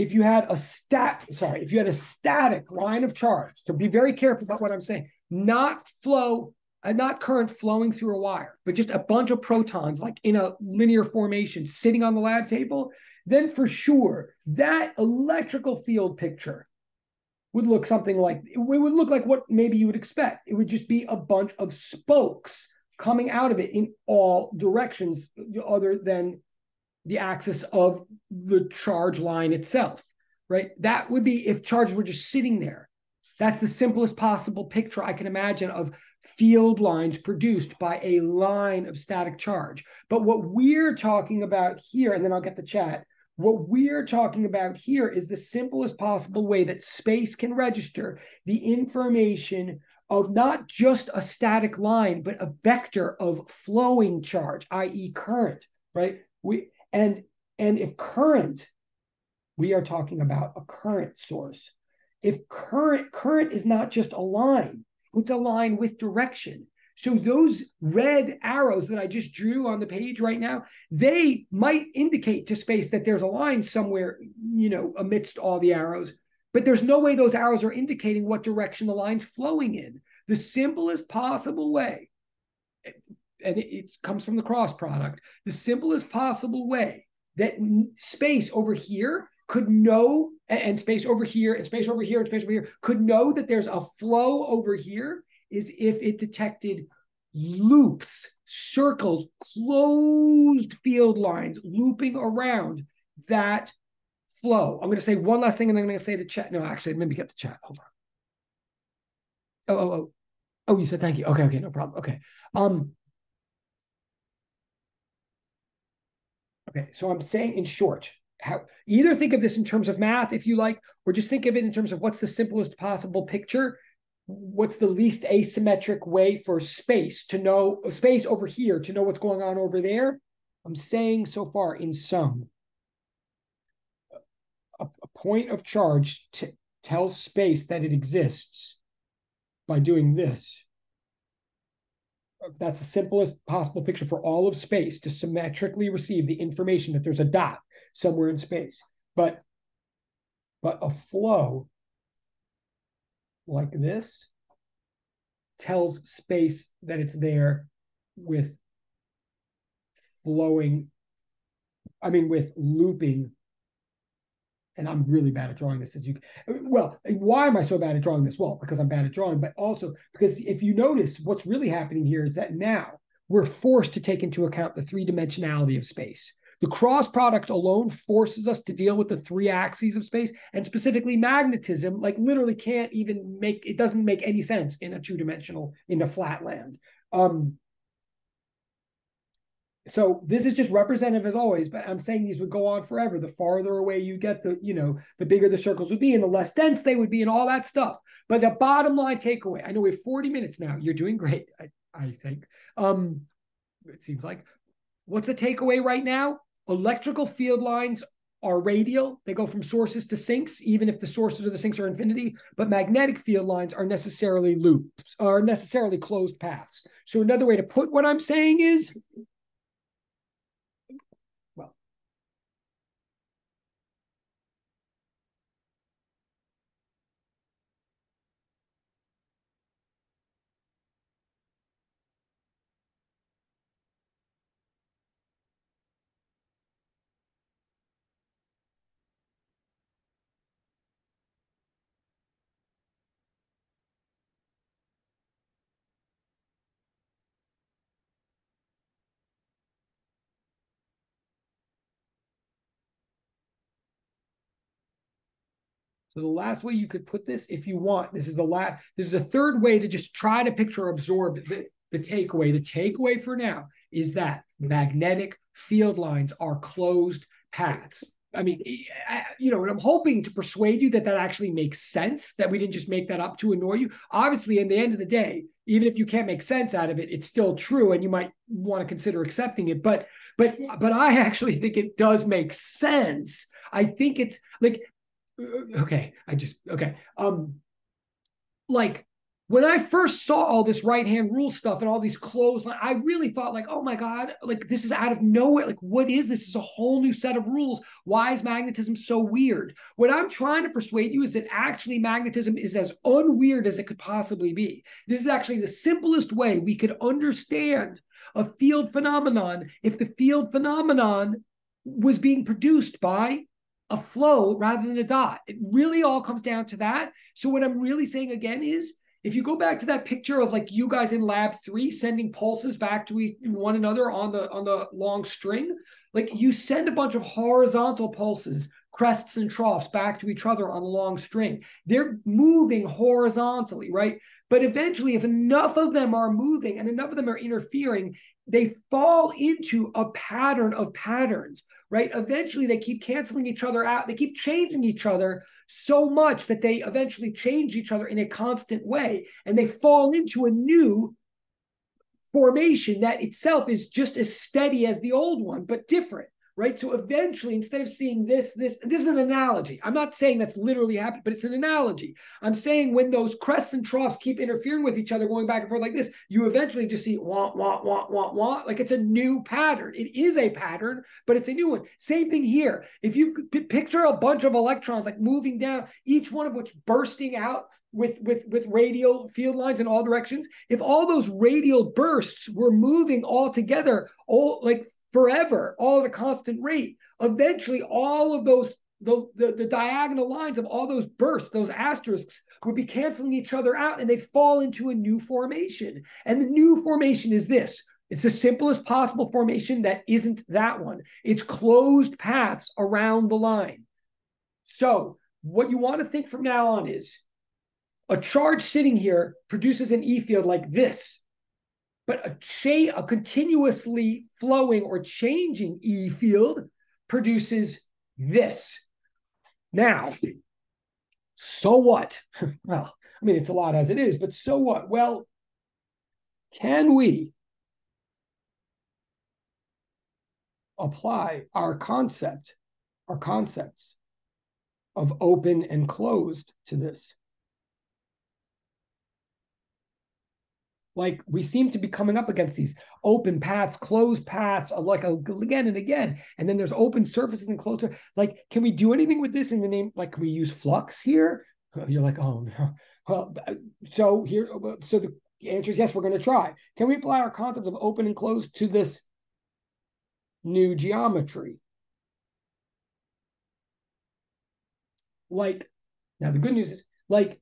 if you had a stat, sorry, if you had a static line of charge, so be very careful about what I'm saying, not flow, and uh, not current flowing through a wire, but just a bunch of protons like in a linear formation sitting on the lab table, then for sure that electrical field picture would look something like it would look like what maybe you would expect. It would just be a bunch of spokes coming out of it in all directions other than the axis of the charge line itself, right? That would be if charges were just sitting there. That's the simplest possible picture I can imagine of field lines produced by a line of static charge. But what we're talking about here, and then I'll get the chat, what we're talking about here is the simplest possible way that space can register the information of not just a static line, but a vector of flowing charge, i.e., current, right? We and and if current, we are talking about a current source. If current current is not just a line, it's a line with direction. So those red arrows that I just drew on the page right now, they might indicate to space that there's a line somewhere, you know, amidst all the arrows, but there's no way those arrows are indicating what direction the line's flowing in. The simplest possible way and it, it comes from the cross product, the simplest possible way that space over here could know, and space over here, and space over here, and space over here could know that there's a flow over here is if it detected loops, circles, closed field lines looping around that flow. I'm going to say one last thing and then I'm going to say the chat. No, actually, let me get the chat. Hold on. Oh, oh, oh. Oh, you said thank you. Okay, okay, no problem. Okay. Um, Okay, so I'm saying in short, how either think of this in terms of math if you like, or just think of it in terms of what's the simplest possible picture. What's the least asymmetric way for space to know space over here to know what's going on over there? I'm saying so far in sum, a, a point of charge tells space that it exists by doing this that's the simplest possible picture for all of space to symmetrically receive the information that there's a dot somewhere in space. But but a flow like this tells space that it's there with flowing, I mean, with looping and I'm really bad at drawing this as you well why am I so bad at drawing this well because I'm bad at drawing but also because if you notice what's really happening here is that now we're forced to take into account the three dimensionality of space The cross product alone forces us to deal with the three axes of space and specifically magnetism, like literally can't even make it doesn't make any sense in a two dimensional, in a flat land. Um, so this is just representative as always, but I'm saying these would go on forever. The farther away you get, the you know, the bigger the circles would be, and the less dense they would be, and all that stuff. But the bottom line takeaway, I know we have 40 minutes now. You're doing great, I, I think. Um, it seems like. What's the takeaway right now? Electrical field lines are radial. They go from sources to sinks, even if the sources or the sinks are infinity. But magnetic field lines are necessarily loops, are necessarily closed paths. So another way to put what I'm saying is So the last way you could put this, if you want, this is a last, this is a third way to just try to picture absorb the, the takeaway. The takeaway for now is that magnetic field lines are closed paths. I mean, you know, and I'm hoping to persuade you that that actually makes sense, that we didn't just make that up to annoy you. Obviously, in the end of the day, even if you can't make sense out of it, it's still true, and you might want to consider accepting it. But, but, but I actually think it does make sense. I think it's like okay, I just okay. Um, like when I first saw all this right hand rule stuff and all these clothes, I really thought like, oh my god, like this is out of nowhere. Like, what is this? This is a whole new set of rules. Why is magnetism so weird? What I'm trying to persuade you is that actually magnetism is as unweird as it could possibly be. This is actually the simplest way we could understand a field phenomenon if the field phenomenon was being produced by a flow rather than a dot. It really all comes down to that. So what I'm really saying again is if you go back to that picture of like you guys in lab 3 sending pulses back to one another on the on the long string, like you send a bunch of horizontal pulses crests and troughs back to each other on a long string. They're moving horizontally, right? But eventually, if enough of them are moving and enough of them are interfering, they fall into a pattern of patterns, right? Eventually, they keep canceling each other out. They keep changing each other so much that they eventually change each other in a constant way. And they fall into a new formation that itself is just as steady as the old one, but different right? So eventually, instead of seeing this, this, this is an analogy. I'm not saying that's literally happening, but it's an analogy. I'm saying when those crests and troughs keep interfering with each other, going back and forth like this, you eventually just see wah, wah, wah, wah, wah. Like it's a new pattern. It is a pattern, but it's a new one. Same thing here. If you picture a bunch of electrons like moving down, each one of which bursting out with with with radial field lines in all directions if all those radial bursts were moving all together all like forever, all at a constant rate. Eventually, all of those the, the, the, diagonal lines of all those bursts, those asterisks, would be canceling each other out and they'd fall into a new formation. And the new formation is this it's the simplest possible formation that isn't that one. It's closed paths around the line. So, what you want to think from now on is a charge sitting here produces an E field like this but a, cha- a continuously flowing or changing E field produces this. Now, so what? *laughs* well, I mean, it's a lot as it is, but so what? Well, can we apply our concept, our concepts of open and closed to this? Like we seem to be coming up against these open paths closed paths uh, like again and again. And then there's open surfaces and closer like can we do anything with this in the name like can we use flux here? You're like oh no. Well uh, so here uh, so the answer is yes we're going to try. Can we apply our concept of open and closed to this new geometry? Like now the good news is like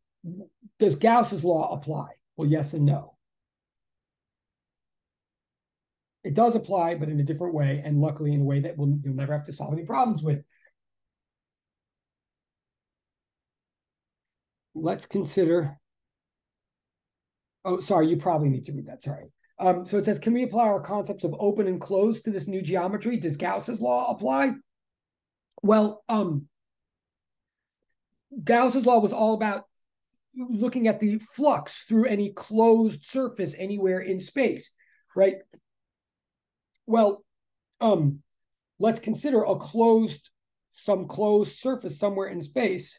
does gauss's law apply? Well yes and no It does apply, but in a different way, and luckily in a way that will you'll never have to solve any problems with. Let's consider. Oh, sorry, you probably need to read that. Sorry. Um, so it says, can we apply our concepts of open and closed to this new geometry? Does Gauss's law apply? Well, um, Gauss's law was all about looking at the flux through any closed surface anywhere in space, right? Well, um, let's consider a closed, some closed surface somewhere in space.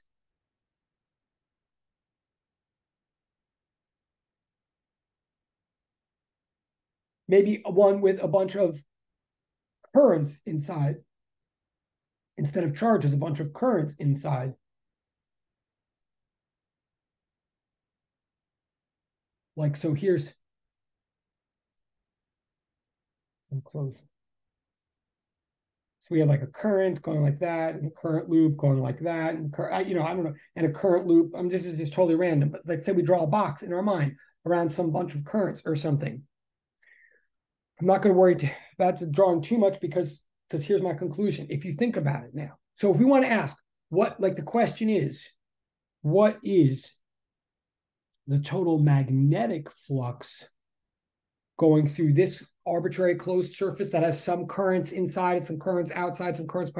maybe one with a bunch of currents inside instead of charges, a bunch of currents inside. Like, so here's, I'm close. So we have like a current going like that, and a current loop going like that, and you know, I don't know, and a current loop. I'm just just totally random, but let's say we draw a box in our mind around some bunch of currents or something. I'm not going to worry about drawing too much because because here's my conclusion. If you think about it now, so if we want to ask what, like the question is, what is the total magnetic flux going through this arbitrary closed surface that has some currents inside and some currents outside, some currents.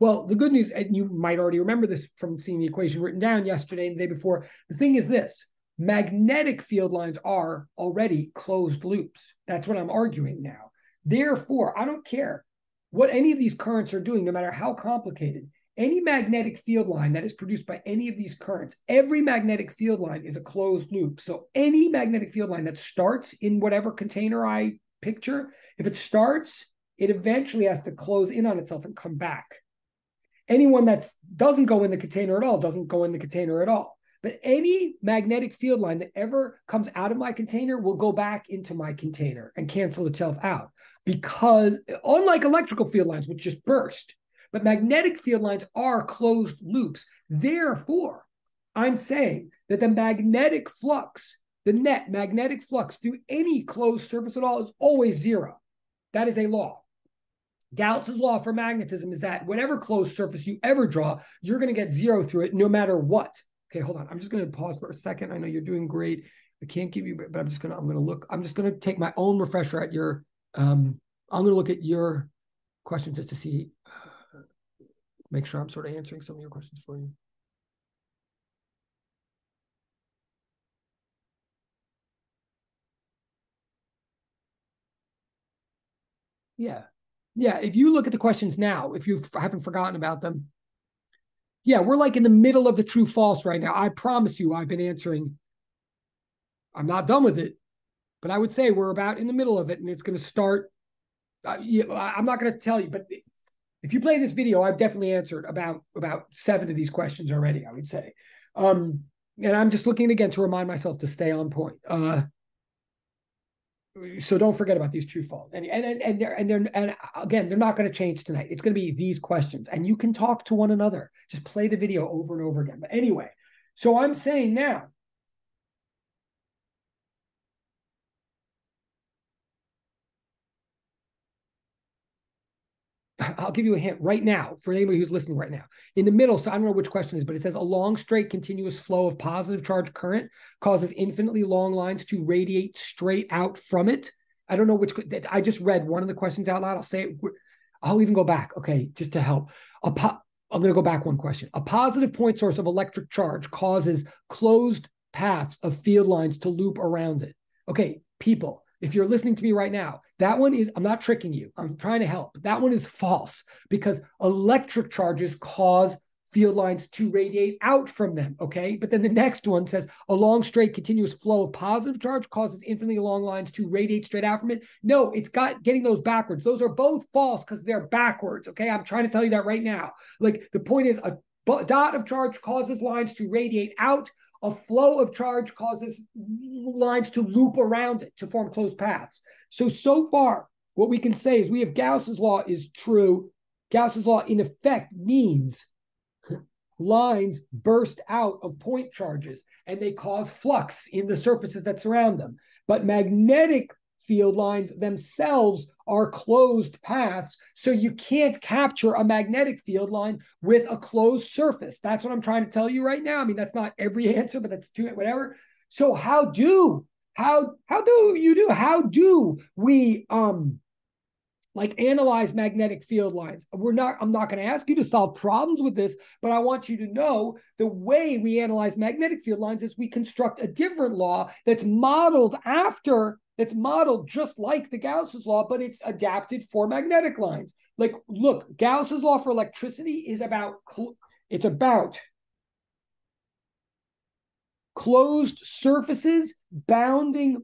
Well, the good news, and you might already remember this from seeing the equation written down yesterday and the day before. The thing is this Magnetic field lines are already closed loops. That's what I'm arguing now. Therefore, I don't care what any of these currents are doing, no matter how complicated. Any magnetic field line that is produced by any of these currents, every magnetic field line is a closed loop. So any magnetic field line that starts in whatever container I picture, if it starts, it eventually has to close in on itself and come back. Anyone that doesn't go in the container at all doesn't go in the container at all. But any magnetic field line that ever comes out of my container will go back into my container and cancel itself out. Because unlike electrical field lines, which just burst, but magnetic field lines are closed loops. Therefore, I'm saying that the magnetic flux, the net magnetic flux through any closed surface at all is always zero. That is a law. Gauss's law for magnetism is that whatever closed surface you ever draw, you're going to get zero through it no matter what. Okay, hold on. I'm just going to pause for a second. I know you're doing great. I can't give you, but I'm just going to, I'm going to look, I'm just going to take my own refresher at your, um, I'm going to look at your questions just to see, uh, make sure I'm sort of answering some of your questions for you. Yeah. Yeah. If you look at the questions now, if you haven't forgotten about them, yeah, we're like in the middle of the true false right now. I promise you, I've been answering. I'm not done with it, but I would say we're about in the middle of it, and it's going to start. Uh, yeah, I'm not going to tell you, but if you play this video, I've definitely answered about about seven of these questions already. I would say, um, and I'm just looking again to remind myself to stay on point. Uh, so don't forget about these true false and and and they're and they're and again they're not going to change tonight. It's going to be these questions and you can talk to one another. Just play the video over and over again. But anyway so i'm saying now I'll give you a hint right now for anybody who's listening right now. In the middle, so I don't know which question is, but it says a long, straight, continuous flow of positive charge current causes infinitely long lines to radiate straight out from it. I don't know which. I just read one of the questions out loud. I'll say it. I'll even go back. Okay, just to help. A po- I'm going to go back one question. A positive point source of electric charge causes closed paths of field lines to loop around it. Okay, people, if you're listening to me right now, that one is, I'm not tricking you. I'm trying to help. That one is false because electric charges cause field lines to radiate out from them. Okay. But then the next one says a long, straight, continuous flow of positive charge causes infinitely long lines to radiate straight out from it. No, it's got getting those backwards. Those are both false because they're backwards. Okay. I'm trying to tell you that right now. Like the point is a dot of charge causes lines to radiate out a flow of charge causes lines to loop around it to form closed paths. So, so far, what we can say is we have Gauss's law is true. Gauss's law, in effect, means lines burst out of point charges and they cause flux in the surfaces that surround them. But magnetic field lines themselves are closed paths. So you can't capture a magnetic field line with a closed surface. That's what I'm trying to tell you right now. I mean, that's not every *laughs* answer, but that's two, whatever. So how do how how do you do how do we um like analyze magnetic field lines. We're not, I'm not going to ask you to solve problems with this, but I want you to know the way we analyze magnetic field lines is we construct a different law that's modeled after, that's modeled just like the Gauss's law, but it's adapted for magnetic lines. Like, look, Gauss's law for electricity is about, it's about closed surfaces bounding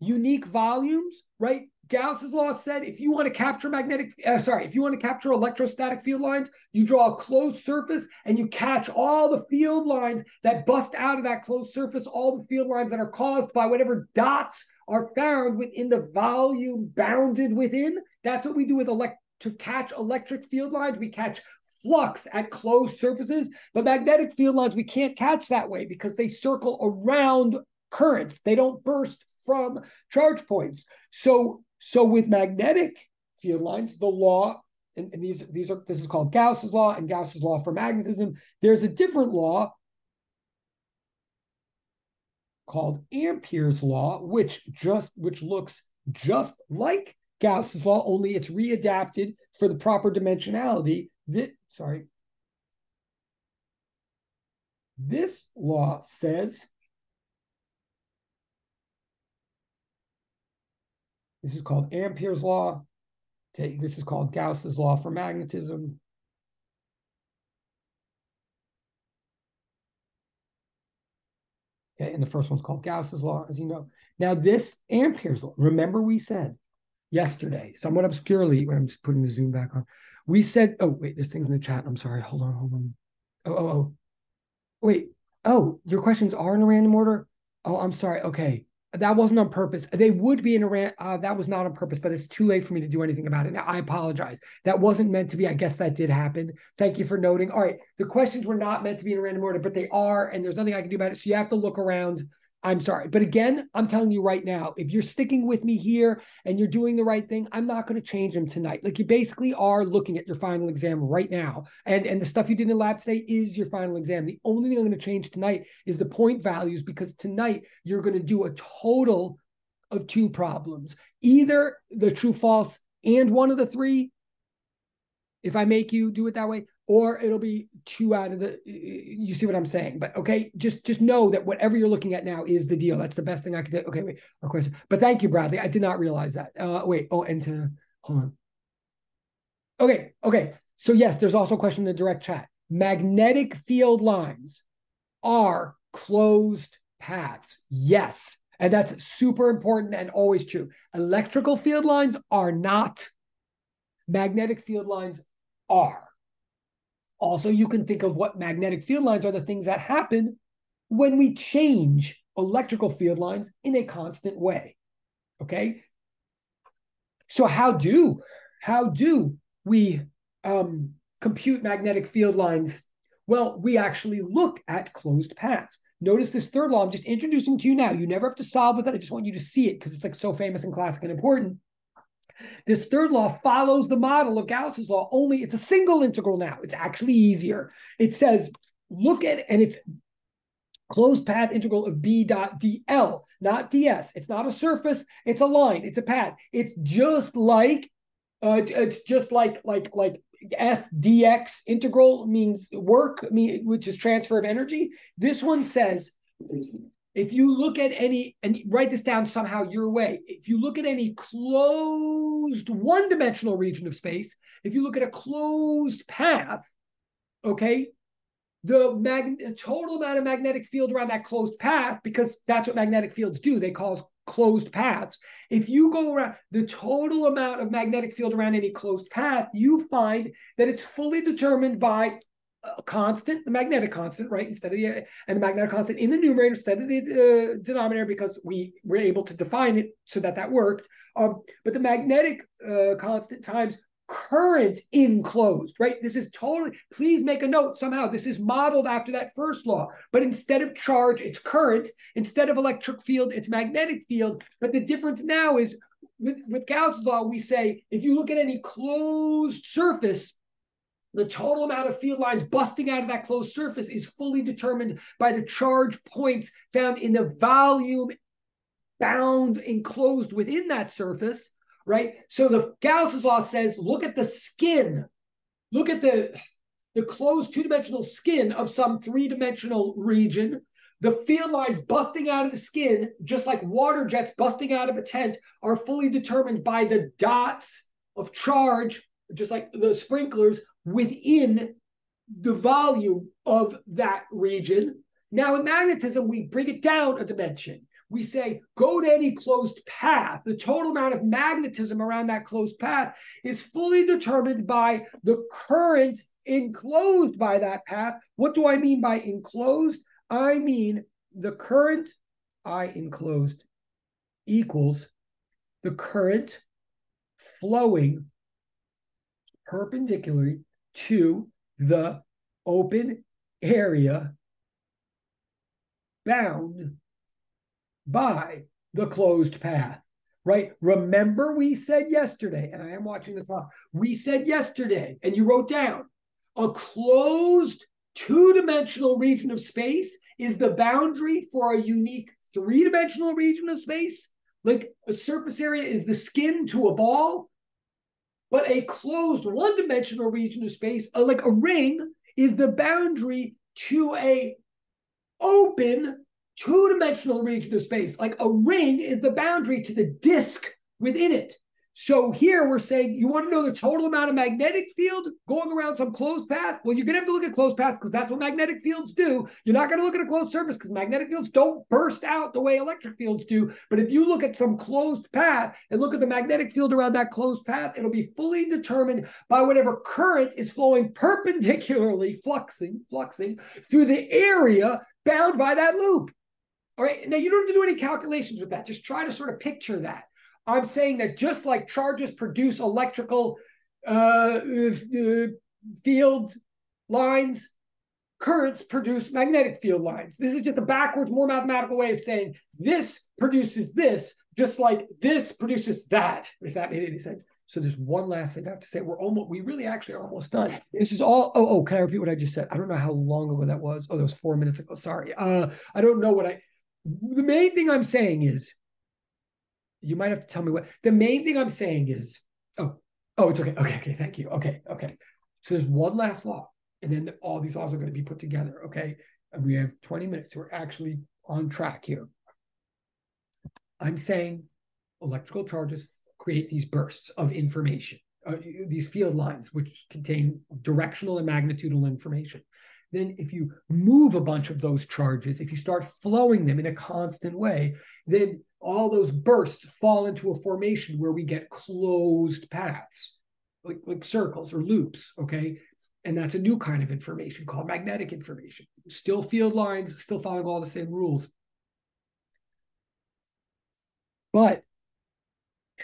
unique volumes, right? Gauss's law said if you want to capture magnetic, uh, sorry, if you want to capture electrostatic field lines, you draw a closed surface and you catch all the field lines that bust out of that closed surface, all the field lines that are caused by whatever dots are found within the volume bounded within. That's what we do with elect to catch electric field lines. We catch flux at closed surfaces, but magnetic field lines we can't catch that way because they circle around currents. They don't burst from charge points. So so with magnetic field lines, the law, and, and these, these are this is called Gauss's law and Gauss's law for magnetism. There's a different law called Ampere's law, which just which looks just like Gauss's law, only it's readapted for the proper dimensionality. That sorry. This law says This is called Ampere's law. Okay, this is called Gauss's law for magnetism. Okay, and the first one's called Gauss's law, as you know. Now, this Ampere's law, remember we said yesterday, somewhat obscurely, I'm just putting the zoom back on. We said, oh, wait, there's things in the chat. I'm sorry. Hold on, hold on. Oh, oh, oh. Wait. Oh, your questions are in a random order? Oh, I'm sorry. Okay that wasn't on purpose. They would be in a rant. Uh, that was not on purpose, but it's too late for me to do anything about it. Now, I apologize. That wasn't meant to be. I guess that did happen. Thank you for noting. All right. The questions were not meant to be in a random order, but they are, and there's nothing I can do about it. So you have to look around I'm sorry. But again, I'm telling you right now, if you're sticking with me here and you're doing the right thing, I'm not going to change them tonight. Like you basically are looking at your final exam right now. And, and the stuff you did in lab today is your final exam. The only thing I'm going to change tonight is the point values because tonight you're going to do a total of two problems either the true false and one of the three if I make you do it that way, or it'll be two out of the you see what i'm saying? But okay just just know that whatever you're looking at now is the deal. That's the best thing i could do. Okay wait of course. But thank you bradley. I did not realize that. Uh wait oh and to hold on. Okay okay. So yes there's also a question in the direct chat. Magnetic field lines are closed paths. Yes and that's super important and always true. Electrical field lines are not. Magnetic field lines are also, you can think of what magnetic field lines are the things that happen when we change electrical field lines in a constant way. Okay. So how do how do we um, compute magnetic field lines? Well, we actually look at closed paths. Notice this third law I'm just introducing to you now. You never have to solve with it. I just want you to see it because it's like so famous and classic and important. This third law follows the model of Gauss's law, only it's a single integral now. It's actually easier. It says, look at, and it's closed path integral of b dot dl, not ds. It's not a surface, it's a line, it's a path. It's just like, uh, it's just like, like, like f dx integral means work, which is transfer of energy. This one says, if you look at any, and write this down somehow your way, if you look at any closed one dimensional region of space, if you look at a closed path, okay, the mag- total amount of magnetic field around that closed path, because that's what magnetic fields do, they cause closed paths. If you go around the total amount of magnetic field around any closed path, you find that it's fully determined by constant, the magnetic constant, right? Instead of the and the magnetic constant in the numerator instead of the uh, denominator because we were able to define it so that that worked. Um, but the magnetic uh, constant times current enclosed, right? This is totally, please make a note somehow. This is modeled after that first law, but instead of charge, it's current. Instead of electric field, it's magnetic field. But the difference now is with, with Gauss's law, we say if you look at any closed surface, the total amount of field lines busting out of that closed surface is fully determined by the charge points found in the volume bound enclosed within that surface, right? So the Gauss's law says, look at the skin, look at the the closed two-dimensional skin of some three-dimensional region. The field lines busting out of the skin, just like water jets busting out of a tent, are fully determined by the dots of charge, just like the sprinklers within the volume of that region. Now, in magnetism, we bring it down a dimension. We say, go to any closed path. The total amount of magnetism around that closed path is fully determined by the current enclosed by that path. What do I mean by enclosed? I mean the current I enclosed equals the current flowing perpendicularly to the open area bound by the closed path, right? Remember, we said yesterday, and I am watching the clock, we said yesterday, and you wrote down a closed two dimensional region of space is the boundary for a unique three dimensional region of space. Like a surface area is the skin to a ball, but a closed one dimensional region of space, uh, like a ring, is the boundary to a open two dimensional region of space. Like a ring is the boundary to the disk within it. So here we're saying you want to know the total amount of magnetic field going around some closed path. Well, you're going to have to look at closed paths because that's what magnetic fields do. You're not going to look at a closed surface because magnetic fields don't burst out the way electric fields do. But if you look at some closed path and look at the magnetic field around that closed path, it'll be fully determined by whatever current is flowing perpendicularly, fluxing, fluxing through the area bound by that loop. All right. Now you don't have to do any calculations with that. Just try to sort of picture that. I'm saying that just like charges produce electrical uh, uh, field lines, currents produce magnetic field lines. This is just a backwards, more mathematical way of saying this produces this, just like this produces that, if that made any sense. So there's one last thing I have to say. We're almost, we really actually are almost done. This is all, oh, oh, can I repeat what I just said? I don't know how long ago that was. Oh, that was four minutes ago. Sorry. Uh, I don't know what I, the main thing I'm saying is you might have to tell me what the main thing I'm saying is. Oh, oh, it's okay. Okay, okay. Thank you. Okay, okay. So there's one last law, and then all these laws are going to be put together. Okay, and we have 20 minutes. We're actually on track here. I'm saying electrical charges create these bursts of information, uh, these field lines, which contain directional and magnitudinal information. Then, if you move a bunch of those charges, if you start flowing them in a constant way, then all those bursts fall into a formation where we get closed paths, like, like circles or loops. Okay. And that's a new kind of information called magnetic information. Still field lines, still following all the same rules. But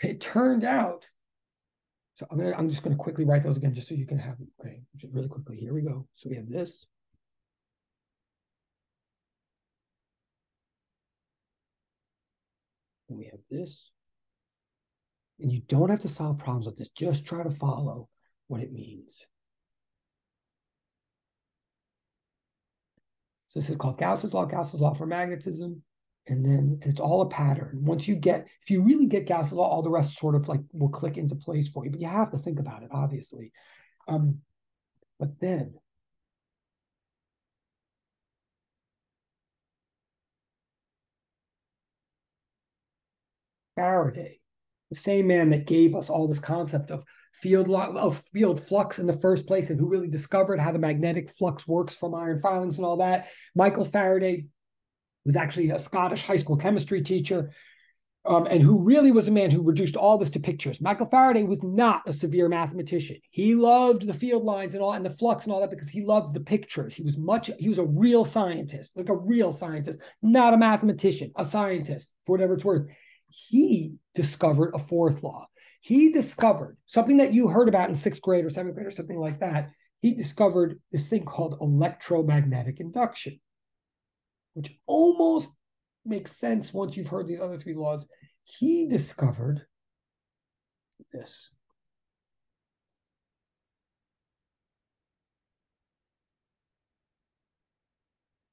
it turned out, so I'm gonna I'm just gonna quickly write those again just so you can have them. Okay, just really quickly. Here we go. So we have this. And we have this. And you don't have to solve problems with this. Just try to follow what it means. So this is called Gauss's law, Gauss's law for magnetism. And then and it's all a pattern. Once you get, if you really get Gauss's law, all the rest sort of like will click into place for you. But you have to think about it, obviously. Um, but then Faraday, the same man that gave us all this concept of field of field flux in the first place and who really discovered how the magnetic flux works from iron filings and all that. Michael Faraday was actually a Scottish high school chemistry teacher. Um, and who really was a man who reduced all this to pictures. Michael Faraday was not a severe mathematician. He loved the field lines and all and the flux and all that because he loved the pictures. He was much, he was a real scientist, like a real scientist, not a mathematician, a scientist, for whatever it's worth he discovered a fourth law. He discovered something that you heard about in sixth grade or seventh grade or something like that. He discovered this thing called electromagnetic induction, which almost makes sense once you've heard the other three laws. He discovered this.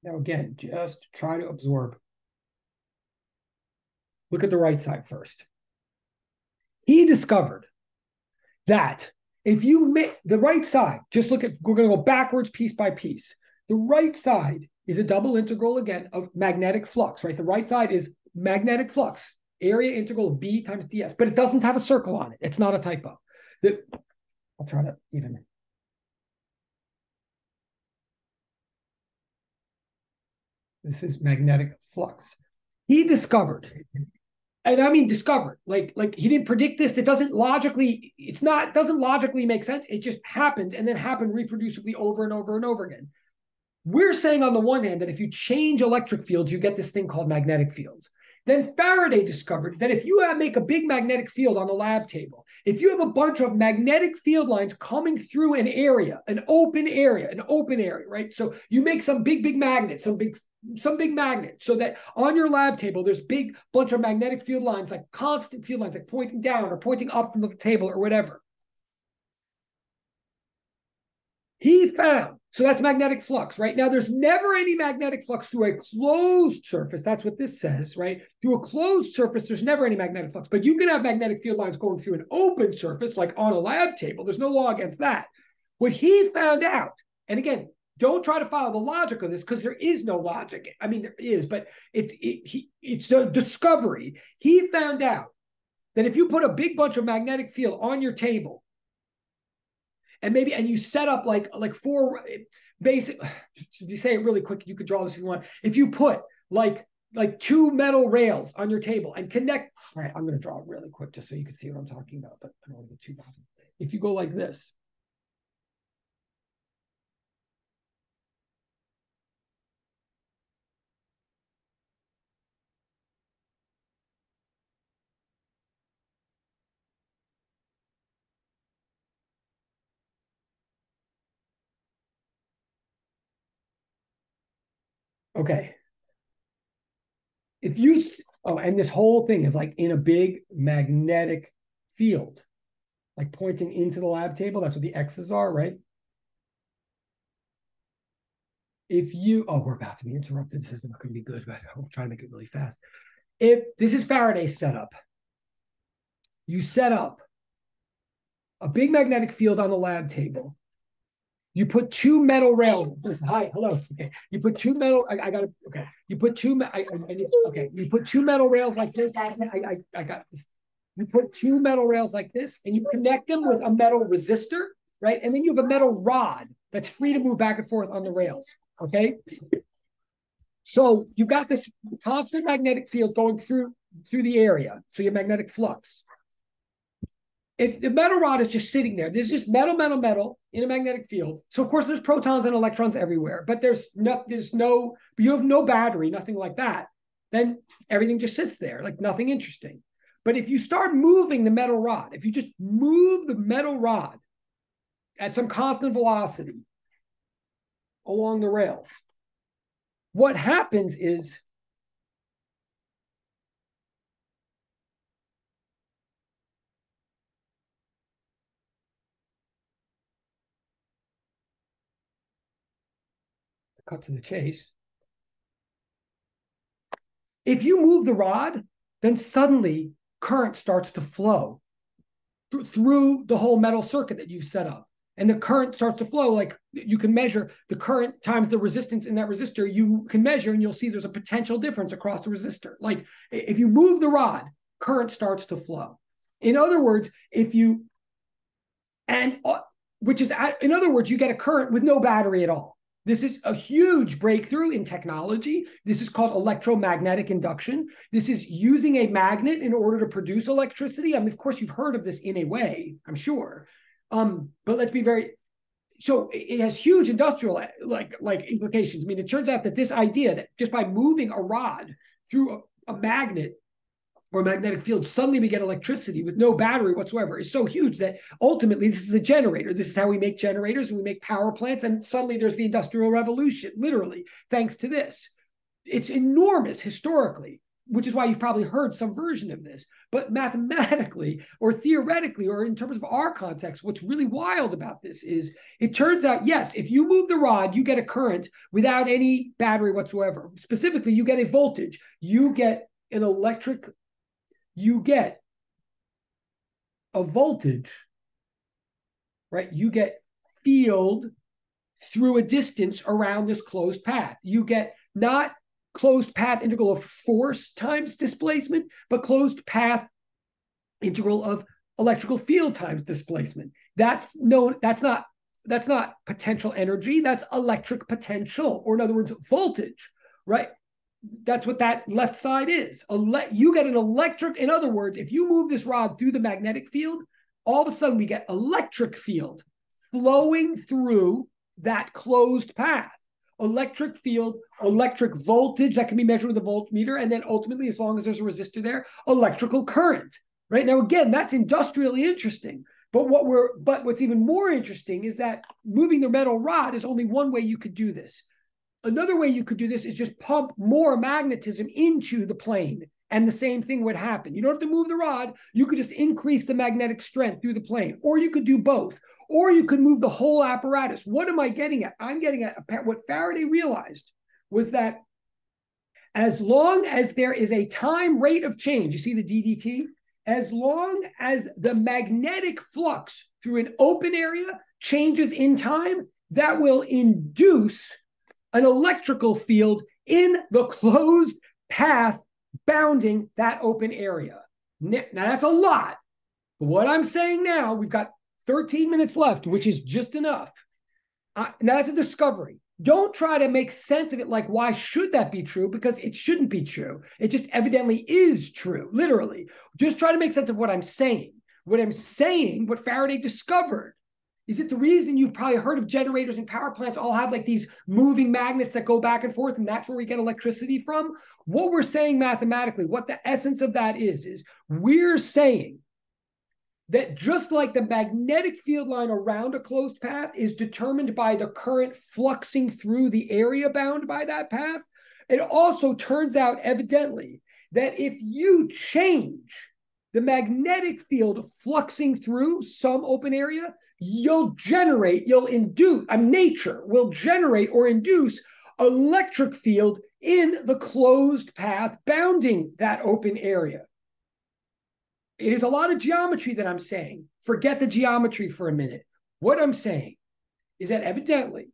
Now, again, just try to absorb. Look at the right side first. He discovered that if you make the right side, just look at, we're going to go backwards piece by piece. The right side is a double integral again of magnetic flux, right? The right side is magnetic flux, area integral of B times ds, but it doesn't have a circle on it. It's not a typo. The, I'll try to even. This is magnetic flux. He discovered and I mean discovered. Like like he didn't predict this. It doesn't logically. It's not doesn't logically make sense. It just happened and then happened reproducibly over and over and over again. We're saying on the one hand that if you change electric fields, you get this thing called magnetic fields. Then Faraday discovered that if you make a big magnetic field on the lab table, if you have a bunch of magnetic field lines coming through an area, an open area, an open area, right? So you make some big, big magnet, some big some big magnet so that on your lab table there's big bunch of magnetic field lines like constant field lines like pointing down or pointing up from the table or whatever he found so that's magnetic flux right? Now there's never any magnetic flux through a closed surface. That's what this says right? Through a closed surface there's never any magnetic flux but you can have magnetic field lines going through an open surface like on a lab table. There's no law against that. What he found out and again don't try to follow the logic of this because there is no logic. I mean, there is, but it, it, it's a discovery. He found out that if you put a big bunch of magnetic field on your table, and maybe and you set up like like four basic. To *sighs* say it really quick, you could draw this if you want. If you put like like two metal rails on your table and connect. All right, I'm going to draw it really quick just so you can see what I'm talking about. But I don't want to get too bad. If you go like this, Okay. If you, oh, and this whole thing is like in a big magnetic field, like pointing into the lab table. That's what the X's are, right? If you, oh, we're about to be interrupted. This is not going to be good, but I'll try to make it really fast. If this is Faraday's setup, you set up a big magnetic field on the lab table you put two metal rails. Hi, hello. Okay. You put two metal. I, I got it. Okay. You put two. I, I, need, okay. You put two metal rails like this. I, I, I got this. You put two metal rails like this, and you connect them with a metal resistor, right? And then you have a metal rod that's free to move back and forth on the rails. Okay. So you've got this constant magnetic field going through through the area. So your magnetic flux if the metal rod is just sitting there, there's just metal, metal, metal in a magnetic field. So of course there's protons and electrons everywhere, but there's no, there's no, you have no battery, nothing like that. Then everything just sits there, like nothing interesting. But if you start moving the metal rod, if you just move the metal rod at some constant velocity along the rails, what happens is cut to the chase. If you move the rod, then suddenly current starts to flow through the whole metal circuit that you've set up. And the current starts to flow like you can measure the current times the resistance in that resistor. You can measure and you'll see there's a potential difference across the resistor. Like if you move the rod, current starts to flow. In other words, if you, and uh, which is, in other words, you get a current with no battery at all. This is a huge breakthrough in technology. This is called electromagnetic induction. This is using a magnet in order to produce electricity. I mean, of course, you've heard of this in a way, I'm sure. Um, but let's be very so it has huge industrial like like implications. I mean, it turns out that this idea that just by moving a rod through a, a magnet or magnetic field, suddenly we get electricity with no battery whatsoever is so huge that ultimately this is a generator. This is how we make generators and we make power plants. And suddenly there's the industrial revolution, literally, thanks to this. It's enormous historically, which is why you've probably heard some version of this. But mathematically or theoretically, or in terms of our context, what's really wild about this is it turns out, yes, if you move the rod, you get a current without any battery whatsoever. Specifically, you get a voltage, you get an electric you get a voltage, right? You get field through a distance around this closed path. You get not closed path integral of force times displacement, but closed path integral of electrical field times displacement. That's no, that's not that's not potential energy, that's electric potential, or in other words, voltage, right? That's what that left side is. Ele- you get an electric, in other words, if you move this rod through the magnetic field, all of a sudden we get electric field flowing through that closed path. Electric field, electric voltage that can be measured with a voltmeter, and then ultimately, as long as there's a resistor there, electrical current. Right now, again, that's industrially interesting. But what we're but what's even more interesting is that moving the metal rod is only one way you could do this. Another way you could do this is just pump more magnetism into the plane, and the same thing would happen. You don't have to move the rod, you could just increase the magnetic strength through the plane, or you could do both, or you could move the whole apparatus. What am I getting at? I'm getting at what Faraday realized was that as long as there is a time rate of change, you see the DDT, as long as the magnetic flux through an open area changes in time, that will induce an electrical field in the closed path bounding that open area. Now, that's a lot. But what I'm saying now, we've got 13 minutes left, which is just enough. Uh, now, that's a discovery. Don't try to make sense of it like, why should that be true? Because it shouldn't be true. It just evidently is true, literally. Just try to make sense of what I'm saying. What I'm saying, what Faraday discovered, is it the reason you've probably heard of generators and power plants all have like these moving magnets that go back and forth, and that's where we get electricity from? What we're saying mathematically, what the essence of that is, is we're saying that just like the magnetic field line around a closed path is determined by the current fluxing through the area bound by that path, it also turns out evidently that if you change the magnetic field fluxing through some open area, you'll generate, you'll induce, mean, nature will generate or induce electric field in the closed path bounding that open area. It is a lot of geometry that I'm saying. Forget the geometry for a minute. What I'm saying is that evidently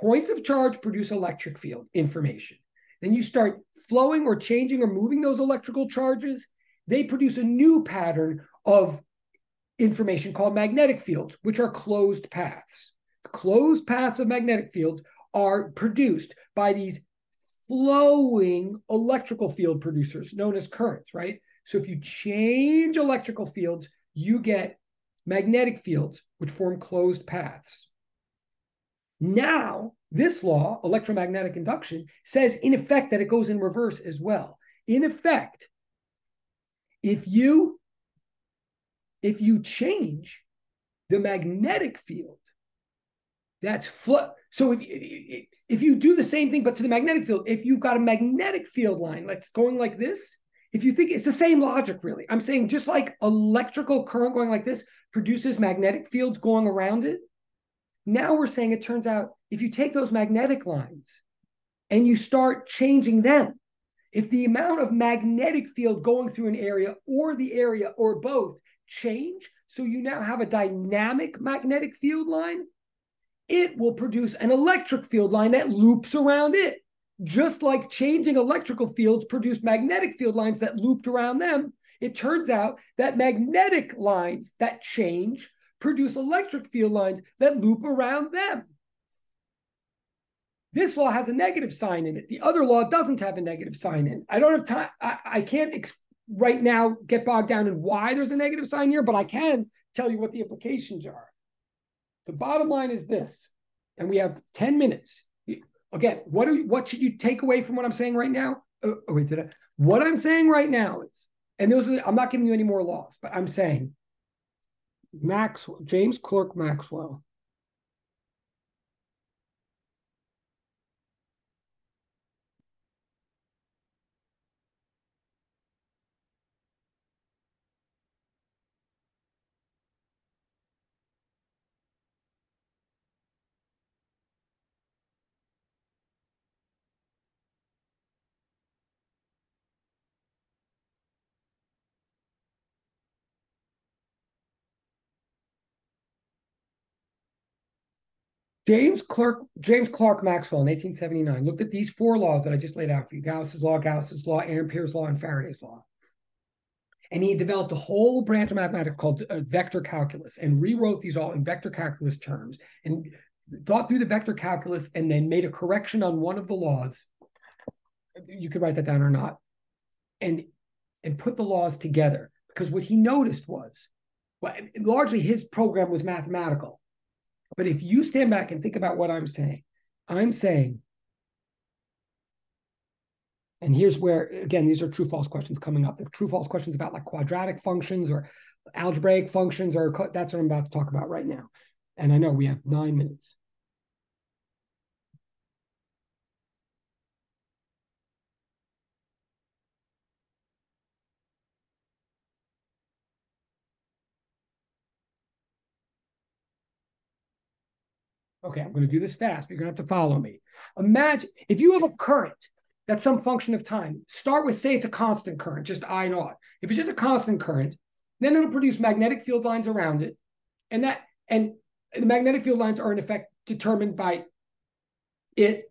points of charge produce electric field information. Then you start flowing or changing or moving those electrical charges, they produce a new pattern of information called magnetic fields, which are closed paths. Closed paths of magnetic fields are produced by these flowing electrical field producers known as currents, right? So if you change electrical fields, you get magnetic fields, which form closed paths. Now, this law, electromagnetic induction, says in effect that it goes in reverse as well. In effect, if you if you change the magnetic field, that's flow. So if, if you do the same thing, but to the magnetic field, if you've got a magnetic field line that's going like this, if you think it's the same logic, really, I'm saying just like electrical current going like this produces magnetic fields going around it. Now we're saying it turns out if you take those magnetic lines and you start changing them, if the amount of magnetic field going through an area or the area or both change, so you now have a dynamic magnetic field line, it will produce an electric field line that loops around it. Just like changing electrical fields produce magnetic field lines that looped around them, it turns out that magnetic lines that change produce electric field lines that loop around them. This law has a negative sign in it. The other law doesn't have a negative sign in. I don't have time. I, I can't ex- right now get bogged down in why there's a negative sign here, but I can tell you what the implications are. The bottom line is this, and we have 10 minutes. Again, what are you, what should you take away from what I'm saying right now? Oh, oh wait, did I? What I'm saying right now is, and those are, I'm not giving you any more laws, but I'm saying Maxwell, James Clerk Maxwell James Clerk James Clerk Maxwell in 1879 looked at these four laws that I just laid out for you: Gauss's law, Gauss's law, Ampere's law, and Faraday's law. And he developed a whole branch of mathematics called uh, vector calculus and rewrote these all in vector calculus terms and thought through the vector calculus and then made a correction on one of the laws. You could write that down or not, and and put the laws together because what he noticed was, well, largely his program was mathematical but if you stand back and think about what I'm saying, I'm saying, and here's where, again, these are true false questions coming up. The true false questions about like quadratic functions or algebraic functions, or that's what I'm about to talk about right now. And I know we have nine minutes. Okay, I'm going to do this fast, but you're going to have to follow me. Imagine if you have a current that's some function of time. Start with, say, it's a constant current, just I naught. If it's just a constant current, then it'll produce magnetic field lines around it. And that and the magnetic field lines are in effect determined by it.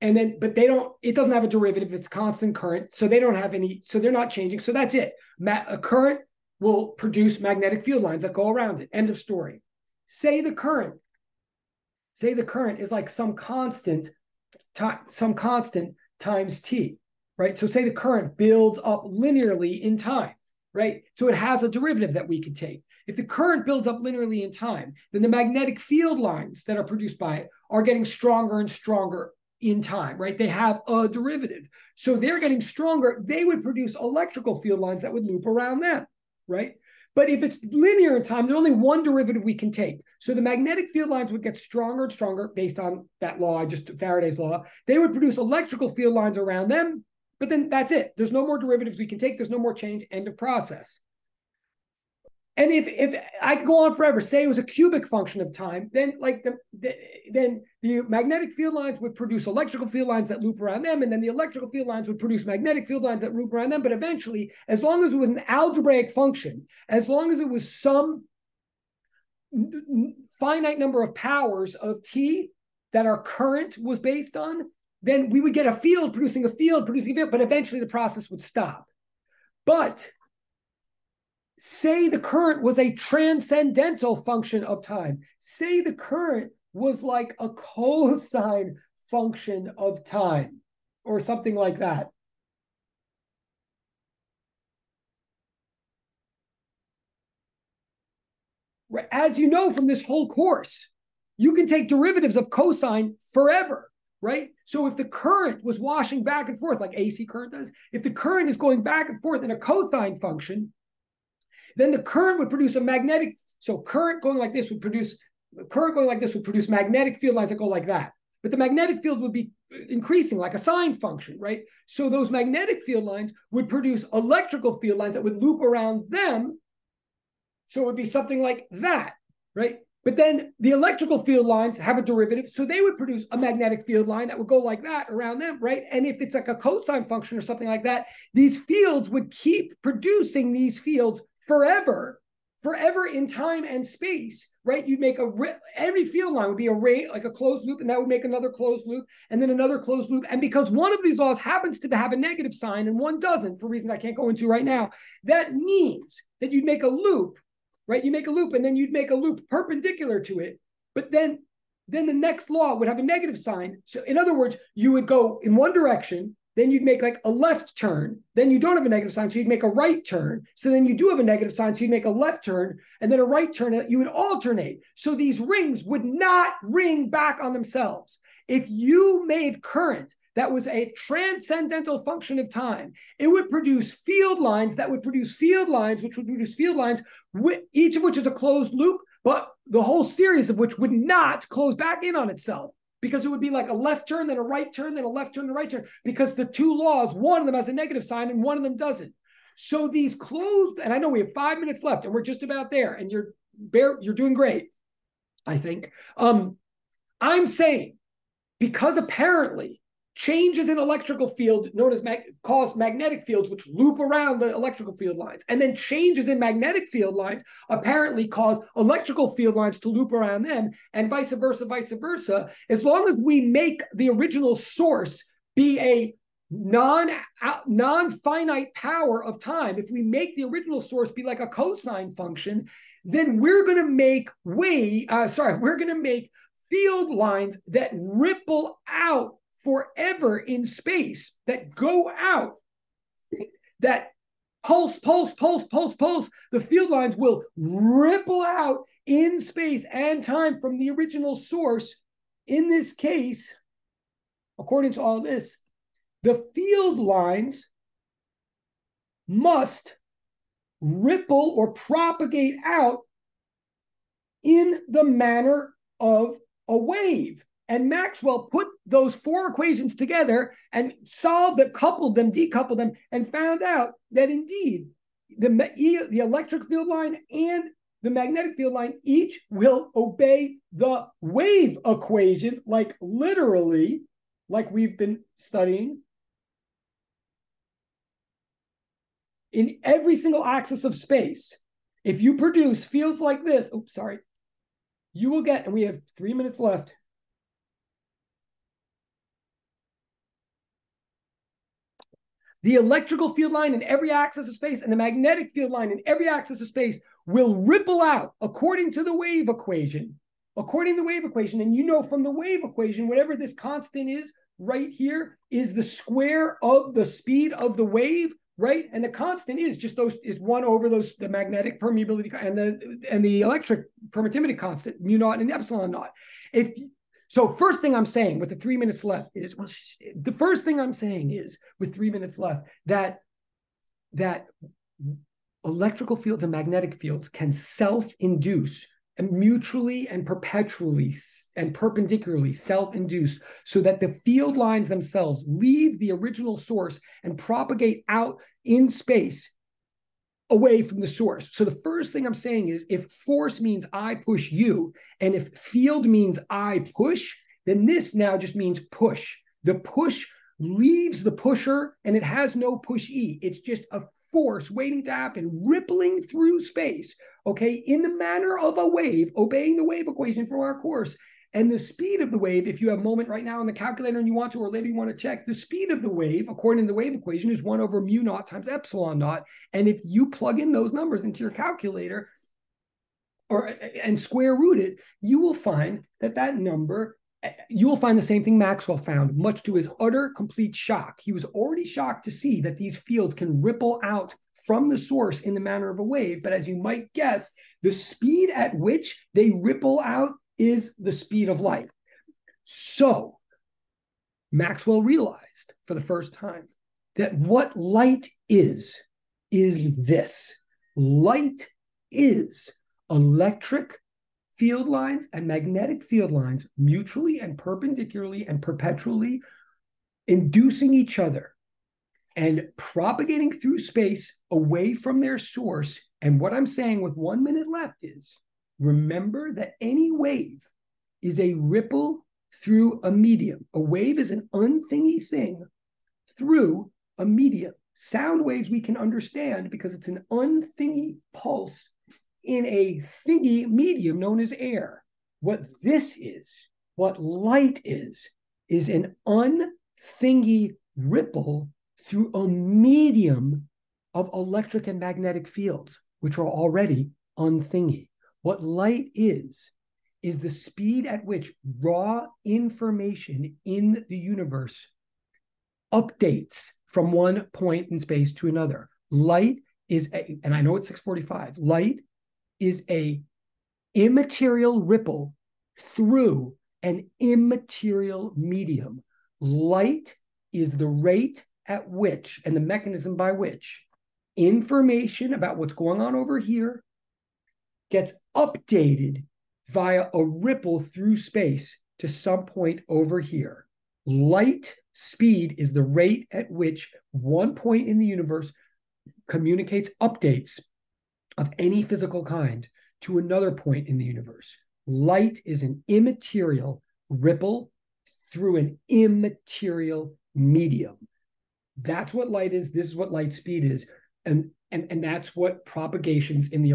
And then, but they don't, it doesn't have a derivative. It's constant current. So they don't have any, so they're not changing. So that's it. Ma- a current will produce magnetic field lines that go around it. End of story. Say the current say the current is like some constant time, some constant times t, right? So say the current builds up linearly in time, right? So it has a derivative that we could take. If the current builds up linearly in time, then the magnetic field lines that are produced by it are getting stronger and stronger in time, right? They have a derivative. So they're getting stronger. They would produce electrical field lines that would loop around them, right? But if it's linear in time, there's only one derivative we can take. So the magnetic field lines would get stronger and stronger based on that law, just Faraday's law. They would produce electrical field lines around them, but then that's it. There's no more derivatives we can take. There's no more change. End of process. And if if I could go on forever, say it was a cubic function of time, then like the, the, then the magnetic field lines would produce electrical field lines that loop around them, and then the electrical field lines would produce magnetic field lines that loop around them. But eventually, as long as it was an algebraic function, as long as it was some finite number of powers of t that our current was based on, then we would get a field producing a field producing a field, but eventually the process would stop. But say the current was a transcendental function of time. Say the current was like a cosine function of time or something like that. As you know from this whole course, you can take derivatives of cosine forever, right? So if the current was washing back and forth like AC current does, if the current is going back and forth in a cosine function, then the current would produce a magnetic. So current going like this would produce current going like this would produce magnetic field lines that go like that. But the magnetic field would be increasing like a sine function, right? So those magnetic field lines would produce electrical field lines that would loop around them. So it would be something like that, right? But then the electrical field lines have a derivative. So they would produce a magnetic field line that would go like that around them, right? And if it's like a cosine function or something like that, these fields would keep producing these fields forever, forever in time and space, right? You'd make a every field line would be a rate like a closed loop, and that would make another closed loop, and then another closed loop. And because one of these laws happens to have a negative sign and one doesn't, for reasons I can't go into right now, that means that you'd make a loop, right? You make a loop, and then you'd make a loop perpendicular to it, but then then the next law would have a negative sign. So in other words, you would go in one direction then you'd make like a left turn. Then you don't have a negative sign, so you'd make a right turn. So then you do have a negative sign, so you'd make a left turn and then a right turn. You would alternate. So these rings would not ring back on themselves. If you made current that was a transcendental function of time. It would produce field lines that would produce field lines, which would produce field lines, each of which is a closed loop, but the whole series of which would not close back in on itself because it would be like a left turn, then a right turn, then a left turn, then a right turn, because the two laws, one of them has a negative sign and one of them doesn't. So these closed, and I know we have five minutes left, and we're just about there, and you're bear, you're doing great, I think. Um, I'm saying because apparently changes in electrical field known as mag- cause magnetic fields which loop around the electrical field lines. And then changes in magnetic field lines apparently cause electrical field lines to loop around them and vice versa vice versa. As long as we make the original source be a non non finite power of time if we make the original source be like a cosine function then we're going to make way uh, sorry we're going to make field lines that ripple out forever in space that go out, that pulse, pulse, pulse, pulse, pulse. The field lines will ripple out in space and time from the original source. In this case, according to all this, the field lines must ripple or propagate out in the manner of a wave. And Maxwell put those four equations together and solved them, coupled them, decoupled them, and found out that indeed the, the electric field line and the magnetic field line each will obey the wave equation, like literally, like we've been studying. In every single axis of space, if you produce fields like this, oops, sorry, you will get, and we have three minutes left. The electrical field line in every axis of space and the magnetic field line in every axis of space will ripple out according to the wave equation. According to the wave equation, and you know from the wave equation, whatever this constant is right here is the square of the speed of the wave, right? And the constant is just those is one over those the magnetic permeability and the and the electric permittivity constant mu naught and epsilon naught. If so first thing I'm saying with the three minutes left is well, the first thing I'm saying is with three minutes left that that electrical fields and magnetic fields can self-induce and mutually and perpetually and perpendicularly self-induce so that the field lines themselves leave the original source and propagate out in space away from the source. So the first thing I'm saying is if force means I push you, and if field means I push, then this now just means push. The push leaves the pusher and it has no push E. It's just a force waiting to happen, rippling through space, okay, in the manner of a wave, obeying the wave equation from our course. And the speed of the wave, if you have a moment right now on the calculator and you want to, or later you want to check, the speed of the wave, according to the wave equation, is one over mu naught times epsilon naught. And if you plug in those numbers into your calculator or and square root it, you will find that that number, you will find the same thing Maxwell found, much to his utter complete shock. He was already shocked to see that these fields can ripple out from the source in the manner of a wave. But as you might guess, the speed at which they ripple out is the speed of light. So Maxwell realized for the first time that what light is, is this light is electric field lines and magnetic field lines mutually and perpendicularly and perpetually inducing each other and propagating through space away from their source. And what I'm saying with one minute left is remember that any wave is a ripple through a medium. A wave is an unthingy thing through a medium. Sound waves we can understand because it's an unthingy pulse in a thingy medium known as air. What this is, what light is, is an unthingy ripple through a medium of electric and magnetic fields, which are already unthingy. What light is, is the speed at which raw information in the universe updates from one point in space to another. Light is a, and I know it's 645, light is a immaterial ripple through an immaterial medium. Light is the rate at which and the mechanism by which information about what's going on over here gets updated via a ripple through space to some point over here. Light speed is the rate at which one point in the universe communicates updates of any physical kind to another point in the universe. Light is an immaterial ripple through an immaterial medium. That's what light is. This is what light speed is. And, and, and that's what propagations in the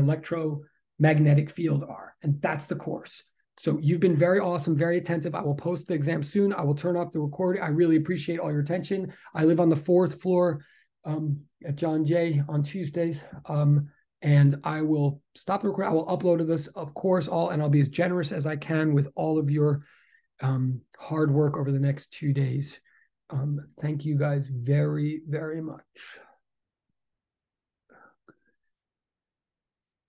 electromagnetic field are. And that's the course. So you've been very awesome, very attentive. I will post the exam soon. I will turn off the recording. I really appreciate all your attention. I live on the fourth floor um, at John Jay on Tuesdays. Um, and I will stop the recording. I will upload this, of course, all, and I'll be as generous as I can with all of your um, hard work over the next two days. Um, thank you guys very, very much.